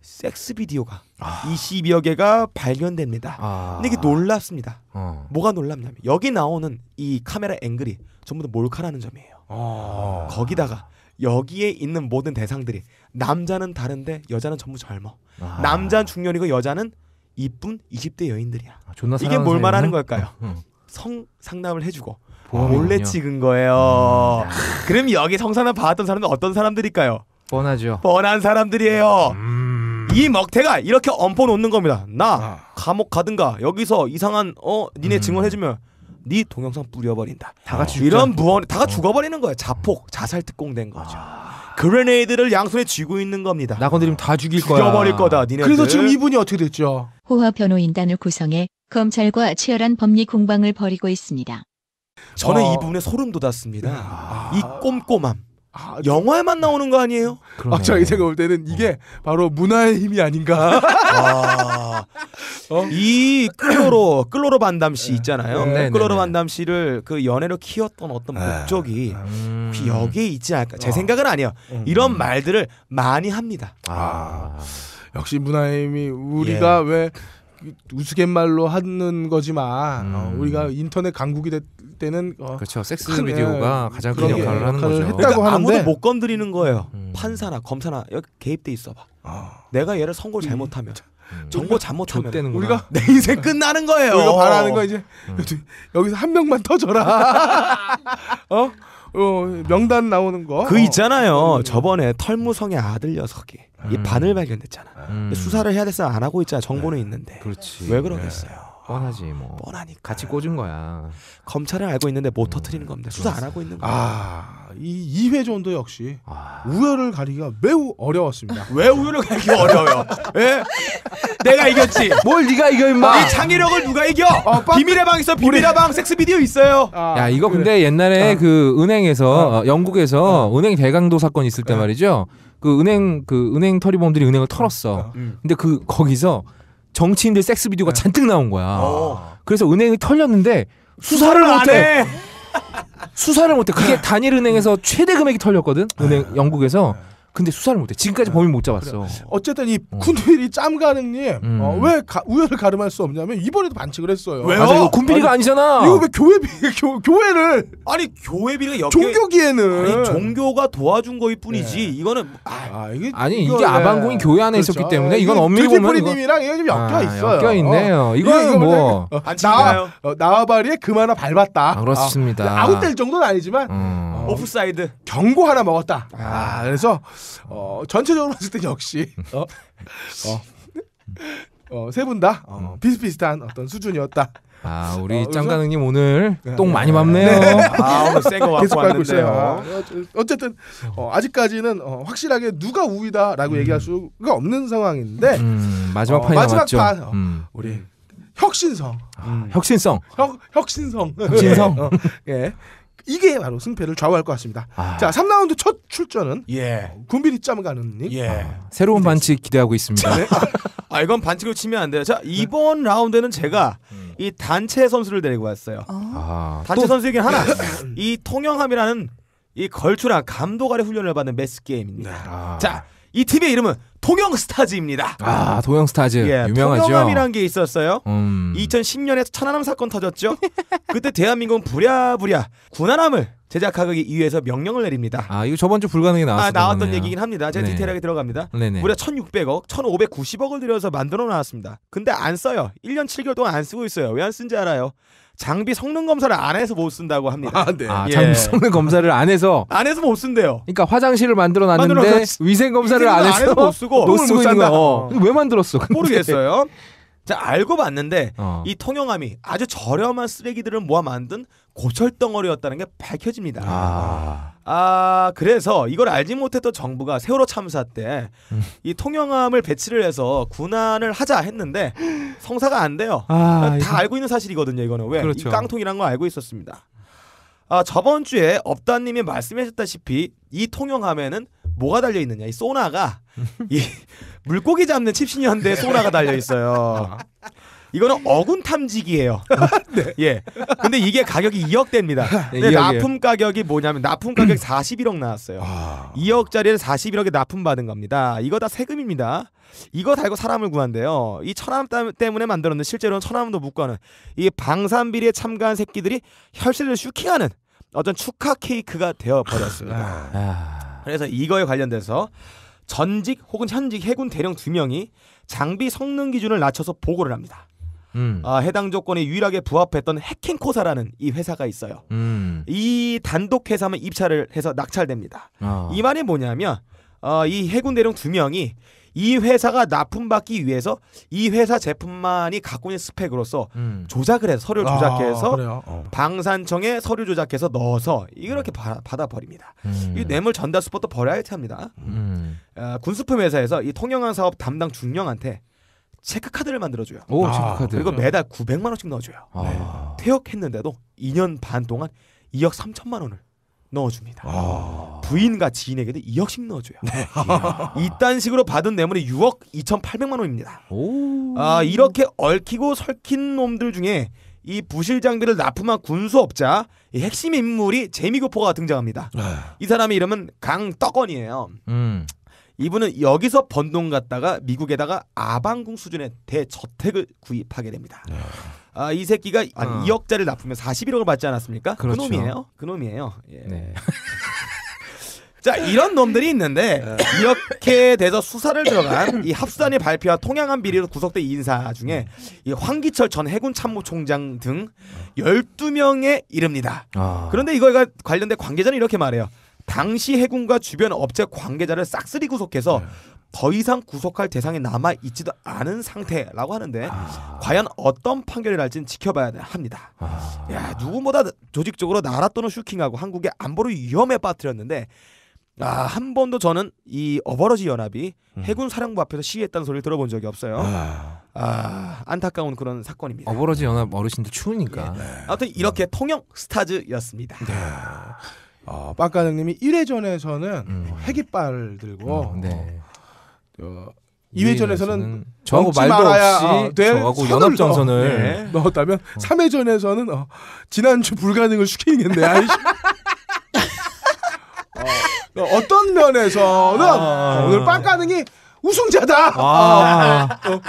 섹스 비디오가 22여 개가 발견됩니다.
아.
근데 이게 놀랍습니다.
어.
뭐가 놀랍냐면 여기 나오는 이 카메라 앵글이 전부 다 몰카라는 점이에요.
어.
거기다가 여기에 있는 모든 대상들이 남자는 다른데 여자는 전부 젊어.
아.
남자는 중년이고 여자는 이쁜 20대 여인들이야.
아,
이게 뭘 말하는? 걸까요?
응.
성 상담을 해주고
보험이군요.
몰래 찍은 거예요. 그럼 여기 성상담 받았던 사람은 어떤 사람들일까요?
뻔하죠.
뻔한 사람들이에요.
음.
이 먹태가 이렇게 엄포 놓는 겁니다. 나
아.
감옥 가든가 여기서 이상한 어 니네
음.
증언해주면 네 동영상 뿌려버린다.
다 같이 죽자.
이런 무언 다 죽어버리는 거예요. 자폭 자살 특공된 거죠. 그레네이드를 양손에 쥐고 있는 겁니다.
나 건드리면 다 죽일 거야.
죽여버릴 거다. 니네.
그래서 지금 이분이 어떻게 됐죠?
호화 변호인단을 구성해 검찰과 치열한 법리 공방을 벌이고 있습니다.
저는
어.
이 부분에 소름 돋았습니다.
아.
이 꼼꼼함.
아,
영화에만 나오는 거 아니에요?
그러네.
아, 저 제가 볼 때는 이게 바로 문화의 힘이 아닌가.
아,
어?
이 끌로로 끌로로 반담 씨 있잖아요.
네, 네,
끌로로
네.
반담 씨를 그 연애로 키웠던 어떤
네.
목적이
음.
여기에 있지 않을까? 제
어.
생각은 아니에요.
음.
이런 말들을 많이 합니다.
아.
역시 문화의 힘이 우리가 왜 우스갯말로 하는 거지만
음.
어, 우리가 인터넷 강국이 될 때는 어,
그렇죠. 섹스
큰,
비디오가
예,
가장 큰 역할을 하는 거죠.
했다고
그러니까
하는데-
아무도 못 건드리는 거예요.
음.
판사나 검사나 여기 개입돼 있어봐.
어,
내가 얘를 선고를 잘못하면
음.
정보 잘못하면.
우리가
내 인생 끝나는 거예요.
우리가 바라는 거 이제
음.
여기서 한 명만 터져라. 어? 어, 명단 나오는 거.
그 있잖아요.
어.
저번에 털무성의 아들 녀석이 이
음.
반을 발견됐잖아.
음.
수사를 해야 돼서 안 하고 있잖아. 정보는 있는데.
그렇지.
왜 그러겠어요?
뻔하지 뭐.
뻔하니까.
같이 꽂은 거야.
검찰은 알고 있는데 못 터트리는 겁니다. 수사 안 하고 있는 거예요.
아, 이 이회전도 역시
아.
우열을 가리기가 매우 어려웠습니다.
왜 우유를 가기 어려워요? 예? 내가 이겼지.
뭘 네가 이겨 임마.
이 창의력을 누가 이겨?
어, 빡-
비밀의 방 있어. 비밀의 방 섹스 비디오 있어요.
아,
야 이거
그래.
근데 옛날에
어.
그 은행에서
어.
어, 영국에서 은행 대강도 사건 있을 때
어.
말이죠. 그 은행 그 은행 털이범들이 은행을 털었어.
음.
근데 그 거기서 정치인들 섹스 비디오가 잔뜩 나온 거야.
어.
그래서 은행이 털렸는데 수사를
안
못해.
해.
수사를 못해. 그게 단일 은행에서 최대 금액이 털렸거든. 은행 영국에서. 근데 수사를 못해. 지금까지 범인 못 잡았어.
어쨌든 이
어.
군필이 짬가능님
음.
어, 왜 가, 우열을 가름할 수 없냐면 이번에도 반칙을 했어요.
왜요?
맞아, 이거 군필이가 아니 잖아.
이거 왜 교회 비 교, 교회를
아니 교회 비리가 엮여
종교기에는
아니 종교가 도와준 거일 뿐이지
네.
이거는 아,
아, 이게
아니
이거,
이게
예.
아방공이 교회 안에
그렇죠.
있었기 때문에
예,
이건 엄밀히 보면 이거
듀티프리님이랑 이게 좀 엮여
아,
있어요.
엮여 있네요.
어.
이거는
이거
뭐
어,
반칙인가요?
나, 어, 나와바리에 금 하나 밟았다.
아, 그렇습니다.
아, 아웃될 정도는 아니지만
어.
오프사이드
경고 하나 먹었다. 아, 그래서 어, 전체적으로 봤을 때 역시 어, 어, 세분 다 어, 비슷비슷한 어떤 수준이었다.
아
어,
우리
그래서-
짱가능님 오늘
네,
똥
네.
많이 밟네요.
아 오늘 센거
계속 밟고 있어요. 어, 어쨌든 어, 아직까지는 어, 확실하게 누가 우위다라고 얘기할 수가 없는 상황인데
음, 마지막
어,
판이
마지막
남았죠.
판, 어.
음.
우리 혁신성,
아, 혁신성.
혁, 혁신성,
혁신성.
어, 예. 이게 바로 승패를 좌우할 것 같습니다.
아,
자, 3라운드 첫 출전은
예
군비리 짬 가는 님.
예.
새로운 반칙 기대하고 있습니다.
네.
아 이건 반칙으로 치면 안 돼요. 자 이번 라운드는 제가 이 단체 선수를 데리고 왔어요.
어?
아,
단체 선수이긴 하나 이 통영함이라는 이 걸출한 감독 아래 훈련을 받는 매스 게임입니다.
아,
자 이 팀의 이름은 통영 스타즈입니다.
아 도영 스타즈
예,
유명하죠.
통영함이라는 게 있었어요.
음.
2010년에 천안함 사건 터졌죠. 그때 대한민국은 부랴부랴 군함을 제작하기 위해서 명령을 내립니다.
아 이거 저번 주 불가능에
아, 나왔던
거네요.
얘기긴 합니다. 제가
네.
디테일하게 들어갑니다.
네네.
무려 1,600억, 1,590억을 들여서 만들어 놨습니다. 근데 안 써요. 1년 7개월 동안 안 쓰고 있어요. 왜 안 쓴지 알아요? 장비 성능 검사를 안 해서 못 쓴다고 합니다.
아, 네.
아
예.
장비 성능 검사를 안 해서
안 해서 못 쓴대요.
그러니까 화장실을 만들어 놨는데 위생 검사를 안 해서
못 쓰고
못 쓰고
못. 싼다.
어. 왜 만들었어? 근데?
모르겠어요. 자 알고 봤는데
어.
이 통영함이 아주 저렴한 쓰레기들을 모아 만든 고철 덩어리였다는 게 밝혀집니다.
아.
아 그래서 이걸 알지 못했던 정부가 세월호 참사 때이
음.
통영함을 배치를 해서 군안을 하자 했는데 성사가 안 돼요.
아,
다
이거-
알고 있는 사실이거든요. 이거는 왜?
그렇죠.
이 깡통이란 거 알고 있었습니다. 아 저번 주에 업다님이 말씀하셨다시피 이 통영함에는 뭐가 달려 있느냐? 이 소나가 이 물고기 잡는 칩신현대 소나가 달려 있어요. 이거는 어군 탐지기예요. 예. 근데 이게 가격이 2억대입니다.
네,
근데
2억이에요.
납품 가격이 뭐냐면 납품 가격 41억 나왔어요.
아.
2억짜리를 41억에 납품 받은 겁니다. 이거 다 세금입니다. 이거 달고 사람을 구한대요. 이 천암 땀- 때문에 만들었는 실제로는 천암도 묵과는 이 방산비리에 참가한 새끼들이 혈세를 슈킹하는 어떤 축하 케이크가 되어 버렸습니다.
아.
그래서 이거에 관련돼서 전직 혹은 현직 해군 대령 두 명이 장비 성능 기준을 낮춰서 보고를 합니다.
음.
아, 해당 조건에 유일하게 부합했던 해킹코사라는 이 회사가 있어요.
음.
이 단독 회사만 입찰을 해서 낙찰됩니다.
아.
이 말이 뭐냐면 어, 이 해군 대령 두 명이 이 회사가 납품받기 위해서 이 회사 제품만이 갖고 있는 스펙으로서
음.
조작을 해서 서류를
아,
조작해서?
어.
방산청에 서류 조작해서 넣어서 이렇게 받아, 받아버립니다.
음.
이 뇌물 전달 수법도 버려야 합니다.
음.
어, 군수품 회사에서 이 통영한 사업 담당 중령한테 체크카드를 만들어줘요.
오
아,
체크카드.
그리고 매달 900만 원씩 넣어줘요.
아.
퇴역했는데도 2년 반 동안 2억 3천만 원을 넣어줍니다.
아.
부인과 지인에게도 2억씩 넣어줘요. 이딴 식으로 받은 뇌물이 6억 2,800만 원입니다.
오.
아 이렇게 얽히고 설킨 놈들 중에 이 부실 장비를 납품한 군수업자 이 핵심 인물이 재미교포가 등장합니다. 이 사람의 이름은 강떡건이에요.
음.
이분은 여기서 번 돈 갖다가 미국에다가 아방궁 수준의 대저택을 구입하게 됩니다. 아, 이 새끼가 한
어.
2억짜리 납품에 41억을 받지 않았습니까? 그
그렇죠.
놈이에요. 그 놈이에요. 예.
네.
자 이런 놈들이 있는데 이렇게 돼서 수사를 들어간 이 합수단이 발표한 통양한 비리로 구속된 인사 중에 이 황기철 전 해군 참모총장 등 12명에 이릅니다.
아.
그런데 이거가 관련된 관계자는 이렇게 말해요. 당시 해군과 주변 업체 관계자를 싹쓸이 구속해서 더 이상 구속할 대상이 남아 있지도 않은 상태라고 하는데 과연 어떤 판결이 날지는 지켜봐야 합니다.
아.
야 누구보다 조직적으로 나라 또는 슈킹하고 한국의 안보를 위험에 빠뜨렸는데 아, 한 번도 저는 이 어버러지 연합이 해군 사령부 앞에서 시위했다는 소리를 들어본 적이 없어요.
아.
아 안타까운 그런 사건입니다.
어버러지 연합 어르신들 추우니까.
아무튼 이렇게 통영 스타즈였습니다.
어, 빡가능님이 1회전에서는
음.
핵이빨을 들고
어, 네.
어, 2회전에서는
저하고
넘지
말도 없이
어, 돼.
저하고 연합. 정선을
네.
넣었다면 3회전에서는 어, 지난주 불가능을 시키겠네. 아이씨. 어, 어떤 면에서는
아.
오늘 빵 가능이 우승자다.
아,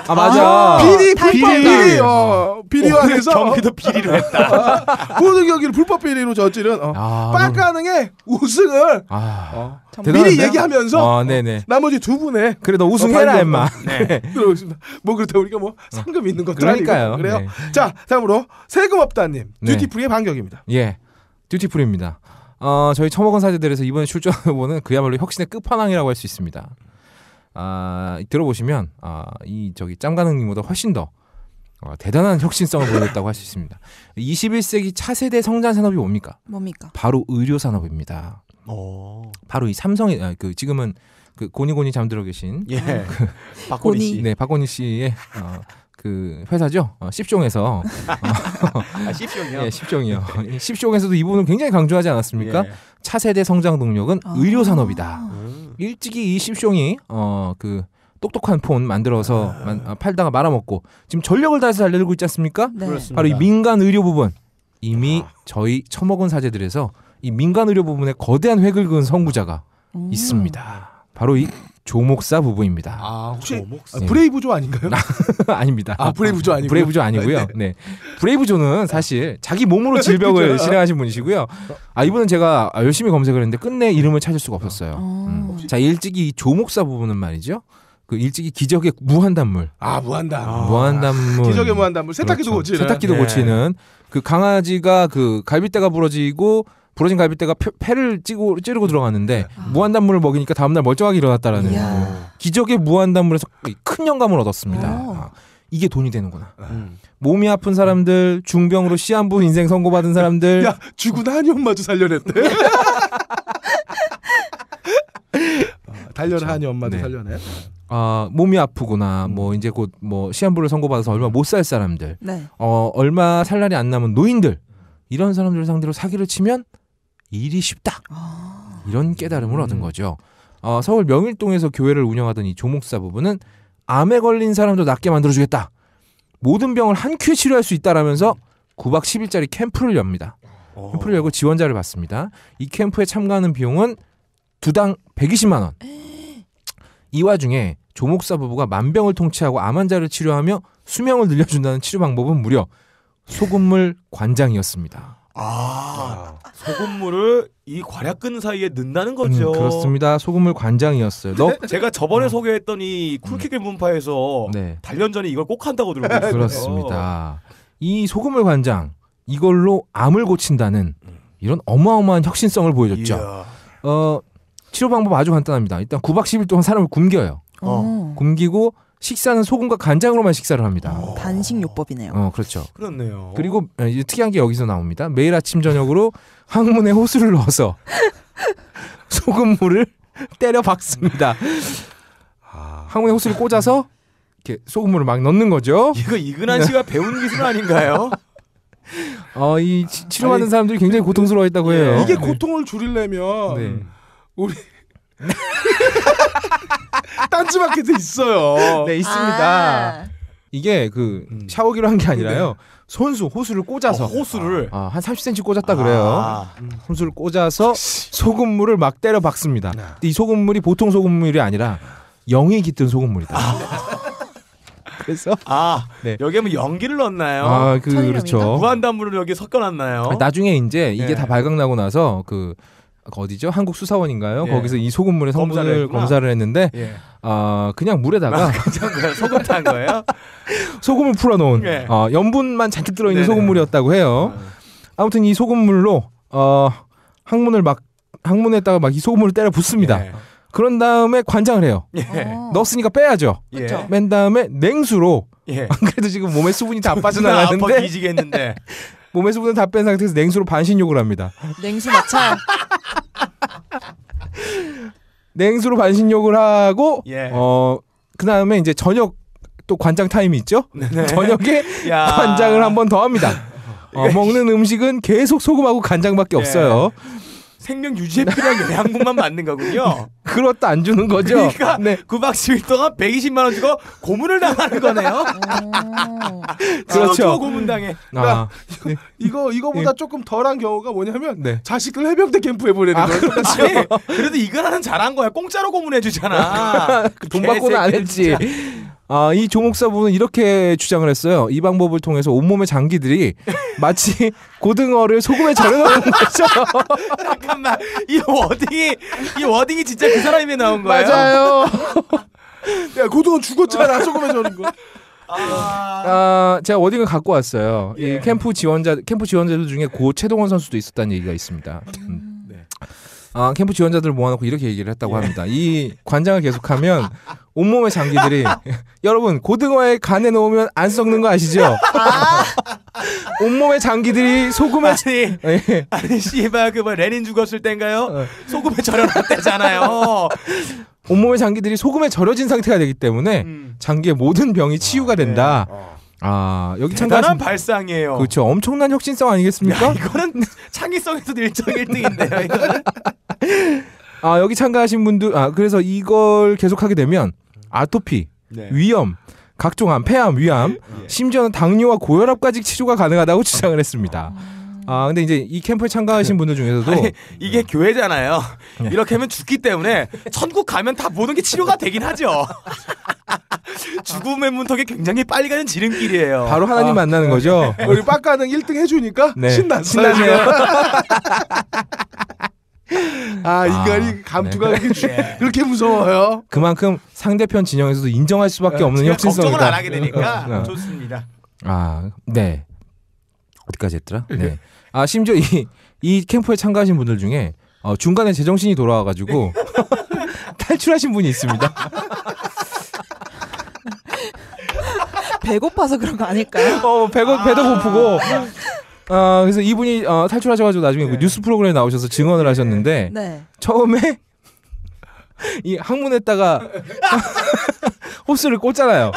아 맞아.
비리
탈
불법
뻔다.
비리 어, 비리와에서
경기도 비리를 했다.
모든 경기를 불법 비리로 저지른 어,
아,
빵가능의 우승을
아,
어,
대단한데요?
미리 얘기하면서
아, 네네.
나머지 두 분의
그래도 우승해라
어,
임마.
네.
들어오겠습니다. 뭐 그렇다 우리가 뭐 상금 있는 것도
그러니까요.
아니고 그래요.
네.
자 다음으로 세금 없다님
네.
듀티프리의 반격입니다.
예, 듀티풀입니다. 어, 저희 처먹은 사제들에서 이번에 출전 후보는 그야말로 혁신의 끝판왕이라고 할 수 있습니다. 아, 들어보시면 아, 이 저기 짬가능님보다 훨씬 더 어, 대단한 혁신성을 보여줬다고 할 수 있습니다. 21세기 차세대 성장 산업이 뭡니까?
뭡니까?
바로 의료 산업입니다.
어.
바로 이 삼성이 아, 그 지금은 그 고니고니 잠들어 계신
예. 박건희
고니.
씨.
네 박건희 씨의 어, 그 회사죠. 어, 10종에서
아, 씹쇼요.
예, 10종이요. 10종에서도 이 부분을 굉장히 강조하지 않았습니까?
예.
차세대 성장 동력은
아.
의료 산업이다.
음.
일찍이 이 10종이 어 그 똑똑한 폰 만들어서 만- 아, 팔다가 말아먹고 지금 전력을 다해서 달려들고 있지 않습니까?
네.
그렇습니다.
바로 이 민간 의료 부분 이미 저희 처먹은 사제들에서 이 민간 의료 부분에 거대한 획을 그은 선구자가
음.
있습니다. 바로 이 조목사 부부입니다.
아 혹시
조목사.
아, 브레이브조 아닌가요?
아닙니다.
아 브레이브조 아니고
브레이브조 아니고요. 네. 브레이브조는 사실 자기 몸으로 질병을
그죠?
실행하신 분이시고요. 아 이분은 제가 열심히 검색을 했는데 끝내 이름을 찾을 수가 없었어요.
어.
음. 자 일찍이 이 조목사 부부는 말이죠. 그 일찍이 기적의 무한단물,
아 무한담.
아,
무한단물,
기적의 무한담물 세탁기도
그렇죠.
고치는.
세탁기도
예.
고치는 그 강아지가 그 갈비뼈가 부러지고 부러진 갈비뼈가 폐, 폐를 찌고 찌르고 들어갔는데
아.
무한단물을 먹이니까 다음날 멀쩡하게 일어났다라는
이야.
기적의 무한단물에서 큰 영감을 얻었습니다.
오.
아, 이게 돈이 되는구나.
음.
몸이 아픈 사람들, 중병으로 시한부 인생 선고받은 사람들,
야 죽은 한이 엄마도 살려냈대. 어, 단련
그렇죠.
한이 엄마도
네.
살려내.
아 몸이 아프구나, 뭐 이제 곧 뭐 시한부를 선고받아서 얼마 못 살 사람들,
네.
어 얼마 살 날이 안 남은 노인들 이런 사람들 상대로 사기를 치면 일이 쉽다.
아.
이런 깨달음을
음.
얻은 거죠. 어, 서울 명일동에서 교회를 운영하던 이 조목사 부부는 암에 걸린 사람도 낫게 만들어주겠다. 모든 병을 한 큐에 치료할 수 있다라면서 9박 10일짜리 캠프를 엽니다.
어.
캠프를 열고 지원자를 받습니다. 이 캠프에 참가하는 비용은 두 당 120만 원. 이 와중에 조목사 부부가 만병을 통치하고 암 환자를 치료하며 수명을 늘려준다는 치료 방법은 무려 소금물 관장이었습니다.
아, 소금물을 이 괄약근 사이에 넣는다는 거죠.
음, 그렇습니다. 소금물 관장이었어요. 너
제가 저번에 소개했던 이 쿨키길 문파에서
네.
단련전에 이걸 꼭 한다고 들었어요.
그렇습니다. 이 소금물 관장 이걸로 암을 고친다는 이런 어마어마한 혁신성을 보여줬죠.
이야.
어, 치료 방법 아주 간단합니다. 일단 9박 10일 동안 사람을 굶겨요.
어.
굶기고 식사는 소금과 간장으로만 식사를 합니다.
어, 단식 요법이네요.
어, 그렇죠.
그렇네요.
그리고 어, 이제 특이한 게 여기서 나옵니다. 매일 아침 저녁으로 항문에 호수를 넣어서 소금물을 때려 박습니다.
아,
항문에 호수를 꽂아서 이렇게 소금물을 막 넣는 거죠.
이거 이근한 씨가 배운 기술 아닌가요?
어, 이 치- 치료받는
아니,
사람들이 굉장히 고통스러워했다고 해요.
이게
네.
고통을 줄이려면
네.
우리 딴지마켓에 있어요.
네, 있습니다.
아.
이게 그
음.
샤워기로 한 게 아니라요. 손수 호수를 꽂아서
어, 호수를.
아, 한 30cm 꽂았다 그래요.
아,
호수를 꽂아서 소금물을 막 때려 박습니다.
네.
이 소금물이 보통 소금물이 아니라 영이 깃든 소금물이다. 그래서
아,
네.
여기에 뭐 연기를 넣었나요?
아, 그? 그렇죠.
무한단물을 여기 섞어놨나요?
아, 나중에 이제 이게
네.
다 발각나고 나서 그 어디죠? 한국 수사원인가요?
예.
거기서 이 소금물의 성분을. 검사를 했는데
예.
아 그냥 물에다가
거예요? 소금 탄 거예요?
소금을 풀어놓은
예.
어, 염분만 잔뜩 들어있는
네네.
소금물이었다고 해요. 아무튼 이 소금물로 어, 항문을 막 항문에다가 막 이 소금물을 때려 붓습니다.
예.
그런 다음에 관장을 해요.
예.
어.
넣었으니까 빼야죠.
예.
맨 다음에 냉수로
예.
안 그래도 지금 몸에 수분이 다 빠져나가는데. 몸에 수분을 다뺀 상태에서 냉수로 반신욕을 합니다.
냉수 마찰.
냉수로 반신욕을 하고
예.
어 그다음에 이제 저녁 또 관장 타임이 있죠.
네.
저녁에
야.
관장을 한 번 더 합니다. 어, 먹는 음식은 계속 소금하고 간장밖에
예.
없어요.
생명 유지에 필요한 영양분만 맞는 거군요.
그것도 안 주는 거죠.
그러니까
네.
9박 10일 동안 120만 원 주고 고문을 당하는 거네요.
그렇죠.
고문당해.
아, 네.
이거 이거보다 조금 덜한 경우가 뭐냐면
네.
자식들 해병대 캠프에 보내는
아,
거예요.
아니, 그래도 이거는 잘한 거야. 공짜로 고문해 주잖아.
돈 받고는 안 했지. 아, 이 조목사 부는 이렇게 주장을 했어요. 이 방법을 통해서 온몸의 장기들이 마치 고등어를 소금에 절여놓은 것처럼.
잠깐만. 이 wording이 이 wording이 진짜 그 사람이 나온 거예요?
맞아요.
야 고등어 죽었잖아. 소금에 절인 거.
아,
아, 제가 wording을 갖고 왔어요.
예.
이 캠프 지원자 캠프 지원자들 중에 고 최동원 선수도 있었다는 얘기가 있습니다. 음. 아, 캠프 지원자들을 모아놓고 이렇게 얘기를 했다고 합니다. 이 관장을 계속하면 온몸의 장기들이 여러분 고등어에 간에 넣으면 안 썩는 거 아시죠? 온몸의 장기들이 소금에
아니
예.
아니 씨발 그뭐 레닌 죽었을 땐가요?
어.
소금에 절여놨대잖아요.
온몸의 장기들이 소금에 절여진 상태가 되기 때문에
음.
장기의 모든 병이 치유가 된다. 아 여기
대단한
참가하신
발상이에요.
그렇죠 엄청난 혁신성 아니겠습니까?
야, 이거는 창의성에서도 1점 1등인데요. 이거는.
아 여기 참가하신 분들 아 그래서 이걸 계속하게 되면 아토피,
네.
위염, 각종 암, 폐암, 위암,
예.
심지어는 당뇨와 고혈압까지 치료가 가능하다고 주장을 했습니다. 아 근데 이제 이 캠프에 참가하신 분들 중에서도
아니, 이게 교회잖아요.
네.
이렇게 하면 죽기 때문에 천국 가면 다 모든 게 치료가 되긴 하죠. 죽음의 문턱이 굉장히 빨리 가는 지름길이에요.
바로 하나님 만나는 거죠.
우리 빡가는 1등 해주니까
네.
신났어요.
신나네요.
아 인간이
아,
감투가
네.
그렇게, 주- 그렇게 무서워요.
그만큼 상대편 진영에서도 인정할 수밖에 없는 혁신성이다.
걱정을 안 하게 되니까. 좋습니다.
아, 네. 어디까지 했더라? 네. 아, 심지어 이, 이 캠프에 참가하신 분들 중에 어, 중간에 제정신이 돌아와가지고 탈출하신 분이 있습니다.
배고파서 그런 거 아닐까요?
어, 배고, 배도 고프고. 어, 그래서 이분이 어, 탈출하셔가지고 나중에 그 뉴스 프로그램에 나오셔서 증언을 하셨는데
네.
처음에 이 항문에다가 호스를 꽂잖아요.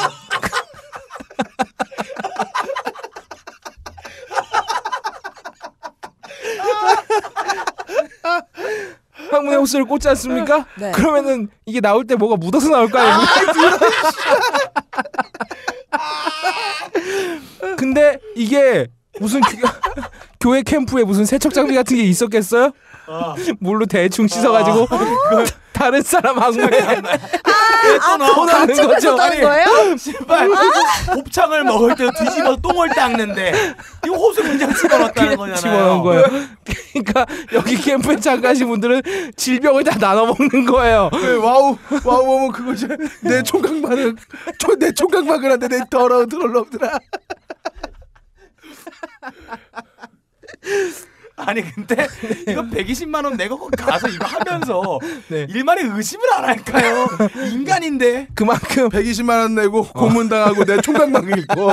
항문에 호스를 꽂지 않습니까?
네.
그러면은 이게 나올 때 뭐가 묻어서 나올 거 아닙니까? 근데 이게 무슨 교, 교회 캠프에 무슨 세척 장비 같은 게 있었겠어요? 물로 대충 씻어가지고 다른 사람 항문에
또 넣어.
넣는 거죠.
하는 거예요?
제발 곱창을 먹을 때 뒤집어 똥을 닦는데 이거 호수 문장 집어넣었다는 거잖아요.
집어넣은 거예요. 그러니까 여기 캠프에 참가하신 분들은 질병을 다 나눠 먹는 거예요.
네, 와우 와우 보면 그거지. 내 총각만은 초- 내 총각만을 한데 내 더러운 트롤놈들아.
아니 근데 이거 120만 원 내고 가서 이거 하면서
네.
일만에 의심을 안 할까요? 인간인데.
그만큼
120만 원 내고 고문 당하고 내 총각만 읽고.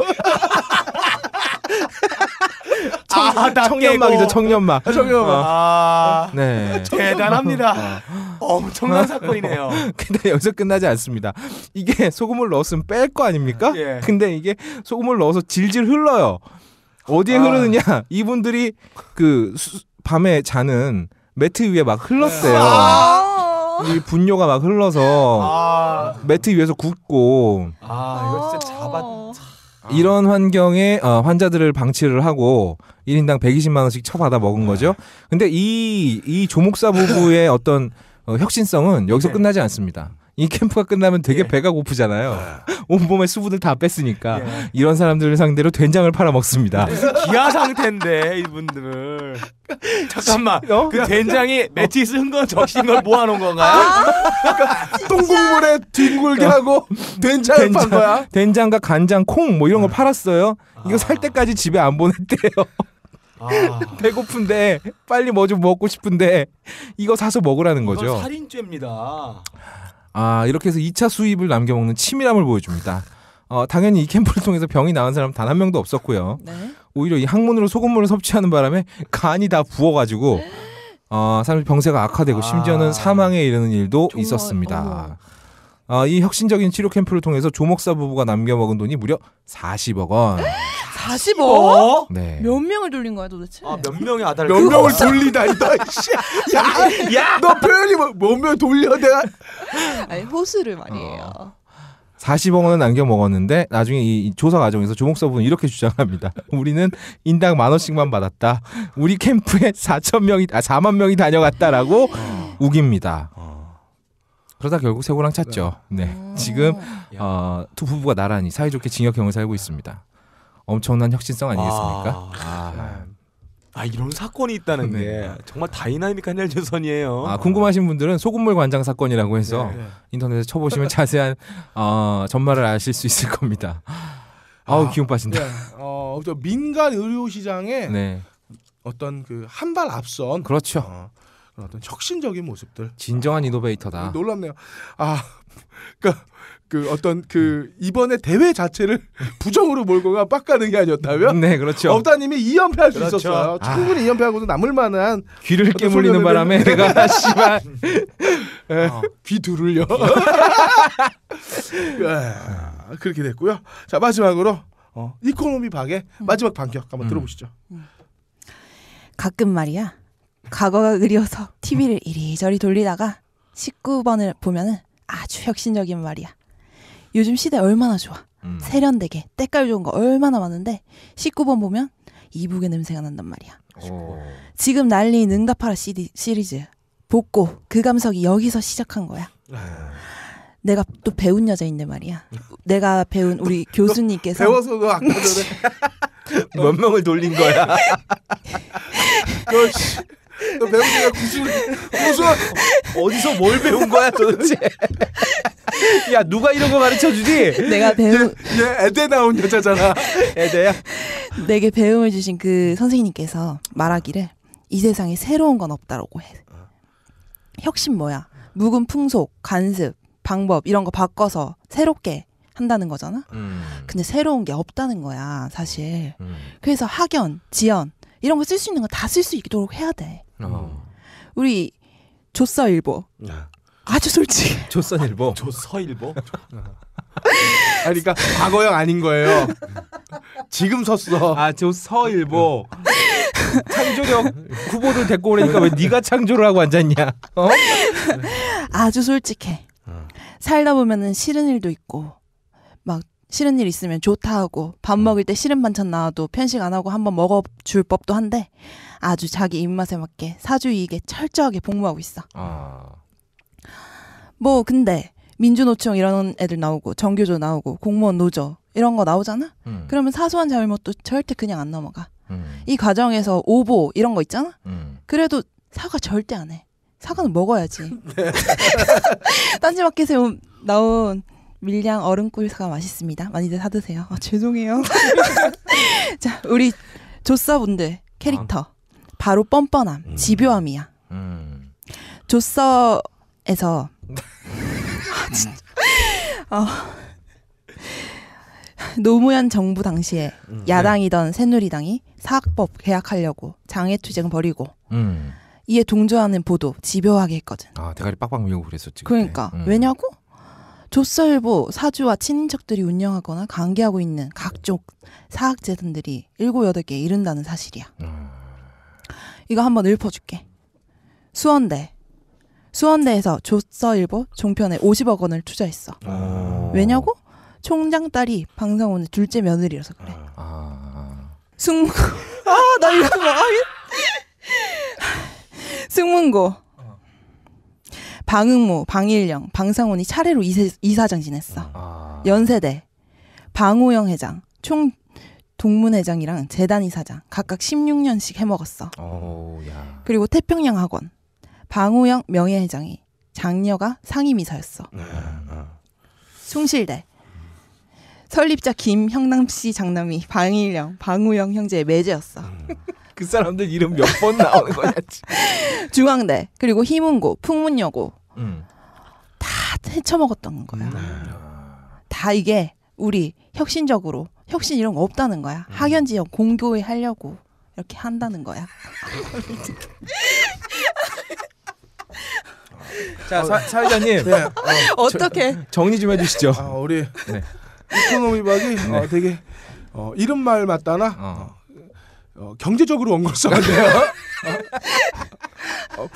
아, 나
청년막이죠. 청년막.
청년막.
어,
아
네.
대단합니다. 엄청난 사건이네요.
근데 여기서 끝나지 않습니다. 이게 소금을 넣었으면 뺄 거 아닙니까?
예.
근데 이게 소금을 넣어서 질질 흘러요. 어디에
아.
흐르느냐? 이분들이 그 수- 밤에 자는 매트 위에 막 흘렀대요.
아.
이 분뇨가 막 흘러서
아,
매트 위에서 굽고
아 이거 진짜 잡아.
이런 환경에 어, 환자들을 방치를 하고 1인당 120만 원씩 처받아 먹은 거죠. 근데 이, 이 조목사 부부의 어떤 어, 혁신성은 여기서
네.
끝나지 않습니다. 이 캠프가 끝나면 되게
예.
배가 고프잖아요. 온몸의 수분을 다 뺐으니까
예.
이런 사람들을 상대로 된장을 팔아 먹습니다.
기아 상태인데 이분들. 잠깐만.
어?
그 된장이 매티스 흥건 적신 걸 모아놓은 건가요?
똥국물에 뒹굴게 하고 된장을 판 거야.
된장과 간장, 콩 뭐 이런 거 팔았어요. 이거 살 때까지 집에 안 보냈대요.
아,
배고픈데 빨리 뭐 좀 먹고 싶은데 이거 사서 먹으라는 거죠.
살인죄입니다.
아 이렇게 해서 2차 수입을 남겨먹는 치밀함을 보여줍니다. 어, 당연히 이 캠프를 통해서 병이 나은 사람 단 한 명도 없었고요.
네.
오히려 이 항문으로 소금물을 섭취하는 바람에 간이 다 부어가지고 어, 사람 병세가 악화되고
아.
심지어는 사망에 이르는 일도
정말,
있었습니다. 어, 이 혁신적인 치료 캠프를 통해서 조목사 부부가 남겨먹은 돈이 무려 40억 원.
40억?
어?
네.
몇 명을 돌린 거야 도대체?
아, 몇 명의 아들
몇 명을 돌리다니 너 씨. 야, 야, 너 표현이 뭐, 몇명 돌려 내가
아니 호수를 말이에요.
40억 원은 남겨 먹었는데 나중에 이, 이 조사 과정에서 조목서부는 이렇게 주장합니다. 우리는 인당 만 원씩만 받았다. 우리 캠프에 4천 명이 아 4만 명이 다녀갔다라고 우깁니다. 그러다 결국 세고랑 찼죠. 네. 지금 어, 두 부부가 나란히 사이좋게 징역형을 살고 있습니다. 엄청난 혁신성 아니겠습니까? 아,
아 이런 사건이 있다는
네.
게 정말 다이나믹한 헬조선이에요.
아, 궁금하신 분들은 소금물 관장 사건이라고 해서
네.
인터넷에 쳐보시면 자세한 어, 전말을 아실 수 있을 겁니다. 아우
아,
기운 빠진다.
네. 어, 저 민간 의료 시장에
네,
어떤 그 한 발 앞선
그렇죠.
어, 어떤 혁신적인 모습들
진정한 innovator다.
놀랍네요. 아, 그러니까 그 어떤 그 이번에 대회 자체를 부정으로 몰고가 빡가능이 아니었다면
네, 그렇죠.
업다님이 2연패 할 수
그렇죠.
있었어요.
아.
충분히 2연패하고도 남을 만한
귀를 깨물리는 바람에 내가 씨발
예, 귀두를요. 예, 그렇게 됐고요. 자 마지막으로 어, 이코노미 박의 마지막 반격 한번
음.
들어보시죠.
가끔 말이야. 과거가 그리워서 TV를 이리저리 돌리다가 19번을 보면은 아주 혁신적인 말이야. 요즘 시대 얼마나 좋아.
음.
세련되게 때깔 좋은 거 얼마나 많은데 19번 보면 이북의 냄새가 난단 말이야.
오.
지금 난리인 응답하라 CD, 시리즈 복고 그 감성이 여기서 시작한 거야. 내가 또 배운 여자인데 말이야. 내가 배운 우리 교수님께서
배워서 너 아까 전에
몇 명을 돌린 거야?
너, 배운 지가 구슬 구슬
어디서 뭘 배운 거야 도대체? 야 누가 이런 거 가르쳐 주지?
내가 배운
얘 애대 나온 여자잖아.
애대야.
내게 배움을 주신 그 선생님께서 말하기를 이 세상에 새로운 건 없다라고 해. 혁신 뭐야? 묵은 풍속, 간습, 방법 이런 거 바꿔서 새롭게 한다는 거잖아.
음.
근데 새로운 게 없다는 거야, 사실.
음.
그래서 학연, 지연 이런 거 쓸 수 있는 거 다 쓸 수 있도록 해야 돼.
어.
우리 조서일보 아주 솔직히
조선일보.
저 서일보.
아니, 그러니까 과거형 아닌 거예요. 지금 섰어.
아, 조서일보. 창조력 후보들 데리고 오라니까 왜 네가 창조를 하고 앉았냐? 어?
아주 솔직해. 살다 보면은 싫은 일도 있고 막 싫은 일 있으면 좋다 하고 밥 먹을 때 싫은 반찬 나와도 편식 안 하고 한번 먹어줄 법도 한데 아주 자기 입맛에 맞게 사주 이익에 철저하게 복무하고 있어.
아.
뭐 근데 민주노총 이런 애들 나오고 정교조 나오고 공무원 노조 이런 거 나오잖아.
음.
그러면 사소한 잘못도 절대 그냥 안 넘어가.
음.
이 과정에서 오보 이런 거 있잖아.
음.
그래도 사과 절대 안 해. 사과는 먹어야지. 딴지마켓에 온- 나온 밀양 얼음꿀 사과 맛있습니다. 많이들 사드세요. 아, 죄송해요. 자, 우리 조서분들 캐릭터 바로 뻔뻔함, 집요함이야.
음.
조서에서 아, 진짜. 어. 노무현 정부 당시에 야당이던 새누리당이 사학법 개혁하려고 장애투쟁 벌이고
음.
이에 동조하는 보도 집요하게 했거든.
아, 대가리 빡빡 밀고 그랬었지. 그때.
그러니까
음.
왜냐고? 조서일보 사주와 친인척들이 운영하거나 관계하고 있는 각종 사학재단들이 일곱 여덟 개 이른다는 사실이야.
음.
이거 한번 읊어줄게. 수원대. 수원대에서 조서일보 종편에 50억 원을 투자했어.
어.
왜냐고? 총장 딸이 방상훈의 둘째 며느리라서 그래.
아.
승문고. 아, 나 이거 뭐. 승문고. 방응모, 방일령, 방상훈이 차례로 이세, 이사장 지냈어.
아.
연세대, 방우영 회장, 총 동문회장이랑 재단 이사장 각각 16년씩 해먹었어.
오, 야.
그리고 태평양 학원, 방우영 명예회장이 장녀가 상임이사였어. 숭실대, 설립자 김형남 씨 장남이 방일령, 방우영 형제의 매제였어.
그 사람들 이름 몇 번 나오는 거냐?
중앙대, 그리고 희문고, 풍문여고
음.
다 헤쳐먹었던 거야. 다 이게 우리 혁신적으로 혁신 이런 거 없다는 거야. 학연 지역 공교회 하려고 이렇게 한다는 거야.
자, 사, 사회자님
네. 어,
어떻게?
정리 좀 해주시죠.
아, 우리
네.
이코노미 박이 어, 되게 어, 이런 말 맞다나
어.
어, 경제적으로 원걸성한데요. 어,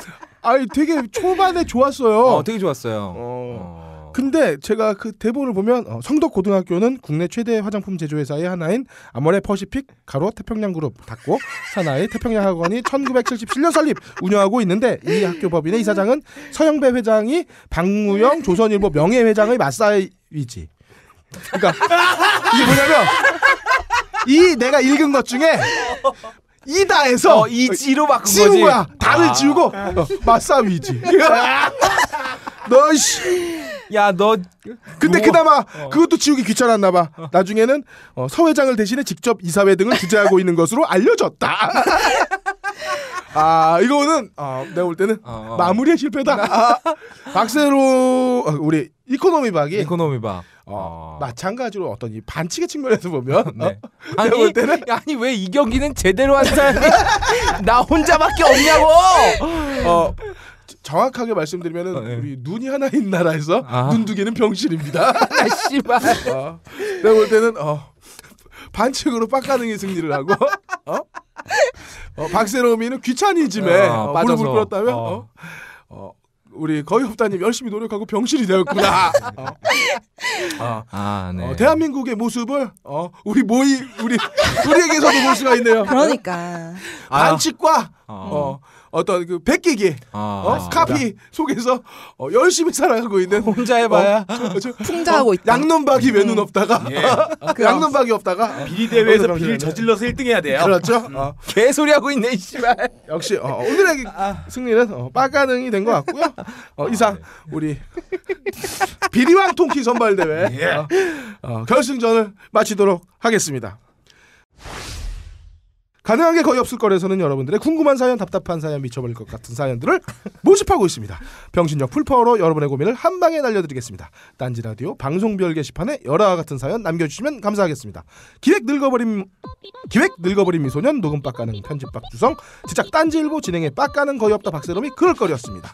아니 되게 초반에 좋았어요.
어, 되게 좋았어요.
어.
어.
근데 제가 그 대본을 보면 어, 성덕 고등학교는 국내 최대 화장품 제조회사의 하나인 아모레 퍼시픽 가로 태평양 그룹 닫고 산하의 태평양 학원이 1977년 설립 운영하고 있는데 이 학교 법인의 이사장은 서영배 회장이 박무영 조선일보 명예 회장의 맞사이지. 그러니까 이게 뭐냐면 이 내가 읽은 것 중에 이다에서
어, 이지로 바꾼
지운
거지.
거야. 다를
아.
지우고 어, 맞사위지. 너 씨
야, 너
근데
뭐-
그나마 그것도 지우기 귀찮았나 봐. 나중에는 어, 서 회장을 대신해 직접 이사회 등을 주재하고 있는 것으로 알려졌다. 아 이거는 어, 내가 볼 때는
어, 어.
마무리의 실패다. 아, 박세로 어, 우리 이코노미 박이
이코노미 봐.
어, 마찬가지로 어떤 이 반칙의 측면에서 보면
네.
어, 볼 때는
아니 왜 이 경기는 제대로 한 사람이 나 혼자밖에 없냐고.
어, 정확하게 말씀드리면은
어, 예.
우리 눈이 하나인 나라에서
아.
눈두 개는 병실입니다.
아 씨발.
어, 내가 볼 때는 어, 반칙으로 빡가능이 승리를 하고 어? 어, 박세롬이는 귀차니즘에
어,
어. 무릎을 꿇었다면
어.
어. 어, 우리 거의 없다님 열심히 노력하고 병실이 되었구나. 어. 어.
아, 네.
어, 대한민국의 모습을 어, 우리 모이 우리 우리에게서도 볼 수가 있네요.
그러니까
아.
반칙과
어.
어, 어떤 그 베끼기
아,
어, 카피 속에서 어, 열심히 살아가고 있는
혼자 해봐야.
어, 저-
풍자하고 있다.
양놈박이 왜 눈 없다가
예.
어, 양놈박이 없다가
비리 대회에서
어느
비리를 저질러서 1등 해야 돼요.
그렇죠. 어,
개소리 하고 있네 이 씨발.
역시 어, 오늘의 승리는 어, 빠가능이 된 것 같고요. 어, 이상 우리 비리왕 통키 선발 대회
예.
어, 어, 결승전을 마치도록 하겠습니다. 가능한 게 거의 없을 거래서는 여러분들의 궁금한 사연, 답답한 사연, 미쳐버릴 것 같은 사연들을 모집하고 있습니다. 병신력 풀파워로 여러분의 고민을 한 방에 날려드리겠습니다. 딴지 라디오 방송별 게시판에 열화와 같은 사연 남겨주시면 감사하겠습니다. 기획 늙어버린 기획 늙어버린 미소년 녹음 빡가는 편집 박주성 제작 딴지일보 진행의 빡가는 거의 없다 박세롬이 그럴거리였습니다.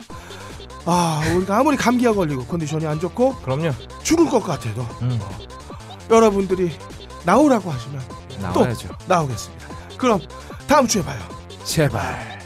아 우리가 아무리 감기가 걸리고 컨디션이 안 좋고
그럼요.
죽을 것 같아도
음.
여러분들이 나오라고 하시면
나와야죠.
나오겠습니다. 그럼 다음 주에 봐요.
제발.